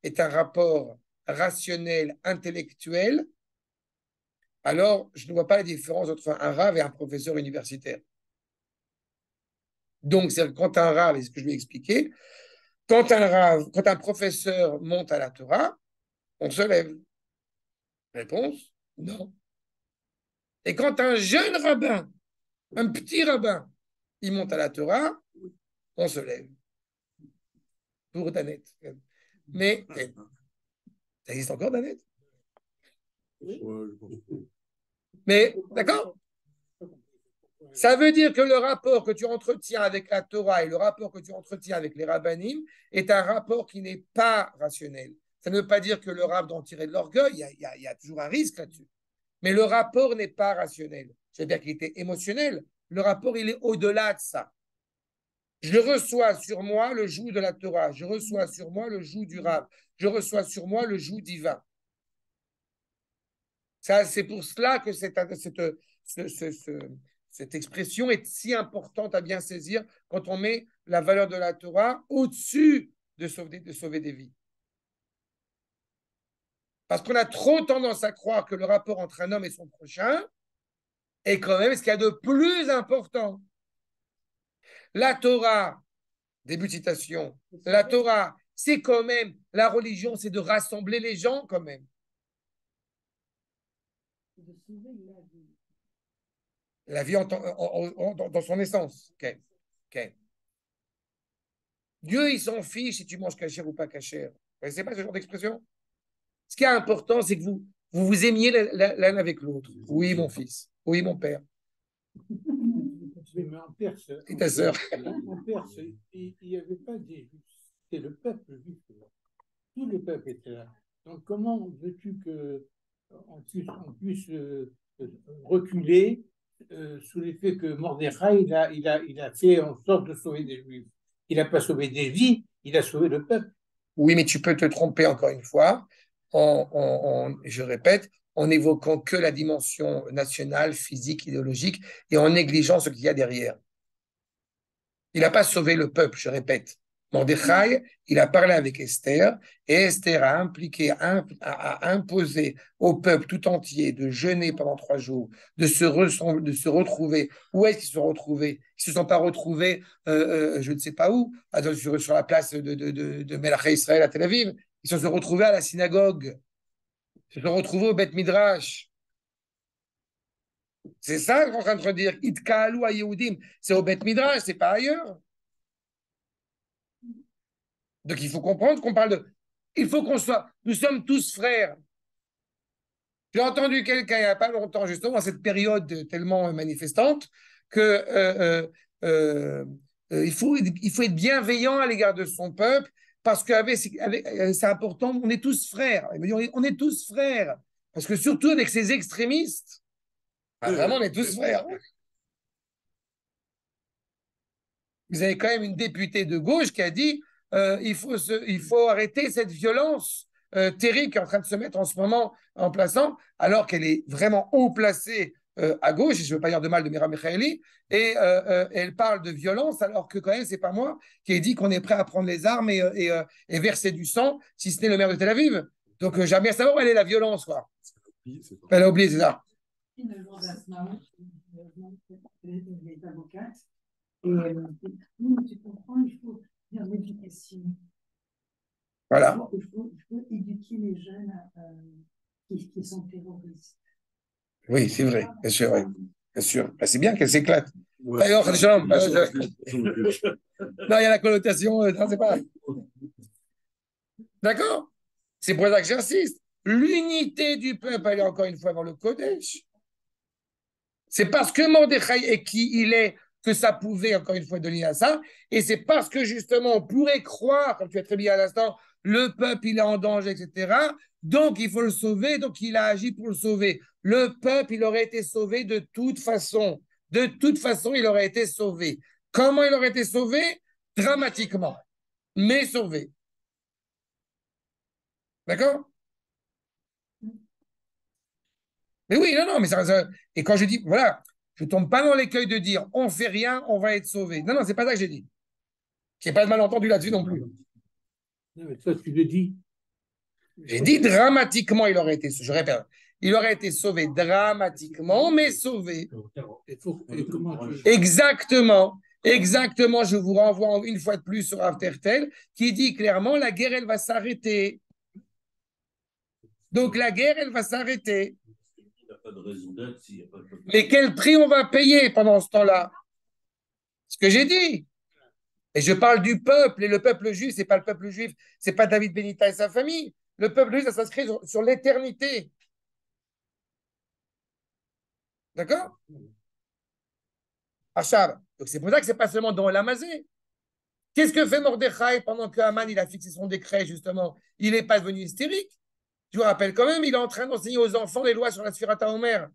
est un rapport rationnel, intellectuel, alors je ne vois pas la différence entre un rave et un professeur universitaire. Donc, quand un rave, et ce que je vais expliquer, quand un rave, quand un professeur monte à la Torah, on se lève. Réponse non. Et quand un jeune rabbin, un petit rabbin, il monte à la Torah, on se lève. Pour Danet. Mais ça existe encore, Danet Mais, d'accord? Ça veut dire que le rapport que tu entretiens avec la Torah et le rapport que tu entretiens avec les rabbinim est un rapport qui n'est pas rationnel. Ça ne veut pas dire que le rab doit en tirer de l'orgueil, il, y, a, toujours un risque là-dessus. Mais le rapport n'est pas rationnel. C'est-à-dire qu'il était émotionnel. Le rapport, il est au-delà de ça. Je reçois sur moi le joug de la Torah, je reçois sur moi le joug du rab, je reçois sur moi le joug divin. C'est pour cela que cette, cette, ce, cette expression est si importante à bien saisir quand on met la valeur de la Torah au-dessus de sauver, de sauver des vies. Parce qu'on a trop tendance à croire que le rapport entre un homme et son prochain est quand même ce qu'il y a de plus important. La Torah, début de citation, la Torah, c'est quand même, la religion, c'est de rassembler les gens quand même. La vie en, dans son essence. Dieu, il s'en fiche si tu manges cachère ou pas cachère. Vous connaissez pas ce genre d'expression? Ce qui est important, c'est que vous, vous vous aimiez l'un avec l'autre. Oui, mon fils. Oui, mon père.
Mais en
Et ta sœur.
en Perse, il n'y avait pas des juifs, c'était le peuple juif. Tout le peuple était là. Donc comment veux-tu que on puisse, on puisse euh, reculer euh, sous l'effet que Mordechai, il a, il, a, il a fait en sorte de sauver des juifs Il n'a pas sauvé des vies, il a sauvé le peuple.
Oui, mais tu peux te tromper encore une fois, en, je répète, en évoquant que la dimension nationale, physique, idéologique, et en négligeant ce qu'il y a derrière. Il n'a pas sauvé le peuple, je répète. Mordechai, il a parlé avec Esther, et Esther a impliqué, a, imposé au peuple tout entier de jeûner pendant trois jours, de se, retrouver. Où est-ce qu'ils se sont retrouvés? Ils ne se sont pas retrouvés, euh, euh, je ne sais pas où, sur, la place de, de, Melaché Israël à Tel Aviv. Ils se sont retrouvés à la synagogue. Ils se sont retrouvés au Beth Midrash. C'est ça qu'on est en train de dire. C'est au Beth Midrash, c'est pas ailleurs. Donc il faut comprendre qu'on parle de. Il faut qu'on soit. Nous sommes tous frères. J'ai entendu quelqu'un il n'y a pas longtemps, justement, dans cette période tellement manifestante, que euh, euh, euh, il, faut, il faut être bienveillant à l'égard de son peuple, parce que c'est important, on est tous frères. On est tous frères. Parce que surtout avec ces extrémistes, ah, vraiment, on est tous frères. Vous avez quand même une députée de gauche qui a dit euh, il, faut il faut arrêter cette violence euh, terrible qui est en train de se mettre en ce moment en plaçant, alors qu'elle est vraiment haut placée euh, à gauche, et je ne veux pas dire de mal de Mira Michaeli, et euh, elle parle de violence, alors que quand même, c'est pas moi qui ai dit qu'on est prêt à prendre les armes et, et, verser du sang, si ce n'est le maire de Tel Aviv. Donc, j'aimerais bien savoir où elle est la violence, quoi. Elle a oublié, c'est ça.
Tu comprends, il faut faire l'éducation.
Voilà.
Il faut, il faut éduquer les jeunes euh, qui, qui sont terroristes.
Oui, c'est vrai, bien sûr, oui. Bien sûr. Bah, c'est bien qu'elle s'éclate.
Ouais.
D'ailleurs, Shalom,
Ils
euh, je- Non, il y a la connotation, euh, non, c'est pas. D'accord? C'est pour ça que j'insiste. L'unité du peuple, elle est encore une fois dans le Kodesh. C'est parce que Mordechai est qui il est que ça pouvait, encore une fois, donner à ça. Et c'est parce que, justement, on pourrait croire, comme tu as très bien à l'instant, le peuple, il est en danger, etc. Donc, il faut le sauver. Donc, il a agi pour le sauver. Le peuple, il aurait été sauvé de toute façon. De toute façon, il aurait été sauvé. Comment il aurait été sauvé? Dramatiquement, mais sauvé. D'accord? Mais oui, non, non, mais ça, ça- Et quand je dis, voilà, je ne tombe pas dans l'écueil de dire on fait rien, on va être sauvé. Non, non, c'est pas ça que j'ai dit. Ait pas de malentendu là-dessus non plus.
Non, mais toi, tu le dis.
J'ai dit dramatiquement, il aurait été, je répète, il aurait été sauvé dramatiquement, mais sauvé. Exactement, exactement. Je vous renvoie une fois de plus sur Aftertel qui dit clairement la guerre, elle va s'arrêter. Donc la guerre, elle va s'arrêter.
Pas de raison d'être s'il n'y a pas de
Mais quel prix on va payer pendant ce temps-là? Ce que j'ai dit. Et je parle du peuple, et le peuple juif, c'est pas le peuple juif, c'est pas David Benita et sa famille. Le peuple juif, ça s'inscrit sur, sur l'éternité. D'accord? Achab. Donc c'est pour ça que c'est pas seulement dans l'Amazé. Qu'est-ce que fait Mordechai pendant que Haman il a fixé son décret, justement? Il n'est pas devenu hystérique. Je vous rappelle quand même, il est en train d'enseigner aux enfants les lois sur la Sphirata Omer.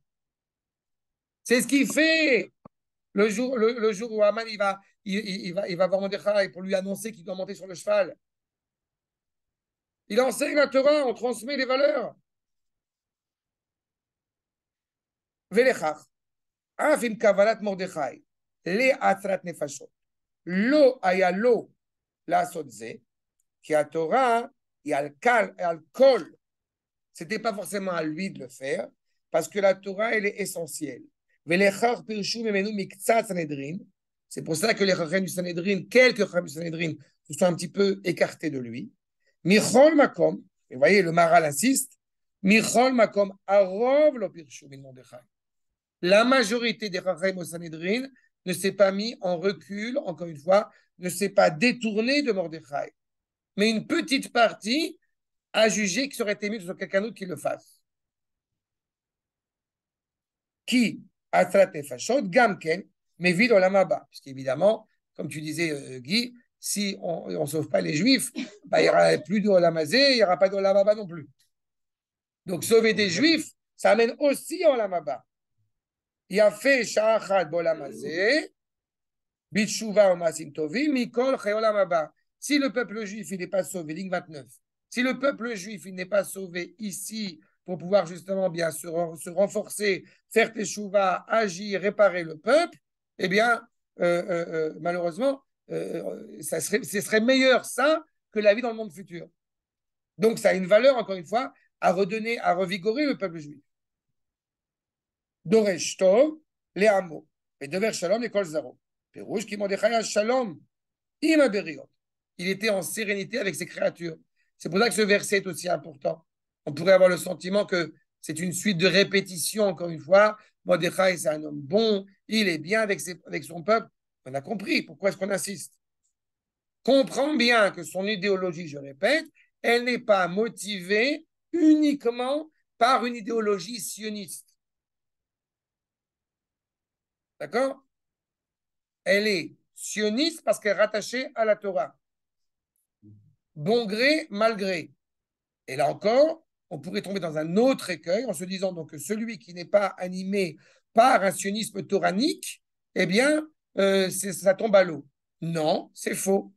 C'est ce qu'il fait. Le jour, le, jour où Haman il va, il, va, il va voir Mordechai pour lui annoncer qu'il doit monter sur le cheval. Il enseigne la Torah, on transmet les valeurs. Velechach, Afim Kavalat Mordechai, Le Atrat Nefashot, Lo Ayalo Lasot Ze, qui a Torah, et al kal, et al kol. C'était pas forcément à lui de le faire, parce que la Torah, elle est essentielle. C'est pour ça que les Chachem du Sanhedrin, quelques Chachem du Sanhedrin, se sont un petit peu écartés de lui. Michol Makom, et vous voyez, le Maral insiste, Michol Makom Arov lo. La majorité des Chachem au Sanhedrin ne s'est pas mis en recul, encore une fois, ne s'est pas détourné de Mordechai. Mais une petite partie aurait été mieux que ce soit quelqu'un d'autre qui le fasse. qui atrat nefashot, gamken, mais vide au lamaba. Puisqu'évidemment, comme tu disais, euh, Guy, si on ne sauve pas les juifs, bah, il n'y aura plus de il n'y aura pas de non plus. Donc, sauver des juifs, ça amène aussi au lamaba. Il a fait sha'achad bolamazé, bitshuva o masim tovim, mikol cheolamaba. Si le peuple juif n'est pas sauvé, ligne 29, si le peuple juif n'est pas sauvé ici pour pouvoir justement bien se, se renforcer, faire teshuva, agir, réparer le peuple, eh bien, euh, euh, euh, malheureusement, ça serait, ce serait meilleur ça que la vie dans le monde futur. Donc, ça a une valeur, encore une fois, à redonner, à revigorer le peuple juif. Doresh les. Et Dever Shalom, l'école Zaro. Pérouge qui Mordechai Shalom. Il était en sérénité avec ses créatures. C'est pour ça que ce verset est aussi important. On pourrait avoir le sentiment que c'est une suite de répétitions, encore une fois. Mordechai, c'est un homme bon, il est bien avec, son peuple. On a compris. Pourquoi est-ce qu'on insiste Comprends bien que son idéologie, je répète, elle n'est pas motivée uniquement par une idéologie sioniste. D'accord? Elle est sioniste parce qu'elle est rattachée à la Torah. Bon gré, mal gré. Et là encore, on pourrait tomber dans un autre écueil en se disant donc que celui qui n'est pas animé par un sionisme toranique, eh bien, euh, ça tombe à l'eau. Non, c'est faux.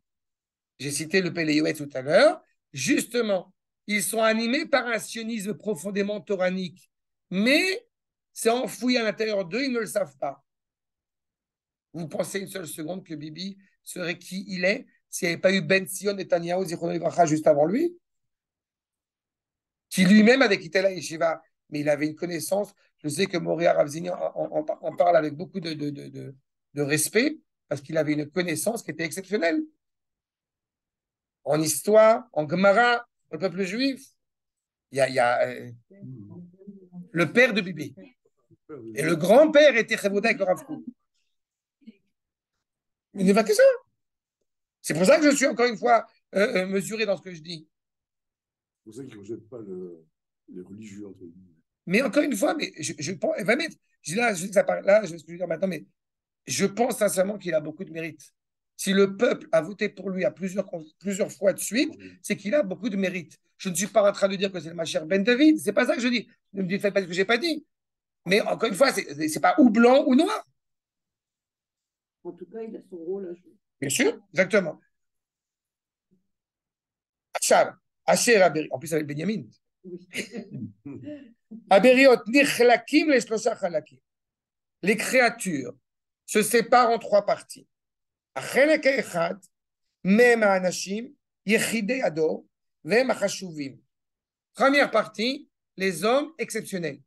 J'ai cité le Péléouet tout à l'heure. Justement, ils sont animés par un sionisme profondément toranique. Mais c'est enfoui à l'intérieur d'eux, ils ne le savent pas. Vous pensez une seule seconde que Bibi serait qui il est s'il n'y avait pas eu Ben Sion Netanyahu juste avant lui Qui lui-même avait quitté la yeshiva, mais il avait une connaissance. Je sais que Moria Ravzini en, en, parle avec beaucoup de, respect, parce qu'il avait une connaissance qui était exceptionnelle. En histoire, en Gemara, le peuple juif, il y a, a euh, le père de Bibi. Et le grand-père était Chevouda avec. Il n'est pas que ça. C'est pour ça que je suis encore une fois euh, euh, mesuré dans ce que je dis.
C'est pour ça qu'il ne rejette pas le, les religieux, entre guillemets.
Mais encore une fois, mais je, je pense, va mettre, je, là, je, ça part, là, je vais dire maintenant, mais je pense sincèrement qu'il a beaucoup de mérite. Si le peuple a voté pour lui à plusieurs, plusieurs fois de suite, c'est qu'il a beaucoup de mérite. Je ne suis pas en train de dire que c'est ma chère Ben David, c'est pas ça que je dis. Ne me dites pas ce que j'ai pas dit. Mais encore une fois, c'est n'est pas ou blanc ou noir.
En tout cas, il a son rôle à jouer.
Bien sûr, exactement. Achar, Asher Aberi, en plus avec Benjamin. Aberiot, Nichlakim, les Shlosha Chalakim. Les créatures se séparent en trois parties. החלק האחד, מהם האנשים, יחידי הדור, והם החשובים. Première partie, les hommes exceptionnels.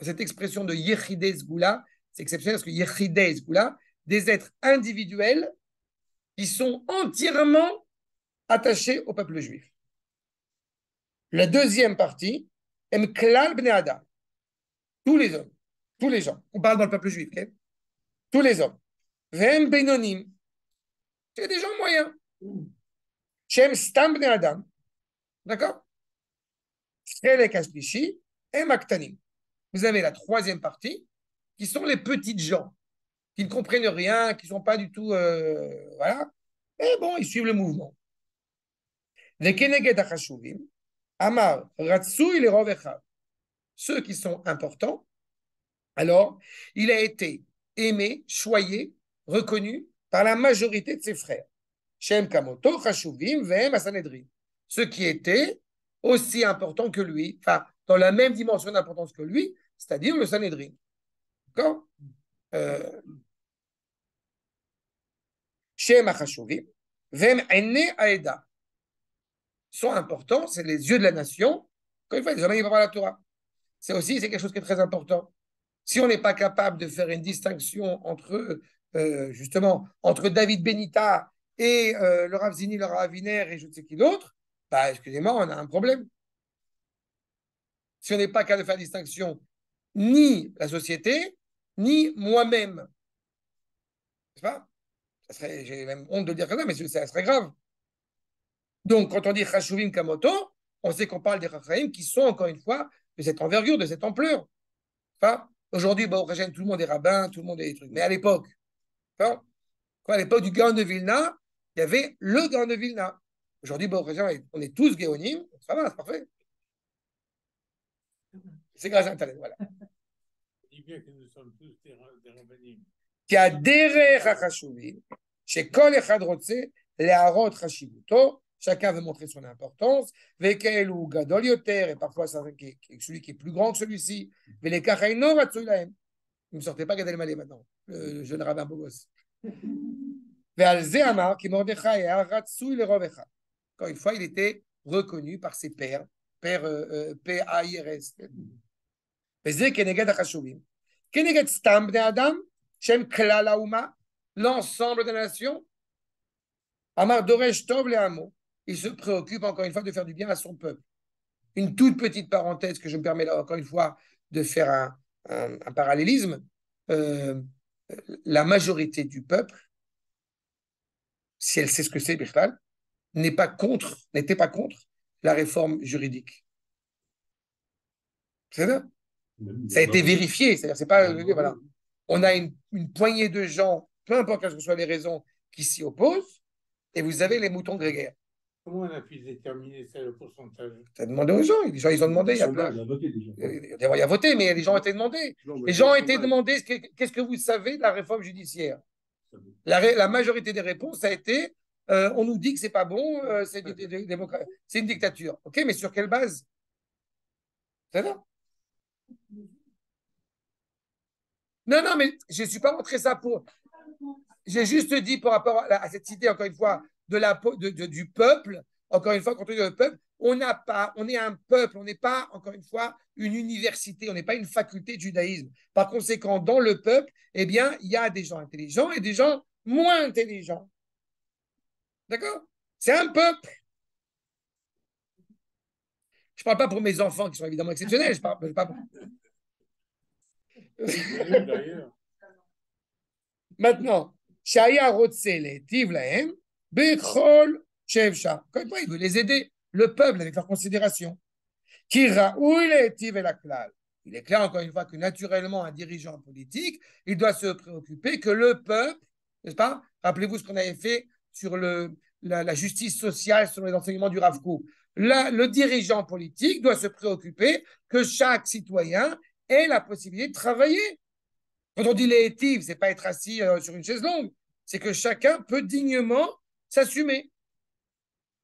Cette expression de Yechidei Zgoula, c'est exceptionnel parce que Yechidei Zgoula, des êtres individuels qui sont entièrement attachés au peuple juif. La deuxième partie, tous les hommes, tous les gens. On parle dans le peuple juif, tous les hommes. Vem Benonim, c'est des gens moyens. Shem Stam Adam, d'accord? Et. Vous avez la troisième partie, qui sont les petites gens, qui ne comprennent rien, qui ne sont pas du tout. Euh, voilà. Et bon, ils suivent le mouvement. Amar, Ratsui les Rovechav. Ceux qui sont importants, alors, il a été aimé, choyé, reconnu par la majorité de ses frères. Shem Kamoto, Chashuvim, Vem, Asanedrin. Ceux qui étaient aussi importants que lui, enfin, dans la même dimension d'importance que lui, c'est-à-dire le Sanhedrin. D'accord? Shem Achashuvim, Vem Ene Aeda. sont importants, c'est les yeux de la nation. Encore une fois, ils vont voir la Torah. C'est aussi quelque chose qui est très important. Si on n'est pas capable de faire une distinction entre, euh, justement, entre David Benita et euh, le Rav Zini, le Rav Aviner et je ne sais qui d'autre, bah, excusez-moi, on a un problème. Si on n'est pas capable de faire distinction, ni la société, ni moi-même. C'est pas? Ça serait, J'ai même honte de dire comme ça, mais ça serait grave. Donc, quand on dit Chashuvim Kamoto, on sait qu'on parle des Chachraïm qui sont, encore une fois, de cette envergure, de cette ampleur. Pas? Aujourd'hui, tout le monde est rabbin, tout le monde est des trucs. Mais à l'époque, Quand à l'époque du Gaon de Vilna, il y avait le Gaon de Vilna. Aujourd'hui, bon, on est tous Géonim, ça va, c'est parfait. C'est grâce à Internet, voilà
On dit bien que nous sommes tous des, des rabbinim.
כי הדרך החשובים, שכל אחד רוצה להראות חשיבותו, chacun veut montrer son importance, וכאל הוא גדול יותר, et parfois c'est qui- qui- celui qui est plus grand que celui-ci, ולכך אינו רצוי להם. Ne me sortez pas Gad Elmaleh maintenant, le, le jeune rabbin beau gosse. ועל זה אמר כי מרדכי היה רצוי לרוב אחד. Encore une fois, il était reconnu par ses pairs, père euh, euh, P-A-I-R-S. וזה כנגד החשובים. Keneged Stam de Adam, Shem l'ensemble des nations? Amar Doresh Tov. Il se préoccupe encore une fois de faire du bien à son peuple. Une toute petite parenthèse que je me permets encore une fois de faire un, parallélisme. Euh, la majorité du peuple, si elle sait ce que c'est, Birtal, n'est pas contre, n'était pas contre la réforme juridique. C'est ça? Ça a été vérifié, c'est-à-dire c'est pas voilà. On a une, une poignée de gens, peu importe quelles que soient les raisons, qui s'y opposent, et vous avez les moutons grégaires.
Comment on a pu déterminer ça, le pourcentage?
Tu as demandé aux gens, les gens ils ont demandé, il y a plein.
A voté déjà.
Il y a voté, mais les gens ont été demandés.
Non,
Les gens ont été demandés ce que- qu'est-ce que vous savez de la réforme judiciaire?
Ça
La, ré- la majorité des réponses a été euh, on nous dit que c'est pas bon, euh, c'est une dictature. Ok, mais sur quelle base? C'est ça Non, non, mais je ne suis pas rentré ça pour. J'ai juste dit par rapport à, cette idée, encore une fois, de la, de- du peuple, encore une fois, on dit le peuple, on n'a pas, on est un peuple, on n'est pas, encore une fois, une université, on n'est pas une faculté de judaïsme. Par conséquent, dans le peuple, eh bien, il y a des gens intelligents et des gens moins intelligents. D'accord? C'est un peuple. Je ne parle pas pour mes enfants qui sont évidemment exceptionnels. Je parle, je parle-
D'ailleurs,
Maintenant, Shaya Rotsele, Bechol Shevcha. Il veut les aider, le peuple, avec leur considération. Raoul Tiv El Aklal. Il est clair, encore une fois, que naturellement, un dirigeant politique, il doit se préoccuper que le peuple, n'est-ce pas? Rappelez-vous ce qu'on avait fait sur le, la, justice sociale selon les enseignements du Rav le dirigeant politique doit se préoccuper que chaque citoyen ait la possibilité de travailler. Quand on dit léhétive, c'est pas être assis euh, sur une chaise longue, c'est que chacun peut dignement s'assumer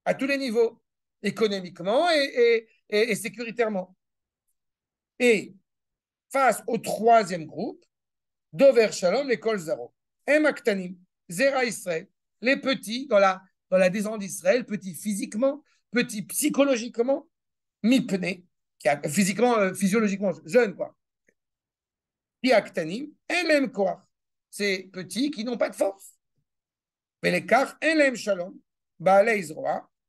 à tous les niveaux, économiquement et, et- et- sécuritairement. Et face au troisième groupe, Dover Shalom, l'école Zaro, Emaktanim, Zera Israël, les petits dans la, dans la descente d'Israël, petits physiquement, petits psychologiquement, a, physiquement, euh, physiologiquement jeune, quoi. Piaktanim, Elem Koach. Ces petits qui n'ont pas de force. Mais les car Elem Shalom, Baalei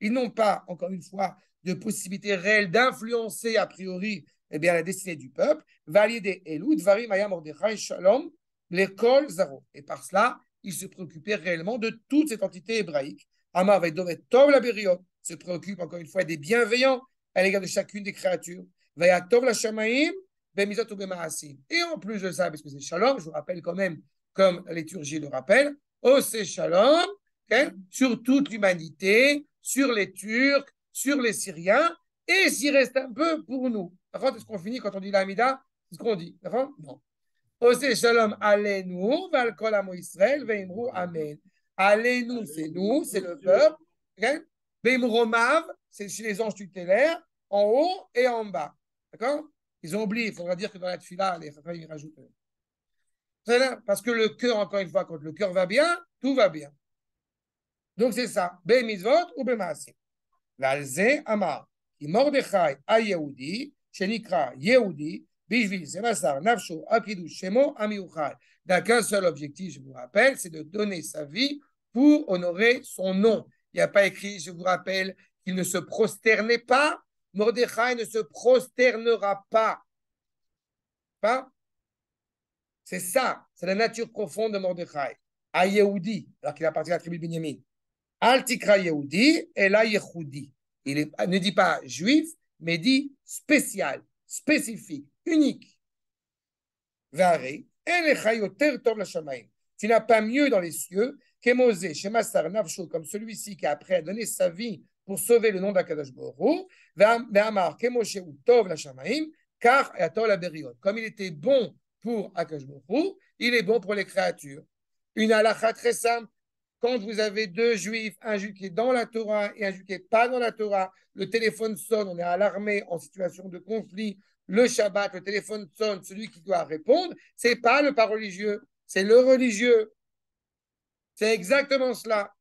ils n'ont pas, encore une fois, de possibilité réelle d'influencer a priori eh bien, la destinée du peuple. Valider Elud, Varim Aya Mordechai Shalom, l'école Zaro. Et par cela, ils se préoccupaient réellement de toute cette entité hébraïque. Amar Vedovet Tov la Beriot se préoccupe encore une fois des bienveillants à l'égard de chacune des créatures. Vaya Tov la Shamaim. Et en plus de ça, parce que c'est Shalom, je vous rappelle quand même, comme la liturgie le rappelle, oh c'est Shalom, ok, sur toute l'humanité, sur les Turcs, sur les Syriens, et s'il reste un peu pour nous. Contre, est-ce qu'on finit quand on dit l'Amida C'est ce qu'on dit, d'accord? Non. Osé Shalom, allez-nous, val kol amo Israël, veimru Amen. Allez nous, c'est nous, c'est le peuple. Hein? Bemromav, c'est les anges tutélaires, en haut et en bas. D'accord? Ils ont oublié, il faudra dire que dans la tefila, les ils rajoutent. Euh, parce que le cœur, encore une fois, quand le cœur va bien, tout va bien. Donc c'est ça, Bemizvot ou Bemaasim. L'alze amar, qui mordechai a Yehudi, shenikra Yehudi, bishvil, semassar, nafsho, akidou, shemo, amiuchai. D'un qu'un seul objectif, je vous rappelle, c'est de donner sa vie pour honorer son nom. Il n'y a pas écrit, je vous rappelle, qu'il ne se prosternait pas. Mordechai ne se prosternera pas. Pas? C'est ça, c'est la nature profonde de Mordechai. À Yehudi, alors qu'il appartient à la tribu de Binyamin. Al tikra Yehudi et la Yehudi. Il ne dit pas juif, mais dit spécial, spécifique, unique. Tu n'as pas mieux dans les cieux qu'Emosé, chez Master Navsho, comme celui-ci qui après a donné sa vie pour sauver le nom d'Akadosh Borou, Ve'amar Kemoshe ou Tov la Shamaim, car Atol la Beriot. Comme il était bon pour Akadosh Borou, il est bon pour les créatures. Une halakha très simple. Quand vous avez deux juifs, un juif qui est dans la Torah et un juif qui pas dans la Torah, le téléphone sonne, on est alarmé en situation de conflit, le Shabbat, le téléphone sonne, celui qui doit répondre, c'est pas le pas religieux, c'est le religieux. C'est exactement cela.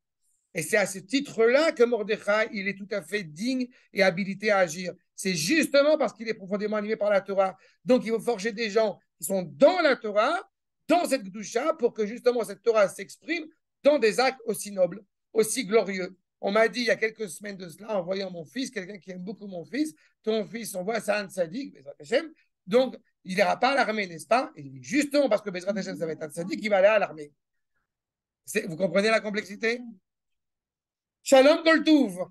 Et c'est à ce titre-là que Mordechai, il est tout à fait digne et habilité à agir. C'est justement parce qu'il est profondément animé par la Torah. Donc, il faut forger des gens qui sont dans la Torah, dans cette doucha, pour que justement cette Torah s'exprime dans des actes aussi nobles, aussi glorieux. On m'a dit il y a quelques semaines de cela, en voyant mon fils, quelqu'un qui aime beaucoup mon fils, ton fils, on voit ça un sadique, donc il n'ira pas à l'armée, n'est-ce pas? Et justement parce que Bezrat Hashem, ça va être un sadique, il va aller à l'armée. Vous comprenez la complexité? Shalom Koltouv